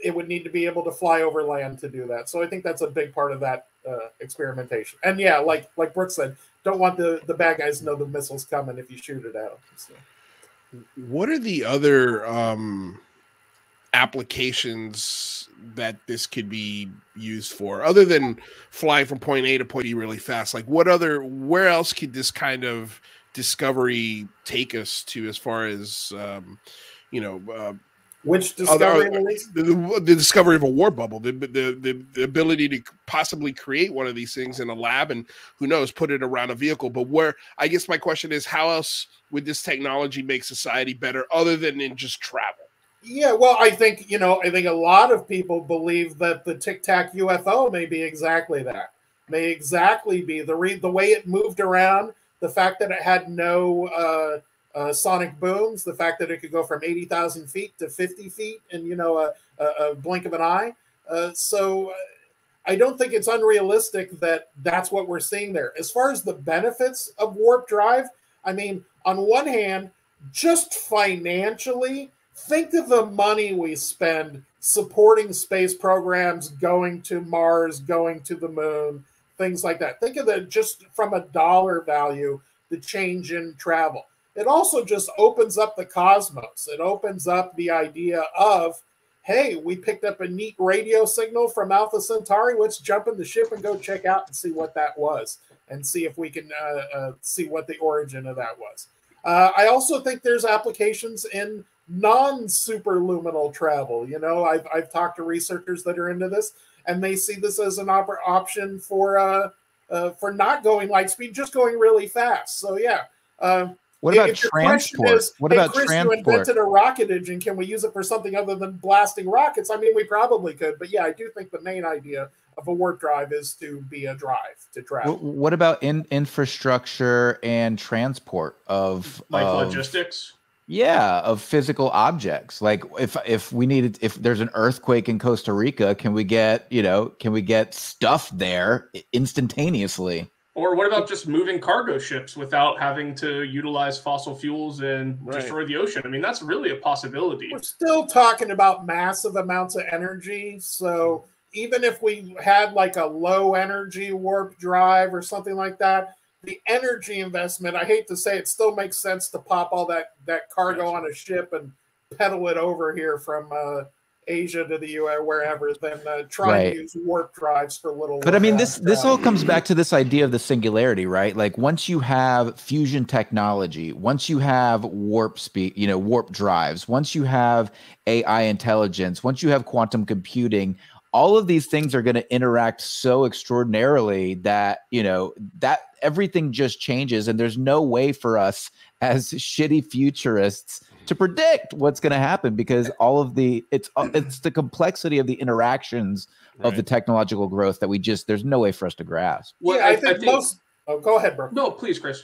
It would need to be able to fly over land to do that. So I think that's a big part of that uh, experimentation. And yeah, like like Brooks said, don't want the the bad guys to know the missile's coming if you shoot it at them. So. What are the other um, applications that this could be used for, other than flying from point A to point B really fast? Like, what other, where else could this kind of discovery take us to, as far as um, you know, uh, Which discovery the, the, the discovery of a warp bubble, the, the the the ability to possibly create one of these things in a lab, and who knows, put it around a vehicle. But where I guess my question is, how else would this technology make society better, other than in just travel? Yeah, well, I think you know, I think a lot of people believe that the Tic Tac UFO may be exactly that. May exactly be the re- the way it moved around, the fact that it had no uh, uh, sonic booms, the fact that it could go from eighty thousand feet to fifty feet in you know a, a, a blink of an eye. Uh, so uh, I don't think it's unrealistic that that's what we're seeing there. As far as the benefits of warp drive, I mean, on one hand, just financially, think of the money we spend supporting space programs, going to Mars, going to the moon, things like that. Think of it just from a dollar value, the change in travel. It also just opens up the cosmos. It opens up the idea of, hey, we picked up a neat radio signal from Alpha Centauri. Let's jump in the ship and go check out and see what that was and see if we can uh, uh, see what the origin of that was. Uh, I also think there's applications in non-superluminal travel. You know, I've, I've talked to researchers that are into this, and they see this as an op- option for uh, uh, for not going light speed, just going really fast. So yeah. Uh, What about if your question transport? is, what hey, about Chris, transport? You invented a rocket engine. Can we use it for something other than blasting rockets? I mean, we probably could, but yeah, I do think the main idea of a warp drive is to be a drive to travel. What, what about in infrastructure and transport of Like of- logistics. Yeah, of physical objects. Like if if we needed if there's an earthquake in Costa Rica, can we get, you know, can we get stuff there instantaneously? Or what about just moving cargo ships without having to utilize fossil fuels and Right. destroy the ocean? I mean, that's really a possibility. We're still talking about massive amounts of energy. So even if we had like a low energy warp drive or something like that, the energy investment, I hate to say it, still makes sense to pop all that, that cargo on a ship and pedal it over here from uh, Asia to the US, wherever, than uh, try Right. and use warp drives for a little. But I mean this this all comes back to this idea of the singularity, right? Like once you have fusion technology, once you have warp speed, you know, warp drives, once you have AI intelligence, once you have quantum computing, all of these things are going to interact so extraordinarily that, you know, that everything just changes and there's no way for us as shitty futurists mm-hmm. to predict what's going to happen because all of the it's uh, it's the complexity of the interactions of the technological growth that we just there's no way for us to grasp. Well, yeah, I, think most. Oh, go ahead, bro. No, please, Chris.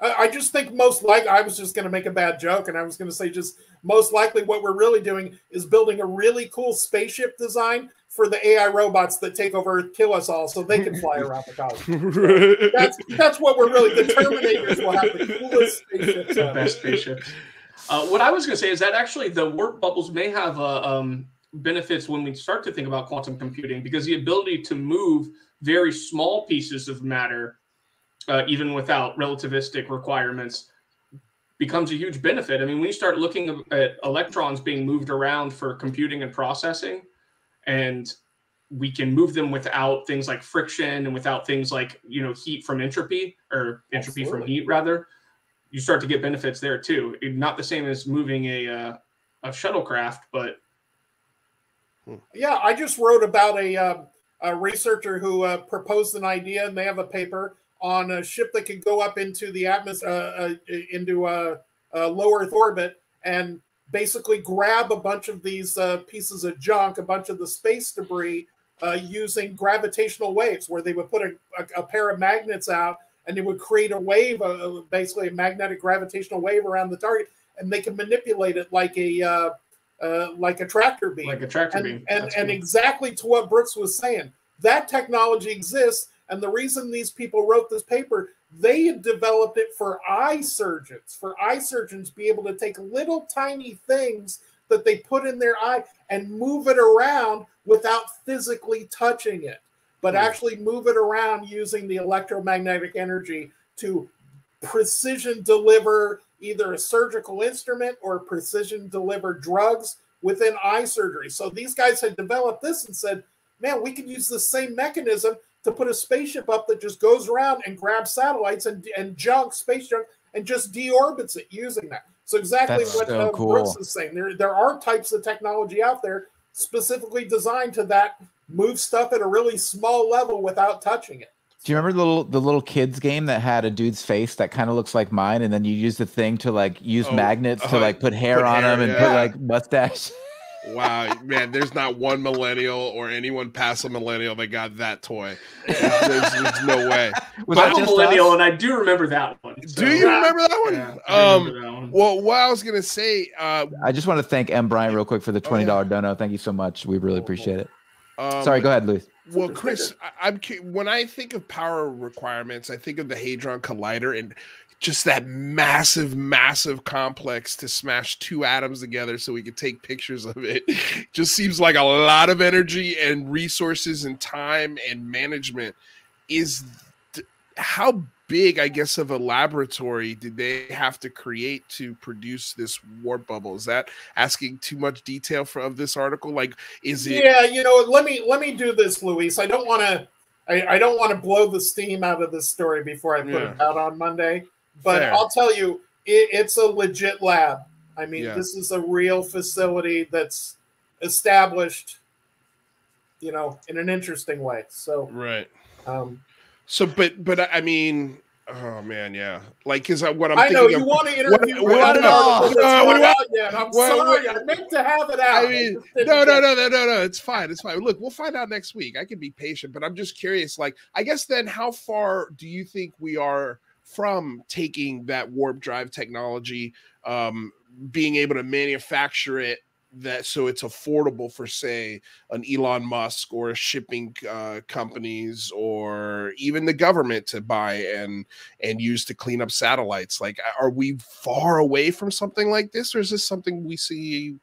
I just think most likely, I was just going to make a bad joke and I was going to say, just most likely, what we're really doing is building a really cool spaceship design for the AI robots that take over Earth, kill us all, so they can fly around the cosmos. that's that's what we're really. The Terminators will have the coolest spaceships. The best spaceships. Uh, what I was going to say is that actually the warp bubbles may have uh, um, benefits when we start to think about quantum computing because the ability to move very small pieces of matter uh, even without relativistic requirements, becomes a huge benefit. I mean, when you start looking at electrons being moved around for computing and processing, and we can move them without things like friction and without things like you know heat from entropy or entropy Absolutely. from heat rather you start to get benefits there too not the same as moving a uh, a shuttlecraft but yeah i just wrote about a, uh, a researcher who uh, proposed an idea and they have a paper on a ship that could go up into the atmosphere, uh, uh, into a, a, low Earth orbit, and basically grab a bunch of these uh, pieces of junk, a bunch of the space debris, uh, using gravitational waves, where they would put a, a, a, pair of magnets out and it would create a wave, basically a magnetic gravitational wave around the target, and they can manipulate it like a uh, uh, like a tractor beam, like a tractor and, beam, and, and, and exactly to what Brooks was saying, that technology exists and the reason these people wrote this paper, they had developed it for eye surgeons, for eye surgeons be able to take little tiny things that they put in their eye and move it around without physically touching it, but mm. actually move it around using the electromagnetic energy to precision deliver either a surgical instrument or precision deliver drugs within eye surgery. So these guys had developed this and said, man, we can use the same mechanism to put a spaceship up that just goes around and grabs satellites and, and junk, space junk, and just deorbits it using that. So exactly That's what so uh, cool. Brooks is saying. There, there are types of technology out there specifically designed to that move stuff at a really small level without touching it. Do you remember the little the little kids game that had a dude's face that kind of looks like mine, and then you use the thing to like use oh, magnets uh, to like put hair put on hair, him and yeah. put like mustache? Wow, man, there's not one millennial or anyone past a millennial that got that toy. There's, there's no way. Was I'm a millennial, us? and I do remember that one. So. Do you remember that one? Yeah, um, that one. Well, what I was gonna say, uh, I just want to thank M. Bryant real quick for the twenty dollar oh, yeah. dono. Thank you so much. We really appreciate it. Um, Sorry, go ahead, Luis. Well, Chris, I, am when I think of power requirements, I think of the Hadron Collider, and just that massive, massive complex to smash two atoms together so we could take pictures of it. just seems like a lot of energy and resources and time and management. Is how big, I guess, of a laboratory did they have to create to produce this warp bubble? Is that asking too much detail for of this article? Like, is it? Yeah, you know, let me let me do this, Luis. I don't want to. I, I, don't want to blow the steam out of this story before I put yeah. it out on Monday. But Fair. I'll tell you, it, it's a legit lab. I mean, yeah. this is a real facility that's established, you know, in an interesting way. So right. Um, so, but but I mean, oh man, yeah. Like, because what I'm I know you of, want to interview. What, what, no, no, what, what, yet. I'm what, sorry. What, I meant to have it out. I mean, no, no, no, no, no, no. It's fine. It's fine. Look, we'll find out next week. I can be patient, but I'm just curious. Like, I guess then, how far do you think we are? From taking that warp drive technology, um, being able to manufacture it that so it's affordable for say an Elon Musk or shipping uh, companies or even the government to buy and and use to clean up satellites. Like are we far away from something like this or is this something we see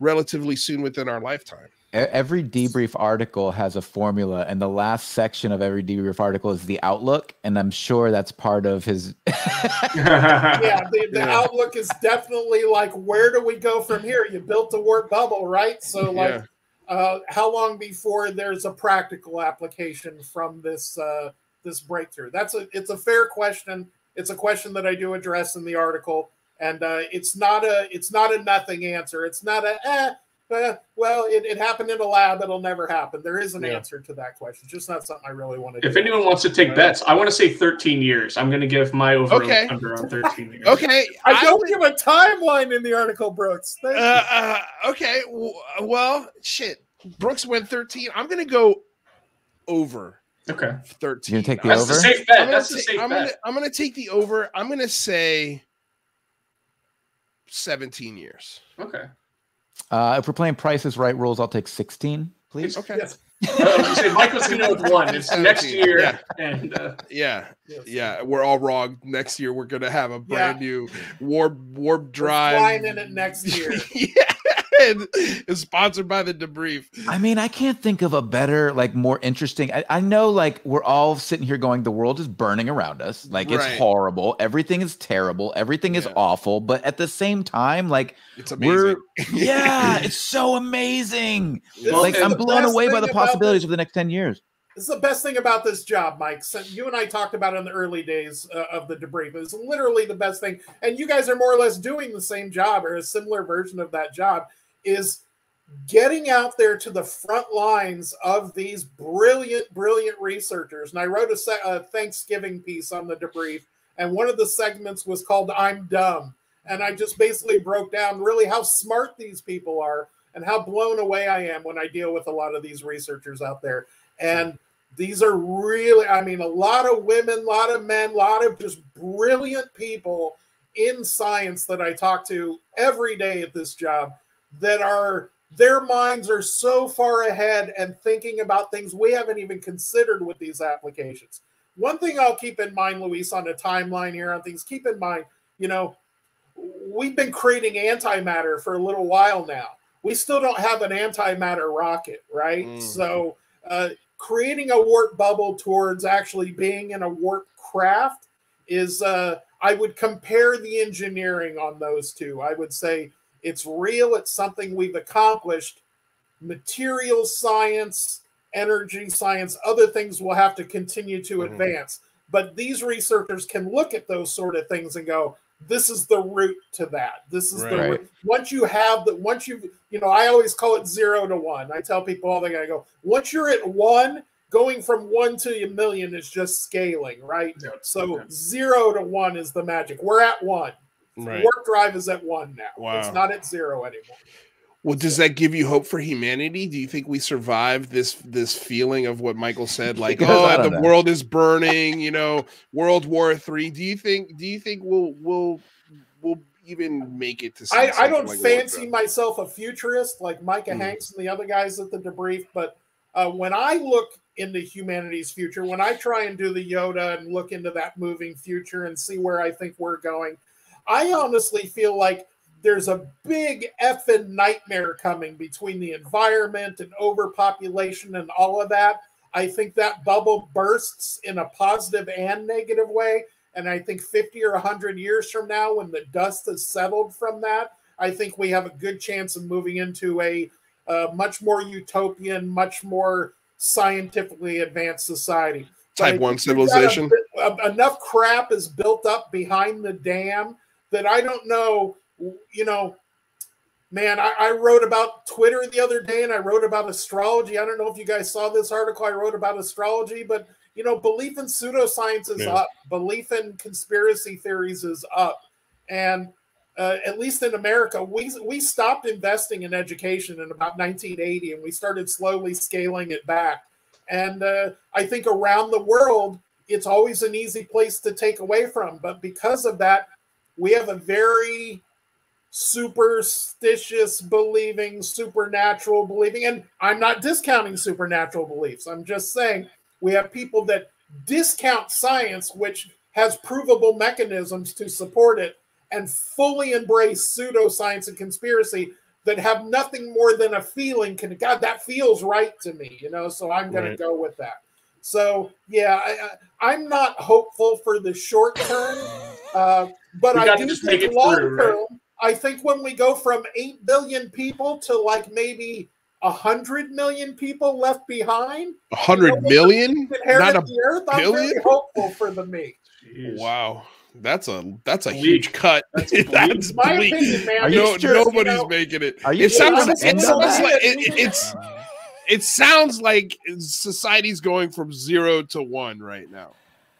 relatively soon within our lifetime every debrief article has a formula and the last section of every debrief article is the outlook and i'm sure that's part of his yeah the, the yeah. outlook is definitely like where do we go from here? You built the warp bubble right? So like yeah. uh, how long before there's a practical application from this uh, this breakthrough? That's a it's a fair question. It's a question that i do address in the article and uh, it's not a it's not a nothing answer. It's not a eh, uh, well, it, it happened in a lab. It'll never happen. There is an yeah. answer to that question. It's just not something I really want to If anyone wants to take bets, I want to say 13 years. I'm going to give my over okay. under on 13 years. okay. I, I don't would... give a timeline in the article, Brooks. Uh, uh, okay. Well, shit. Brooks went 13. I'm going to go over Okay. 13. You gonna take the That's over? a safe bet. I'm That's a say- safe I'm, bet. gonna, I'm gonna take the over. I'm gonna say 17 years. Okay. Uh, if we're playing prices right rules, I'll take 16, please. Okay. Yes. Uh, say Michael's gonna go with one. It's next year, yeah. and uh, Yeah, Yes. yeah, we're all wrong. Next year, we're gonna have a Yeah. brand new warp warp We're drive. flying in it next year. yeah, and it's sponsored by the debrief. I mean, I can't think of a better, like, more interesting. I, I know, like, we're all sitting here going, the world is burning around us. Like, Right. it's horrible. Everything is terrible. Everything is awful. But at the same time, like, It's we're, amazing. yeah, it's so amazing. Well, like, I'm blown away by the possibilities of the next 10 years. This is the best thing about this job, Mike. So you and I talked about it in the early days uh, of the debrief. It's literally the best thing, and you guys are more or less doing the same job or a similar version of that job. Is getting out there to the front lines of these brilliant, brilliant researchers. And I wrote a, a Thanksgiving piece on the debrief, and one of the segments was called "I'm Dumb," and I just basically broke down really how smart these people are and how blown away I am when I deal with a lot of these researchers out there. And these are really, I mean, a lot of women, a lot of men, a lot of just brilliant people in science that I talk to every day at this job that are their minds are so far ahead and thinking about things we haven't even considered with these applications. One thing I'll keep in mind, Luis, on the timeline here on things, keep in mind, you know, we've been creating antimatter for a little while now. We still don't have an antimatter rocket, right? Mm. So, uh, creating a warp bubble towards actually being in a warp craft is, uh, I would compare the engineering on those two. I would say it's real, it's something we've accomplished. Material science, energy science, other things will have to continue to Mhm. advance. But these researchers can look at those sort of things and go, this is the root to that. This is the Right. route. Once you have the, once you, you know, I always call it zero to one. I tell people all they gotta go, once you're at one, going from one to a million is just scaling, right? Yeah. So Yeah. zero to one is the magic. We're at one. Right. Warp drive is at one now. Wow. It's not at zero anymore. Well, does that give you hope for humanity? Do you think we survive this this feeling of what Michael said, like, oh, the know. world is burning, you know, World War Three? Do you think? Do you think we'll we'll we'll even make it to? I, I don't like fancy myself a futurist like Micah Mm. Hanks and the other guys at the debrief, but uh, when I look into humanity's future, when I try and do the Yoda and look into that moving future and see where I think we're going, I honestly feel like there's a big effing nightmare coming between the environment and overpopulation and all of that. I think that bubble bursts in a positive and negative way. And I think 50 or 100 years from now, when the dust has settled from that, I think we have a good chance of moving into a uh, much more utopian, much more scientifically advanced society. Type one think a civilization. a- enough crap is built up behind the dam that I don't know. You know, man, I, I wrote about Twitter the other day, and I wrote about astrology. I don't know if you guys saw this article I wrote about astrology, but you know, belief in pseudoscience is Yeah. up. Belief in conspiracy theories is up, and uh, at least in America, we we stopped investing in education in about 1980, and we started slowly scaling it back. And uh, I think around the world, it's always an easy place to take away from. But because of that, we have a very superstitious believing, supernatural believing. And I'm not discounting supernatural beliefs. I'm just saying we have people that discount science, which has provable mechanisms to support it, and fully embrace pseudoscience and conspiracy that have nothing more than a feeling. Can God, that feels right to me, you know? So I'm going Right. to go with that. So yeah, I, I, I'm not hopeful for the short term, uh, but I do just think long through, right? term. I think when we go from eight billion people to like maybe a hundred million people left behind, A hundred million? inherit Not a the earth, I'm very billion? hopeful for the me. Jeez. wow. That's a that's a Bleak. huge cut. That's That's, bleak. My bleak. opinion, man. No, sure- nobody's you know, making it. It sounds, it's it sounds like it, it- it's it sounds like society's going from zero to one right now.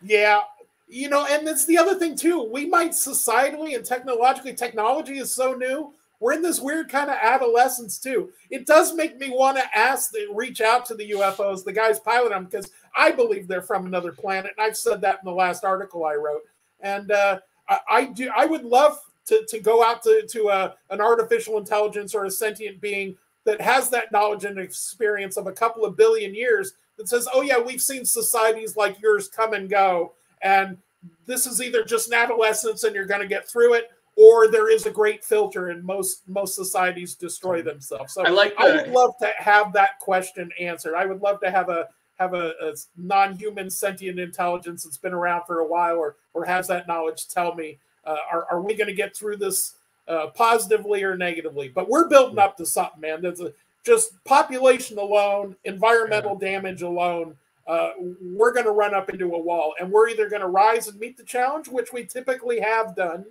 Yeah. You know, and it's the other thing too. We might societally and technologically, technology is so new. we're in this weird kind of adolescence too. It does make me want to ask, the, reach out to the UFOs, the guys piloting them, because I believe they're from another planet, and I've said that in the last article I wrote. And uh, I, I, do, I would love to, to go out to to a, an artificial intelligence or a sentient being that has that knowledge and experience of a couple of billion years that says, "Oh yeah, we've seen societies like yours come and go, and this is either just an adolescence and you're going to get through it." or there is a great filter and most most societies destroy themselves. So I like I would love to have that question answered. I would love to have a have a, a non-human sentient intelligence that's been around for a while or or has that knowledge tell me uh, are, are we going to get through this uh, positively or negatively but we're building up to something man there's a just population alone environmental yeah. damage alone uh, we're going to run up into a wall and we're either going to rise and meet the challenge which we typically have done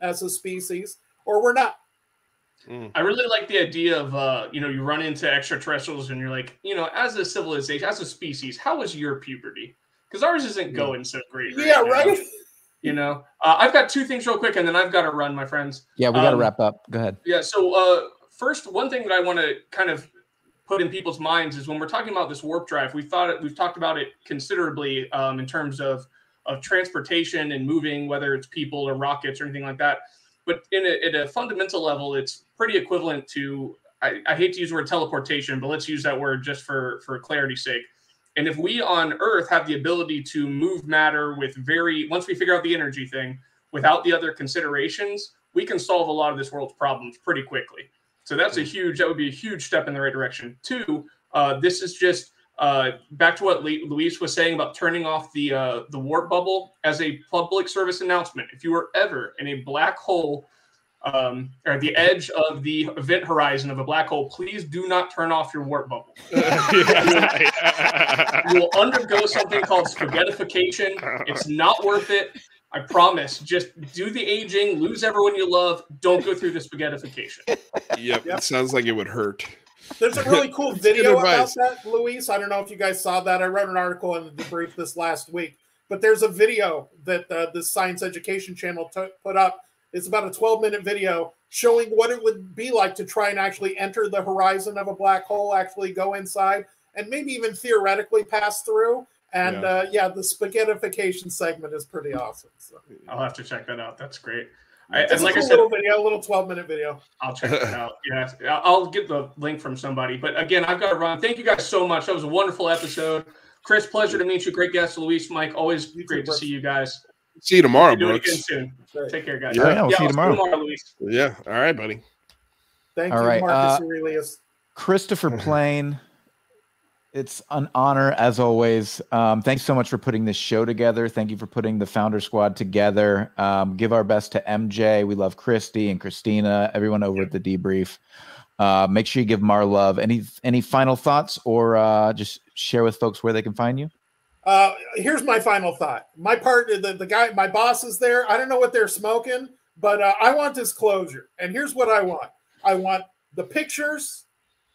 as a species, or we're not. Mm. I really like the idea of uh, you know, you run into extraterrestrials and you're like, you know, as a civilization, as a species, how was your puberty? Because ours isn't going so great. Right yeah, now. right. You know, uh, I've got two things real quick, and then I've got to run, my friends. Yeah, we got to um, wrap up. Go ahead. Yeah. So, uh, first, one thing that I want to kind of put in people's minds is when we're talking about this warp drive, we thought it, we've talked about it considerably um, in terms of of transportation and moving, whether it's people or rockets or anything like that. But in a, at a fundamental level, it's pretty equivalent to I, I hate to use the word teleportation, but let's use that word just for for clarity's sake. And if we on Earth have the ability to move matter with very once we figure out the energy thing without the other considerations, we can solve a lot of this world's problems pretty quickly. So that's a huge that would be a huge step in the right direction. Two, uh, this is just uh, back to what Luis was saying about turning off the uh, the warp bubble as a public service announcement. If you were ever in a black hole um, or the edge of the event horizon of a black hole, please do not turn off your warp bubble. you, will, undergo something called spaghettification. It's not worth it. I promise. Just do the aging, lose everyone you love. Don't go through the spaghettification. Yep, yep. it sounds like it would hurt. There's a really cool video about that, Luis. I don't know if you guys saw that. I wrote an article in the debrief this last week, but there's a video that uh, the Science Education Channel t- put up. It's about a 12 minute video showing what it would be like to try and actually enter the horizon of a black hole, actually go inside, and maybe even theoretically pass through. And yeah, uh, yeah the spaghettification segment is pretty awesome. So. I'll have to check that out. That's great. I, and like cool I said, little video, a little 12 minute video. I'll check it out. Yeah, I'll get the link from somebody. But again, I've got to run. Thank you guys so much. That was a wonderful episode. Chris, pleasure to meet you. Great guest, Luis, Mike. Always great to see you guys. See you tomorrow, Brooks. soon. Take care, guys. Yeah, yeah we'll yeah, see you tomorrow. tomorrow Luis. Yeah. All right, buddy. Thank All you, right. Marcus uh, Aurelius. Christopher Plain it's an honor as always. Um, thanks so much for putting this show together. Thank you for putting the Founder Squad together. Um, give our best to MJ. We love Christy and Christina, everyone over at the debrief. Uh, make sure you give Mar love. Any any final thoughts, or uh, just share with folks where they can find you? Uh, here's my final thought. My part, the, the guy, my boss is there. I don't know what they're smoking, but uh, I want disclosure. And here's what I want I want the pictures,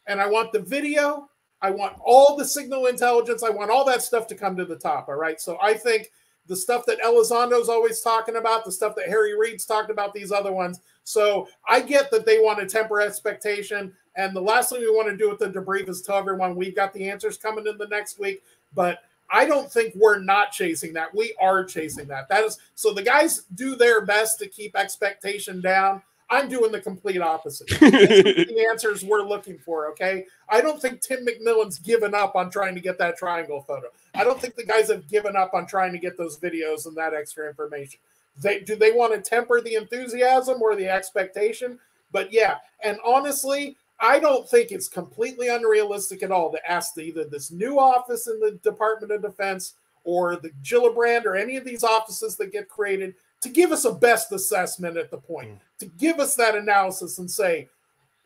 and I want the video, I want all the signal intelligence. I want all that stuff to come to the top. All right. So I think the stuff that Elizondo's always talking about, the stuff that Harry Reid's talked about, these other ones. So I get that they want to temper expectation. And the last thing we want to do with the debrief is tell everyone we've got the answers coming in the next week. But I don't think we're not chasing that. We are chasing that. That is so the guys do their best to keep expectation down. I'm doing the complete opposite. the answers we're looking for. Okay, I don't think Tim McMillan's given up on trying to get that triangle photo. I don't think the guys have given up on trying to get those videos and that extra information. They do they want to temper the enthusiasm or the expectation? But yeah, and honestly, I don't think it's completely unrealistic at all to ask either this new office in the Department of Defense or the Gillibrand or any of these offices that get created to give us a best assessment at the point, mm. to give us that analysis and say,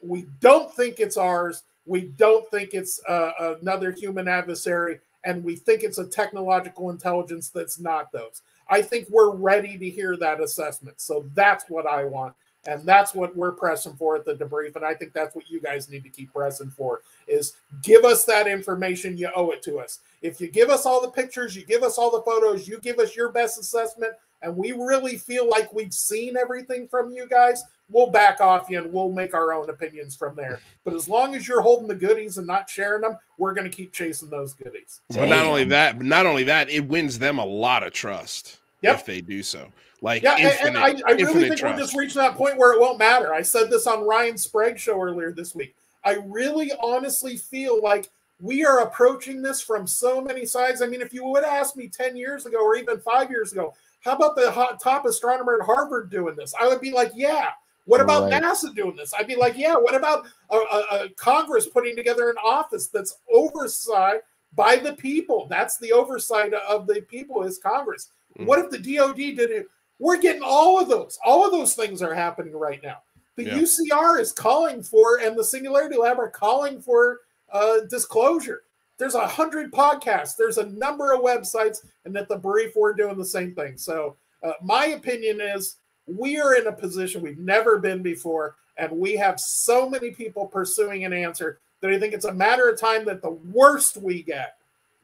we don't think it's ours. We don't think it's uh, another human adversary. And we think it's a technological intelligence that's not those. I think we're ready to hear that assessment. So that's what I want. And that's what we're pressing for at the debrief. And I think that's what you guys need to keep pressing for is give us that information. You owe it to us. If you give us all the pictures, you give us all the photos, you give us your best assessment, and we really feel like we've seen everything from you guys, we'll back off you and we'll make our own opinions from there. But as long as you're holding the goodies and not sharing them, we're going to keep chasing those goodies. But not only that, not only that, it wins them a lot of trust yep. if they do so. Like yeah, infinite, and I, I really think trust. we're just reaching that point where it won't matter. I said this on Ryan Sprague show earlier this week. I really honestly feel like we are approaching this from so many sides. I mean, if you would ask me 10 years ago or even five years ago, how about the hot, top astronomer at Harvard doing this? I would be like, yeah. What about right. NASA doing this? I'd be like, yeah. What about a, a, a Congress putting together an office that's oversight by the people? That's the oversight of the people is Congress. Mm. What if the DoD did it? We're getting all of those. All of those things are happening right now. The yeah. UCR is calling for, and the Singularity Lab are calling for uh, disclosure. There's a hundred podcasts. There's a number of websites, and at the brief, we're doing the same thing. So, uh, my opinion is we are in a position we've never been before, and we have so many people pursuing an answer that I think it's a matter of time that the worst we get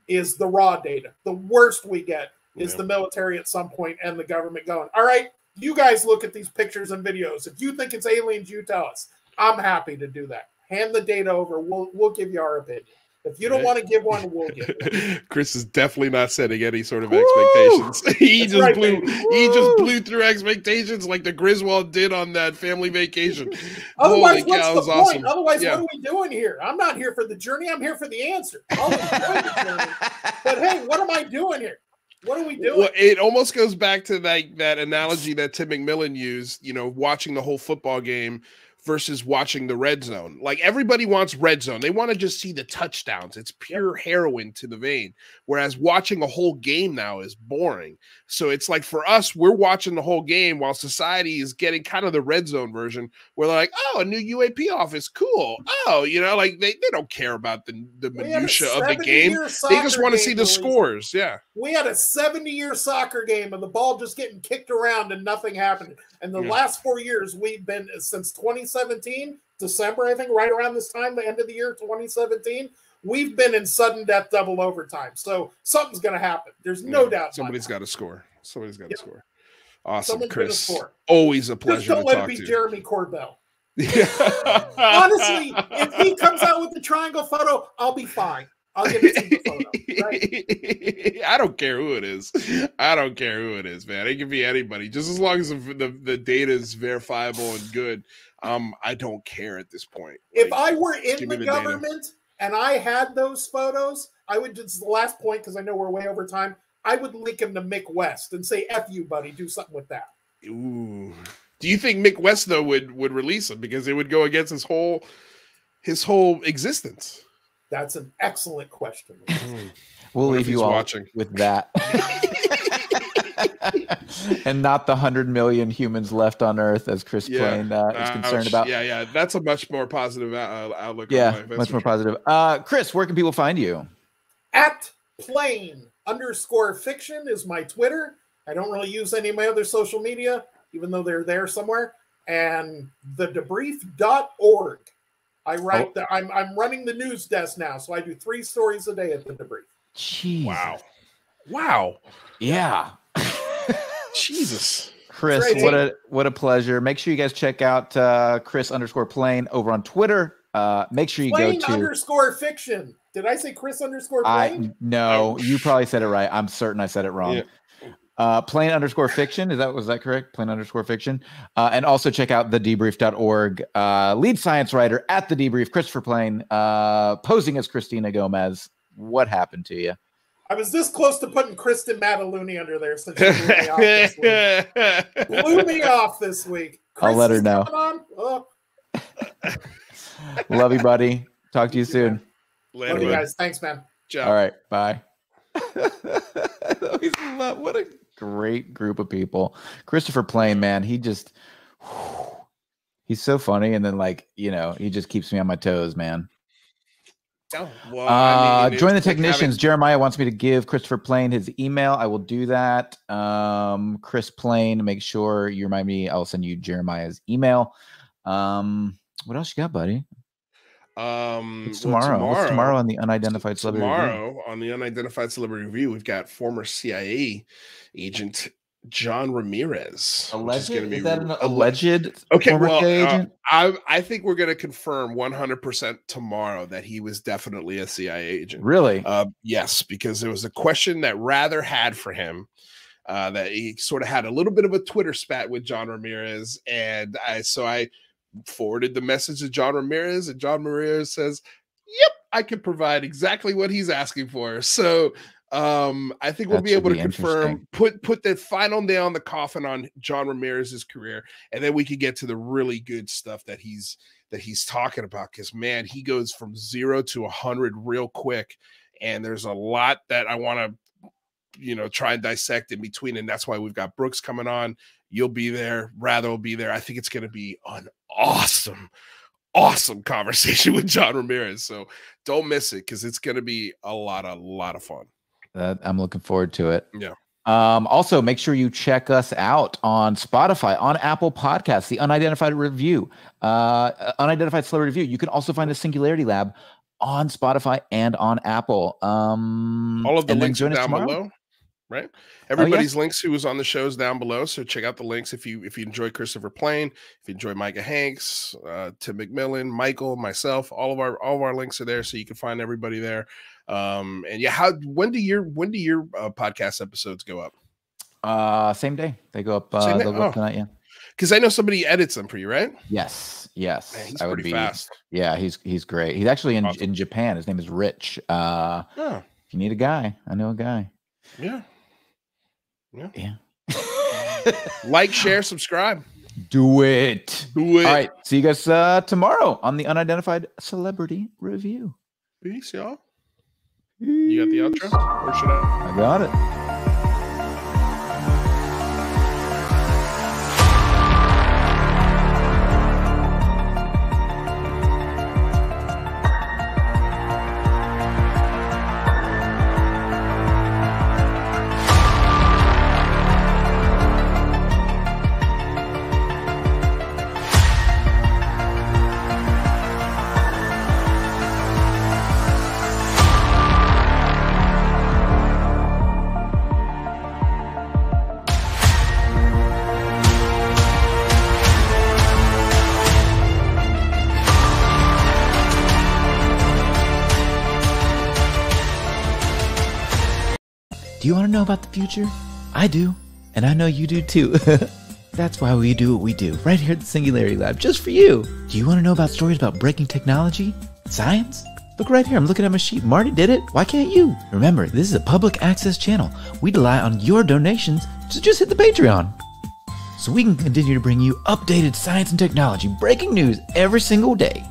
is the raw data. The worst we get is yeah. the military at some point and the government going, all right, you guys look at these pictures and videos. If you think it's aliens, you tell us. I'm happy to do that. Hand the data over. We'll we'll give you our opinion. If you don't want to give one, we'll give one. Chris is definitely not setting any sort of Woo! expectations. he just right, blew he just blew through expectations like the Griswold did on that family vacation. Otherwise, Holy what's cow, the point? Awesome. Otherwise, yeah. what are we doing here? I'm not here for the journey. I'm here for the answer. Oh, the journey. But hey, what am I doing here? What are we doing? Well, it almost goes back to that that analogy that Tim McMillan used. You know, watching the whole football game versus watching the red zone. Like everybody wants red zone. They want to just see the touchdowns. It's pure heroin to the vein. Whereas watching a whole game now is boring. So it's like for us, we're watching the whole game while society is getting kind of the red zone version where they're like, oh, a new UAP office, cool. Oh, you know, like they, they don't care about the, the minutia of the game. They just want to see the scores. Yeah. We had a 70 year soccer game and the ball just getting kicked around and nothing happened. And the yeah. last four years we've been since 2017, December, I think, right around this time, the end of the year 2017, we've been in sudden death double overtime. So something's going to happen. There's no yeah. doubt. Somebody's got to score. Somebody's got to score. Awesome, Someone's Chris. Score. Always a pleasure. Just don't let it be Jeremy Corbell. Honestly, if he comes out with the triangle photo, I'll be fine. I'll give it to the photo. Right? I don't care who it is. I don't care who it is, man. It can be anybody. Just as long as the, the, the data is verifiable and good, um, I don't care at this point. If I were in the, the, government data. And I had those photos, I would just the last point because I know we're way over time. I would link him to Mick West and say, "F you, buddy. Do something with that." Ooh. Do you think Mick West though would would release him because it would go against his whole his whole existence? That's an excellent question. we'll what leave you all watching with that. and not the hundred million humans left on Earth, as Chris yeah. Plain uh, is concerned about. Yeah, yeah, that's a much more positive uh, outlook. Yeah, much more sure. positive. Uh, Chris, where can people find you? At Plain underscore Fiction is my Twitter. I don't really use any of my other social media, even though they're there somewhere. And the debrief.org I write oh. the I'm I'm running the news desk now, so I do three stories a day at the debrief. Jeez. Wow. Wow. Yeah. Jesus. Chris, what a what a pleasure. Make sure you guys check out uh, Chris underscore Plain over on Twitter. Uh, make sure you Plain go to underscore fiction. Did I say Chris underscore Plain? I no, you probably said it right. I'm certain I said it wrong. Yeah. Uh, plain underscore fiction. Is that was that correct? Plain underscore fiction. Uh, and also check out the debrief.org. Uh, lead science writer at the debrief, Christopher Plain, uh, posing as Christina Gomez. What happened to you? I was this close to putting Kristin Mataluni under there since she blew me off this week. blew me off this week. Chris I'll let her know. Oh. Love you, buddy. Talk to you soon. Later, Love you guys. Thanks, man. Ciao. All right. Bye. what a great group of people. Christopher Plain, man, he just he's so funny, and then like you know, he just keeps me on my toes, man. Oh, well, uh, I mean, join the technicians. Having... Jeremiah wants me to give Christopher Plain his email. I will do that. Um, Chris Plain, make sure you remind me. I'll send you Jeremiah's email. Um, what else you got, buddy? Um, What's tomorrow? Well, tomorrow, What's tomorrow on the unidentified celebrity? Tomorrow review? on the unidentified celebrity review, we've got former CIA agent John Ramirez. Alleged? Is, that an alleged? Okay, well, uh, I I think we're going to confirm 100% tomorrow that he was definitely a CIA agent. Really? Uh, yes, because there was a question that Rather had for him. Uh, that he sort of had a little bit of a Twitter spat with John Ramirez, and I so I forwarded the message to John Ramirez, and John Ramirez says, "Yep, I can provide exactly what he's asking for." So um, I think we'll that be able be to confirm, put put the final nail on the coffin on John Ramirez's career, and then we can get to the really good stuff that he's that he's talking about. Because man, he goes from zero to a hundred real quick, and there's a lot that I want to, you know, try and dissect in between, and that's why we've got Brooks coming on. You'll be there, Rather will be there. I think it's going to be an awesome, awesome conversation with John Ramirez. So don't miss it because it's going to be a lot, a lot of fun. That I'm looking forward to it. Yeah. Um, also, make sure you check us out on Spotify, on Apple Podcasts, the Unidentified Review, uh, Unidentified Celebrity Review. You can also find the Singularity Lab on Spotify and on Apple. Um, All of the links are down below right? Everybody's oh, yeah. links who was on the shows down below. So check out the links if you if you enjoy Christopher Plain, if you enjoy Micah Hanks, uh, Tim McMillan, Michael, myself, all of our all of our links are there, so you can find everybody there. Um, and yeah, how when do your when do your uh, podcast episodes go up? Uh, same day. They go up. Uh, they'll go oh. up tonight. Yeah. Because I know somebody edits them for you, right? Yes. Yes. Man, he's I pretty be, fast. Yeah, he's he's great. He's actually in awesome. in Japan. His name is Rich. Uh, oh. if you need a guy, I know a guy. Yeah. Yeah. Yeah. like, share, subscribe. Do it. Do it. All right. See you guys uh, tomorrow on the Unidentified Celebrity Review. Peace, y'all. You got the outro? Or should I? I got it. You want to know about the future? I do, and I know you do too. That's why we do what we do, right here at the Singularity Lab, just for you. Do you want to know about stories about breaking technology? Science? Look right here, I'm looking at my sheet. Marty did it. Why can't you? Remember, this is a public access channel. We rely on your donations, so just hit the Patreon. So we can continue to bring you updated science and technology breaking news every single day.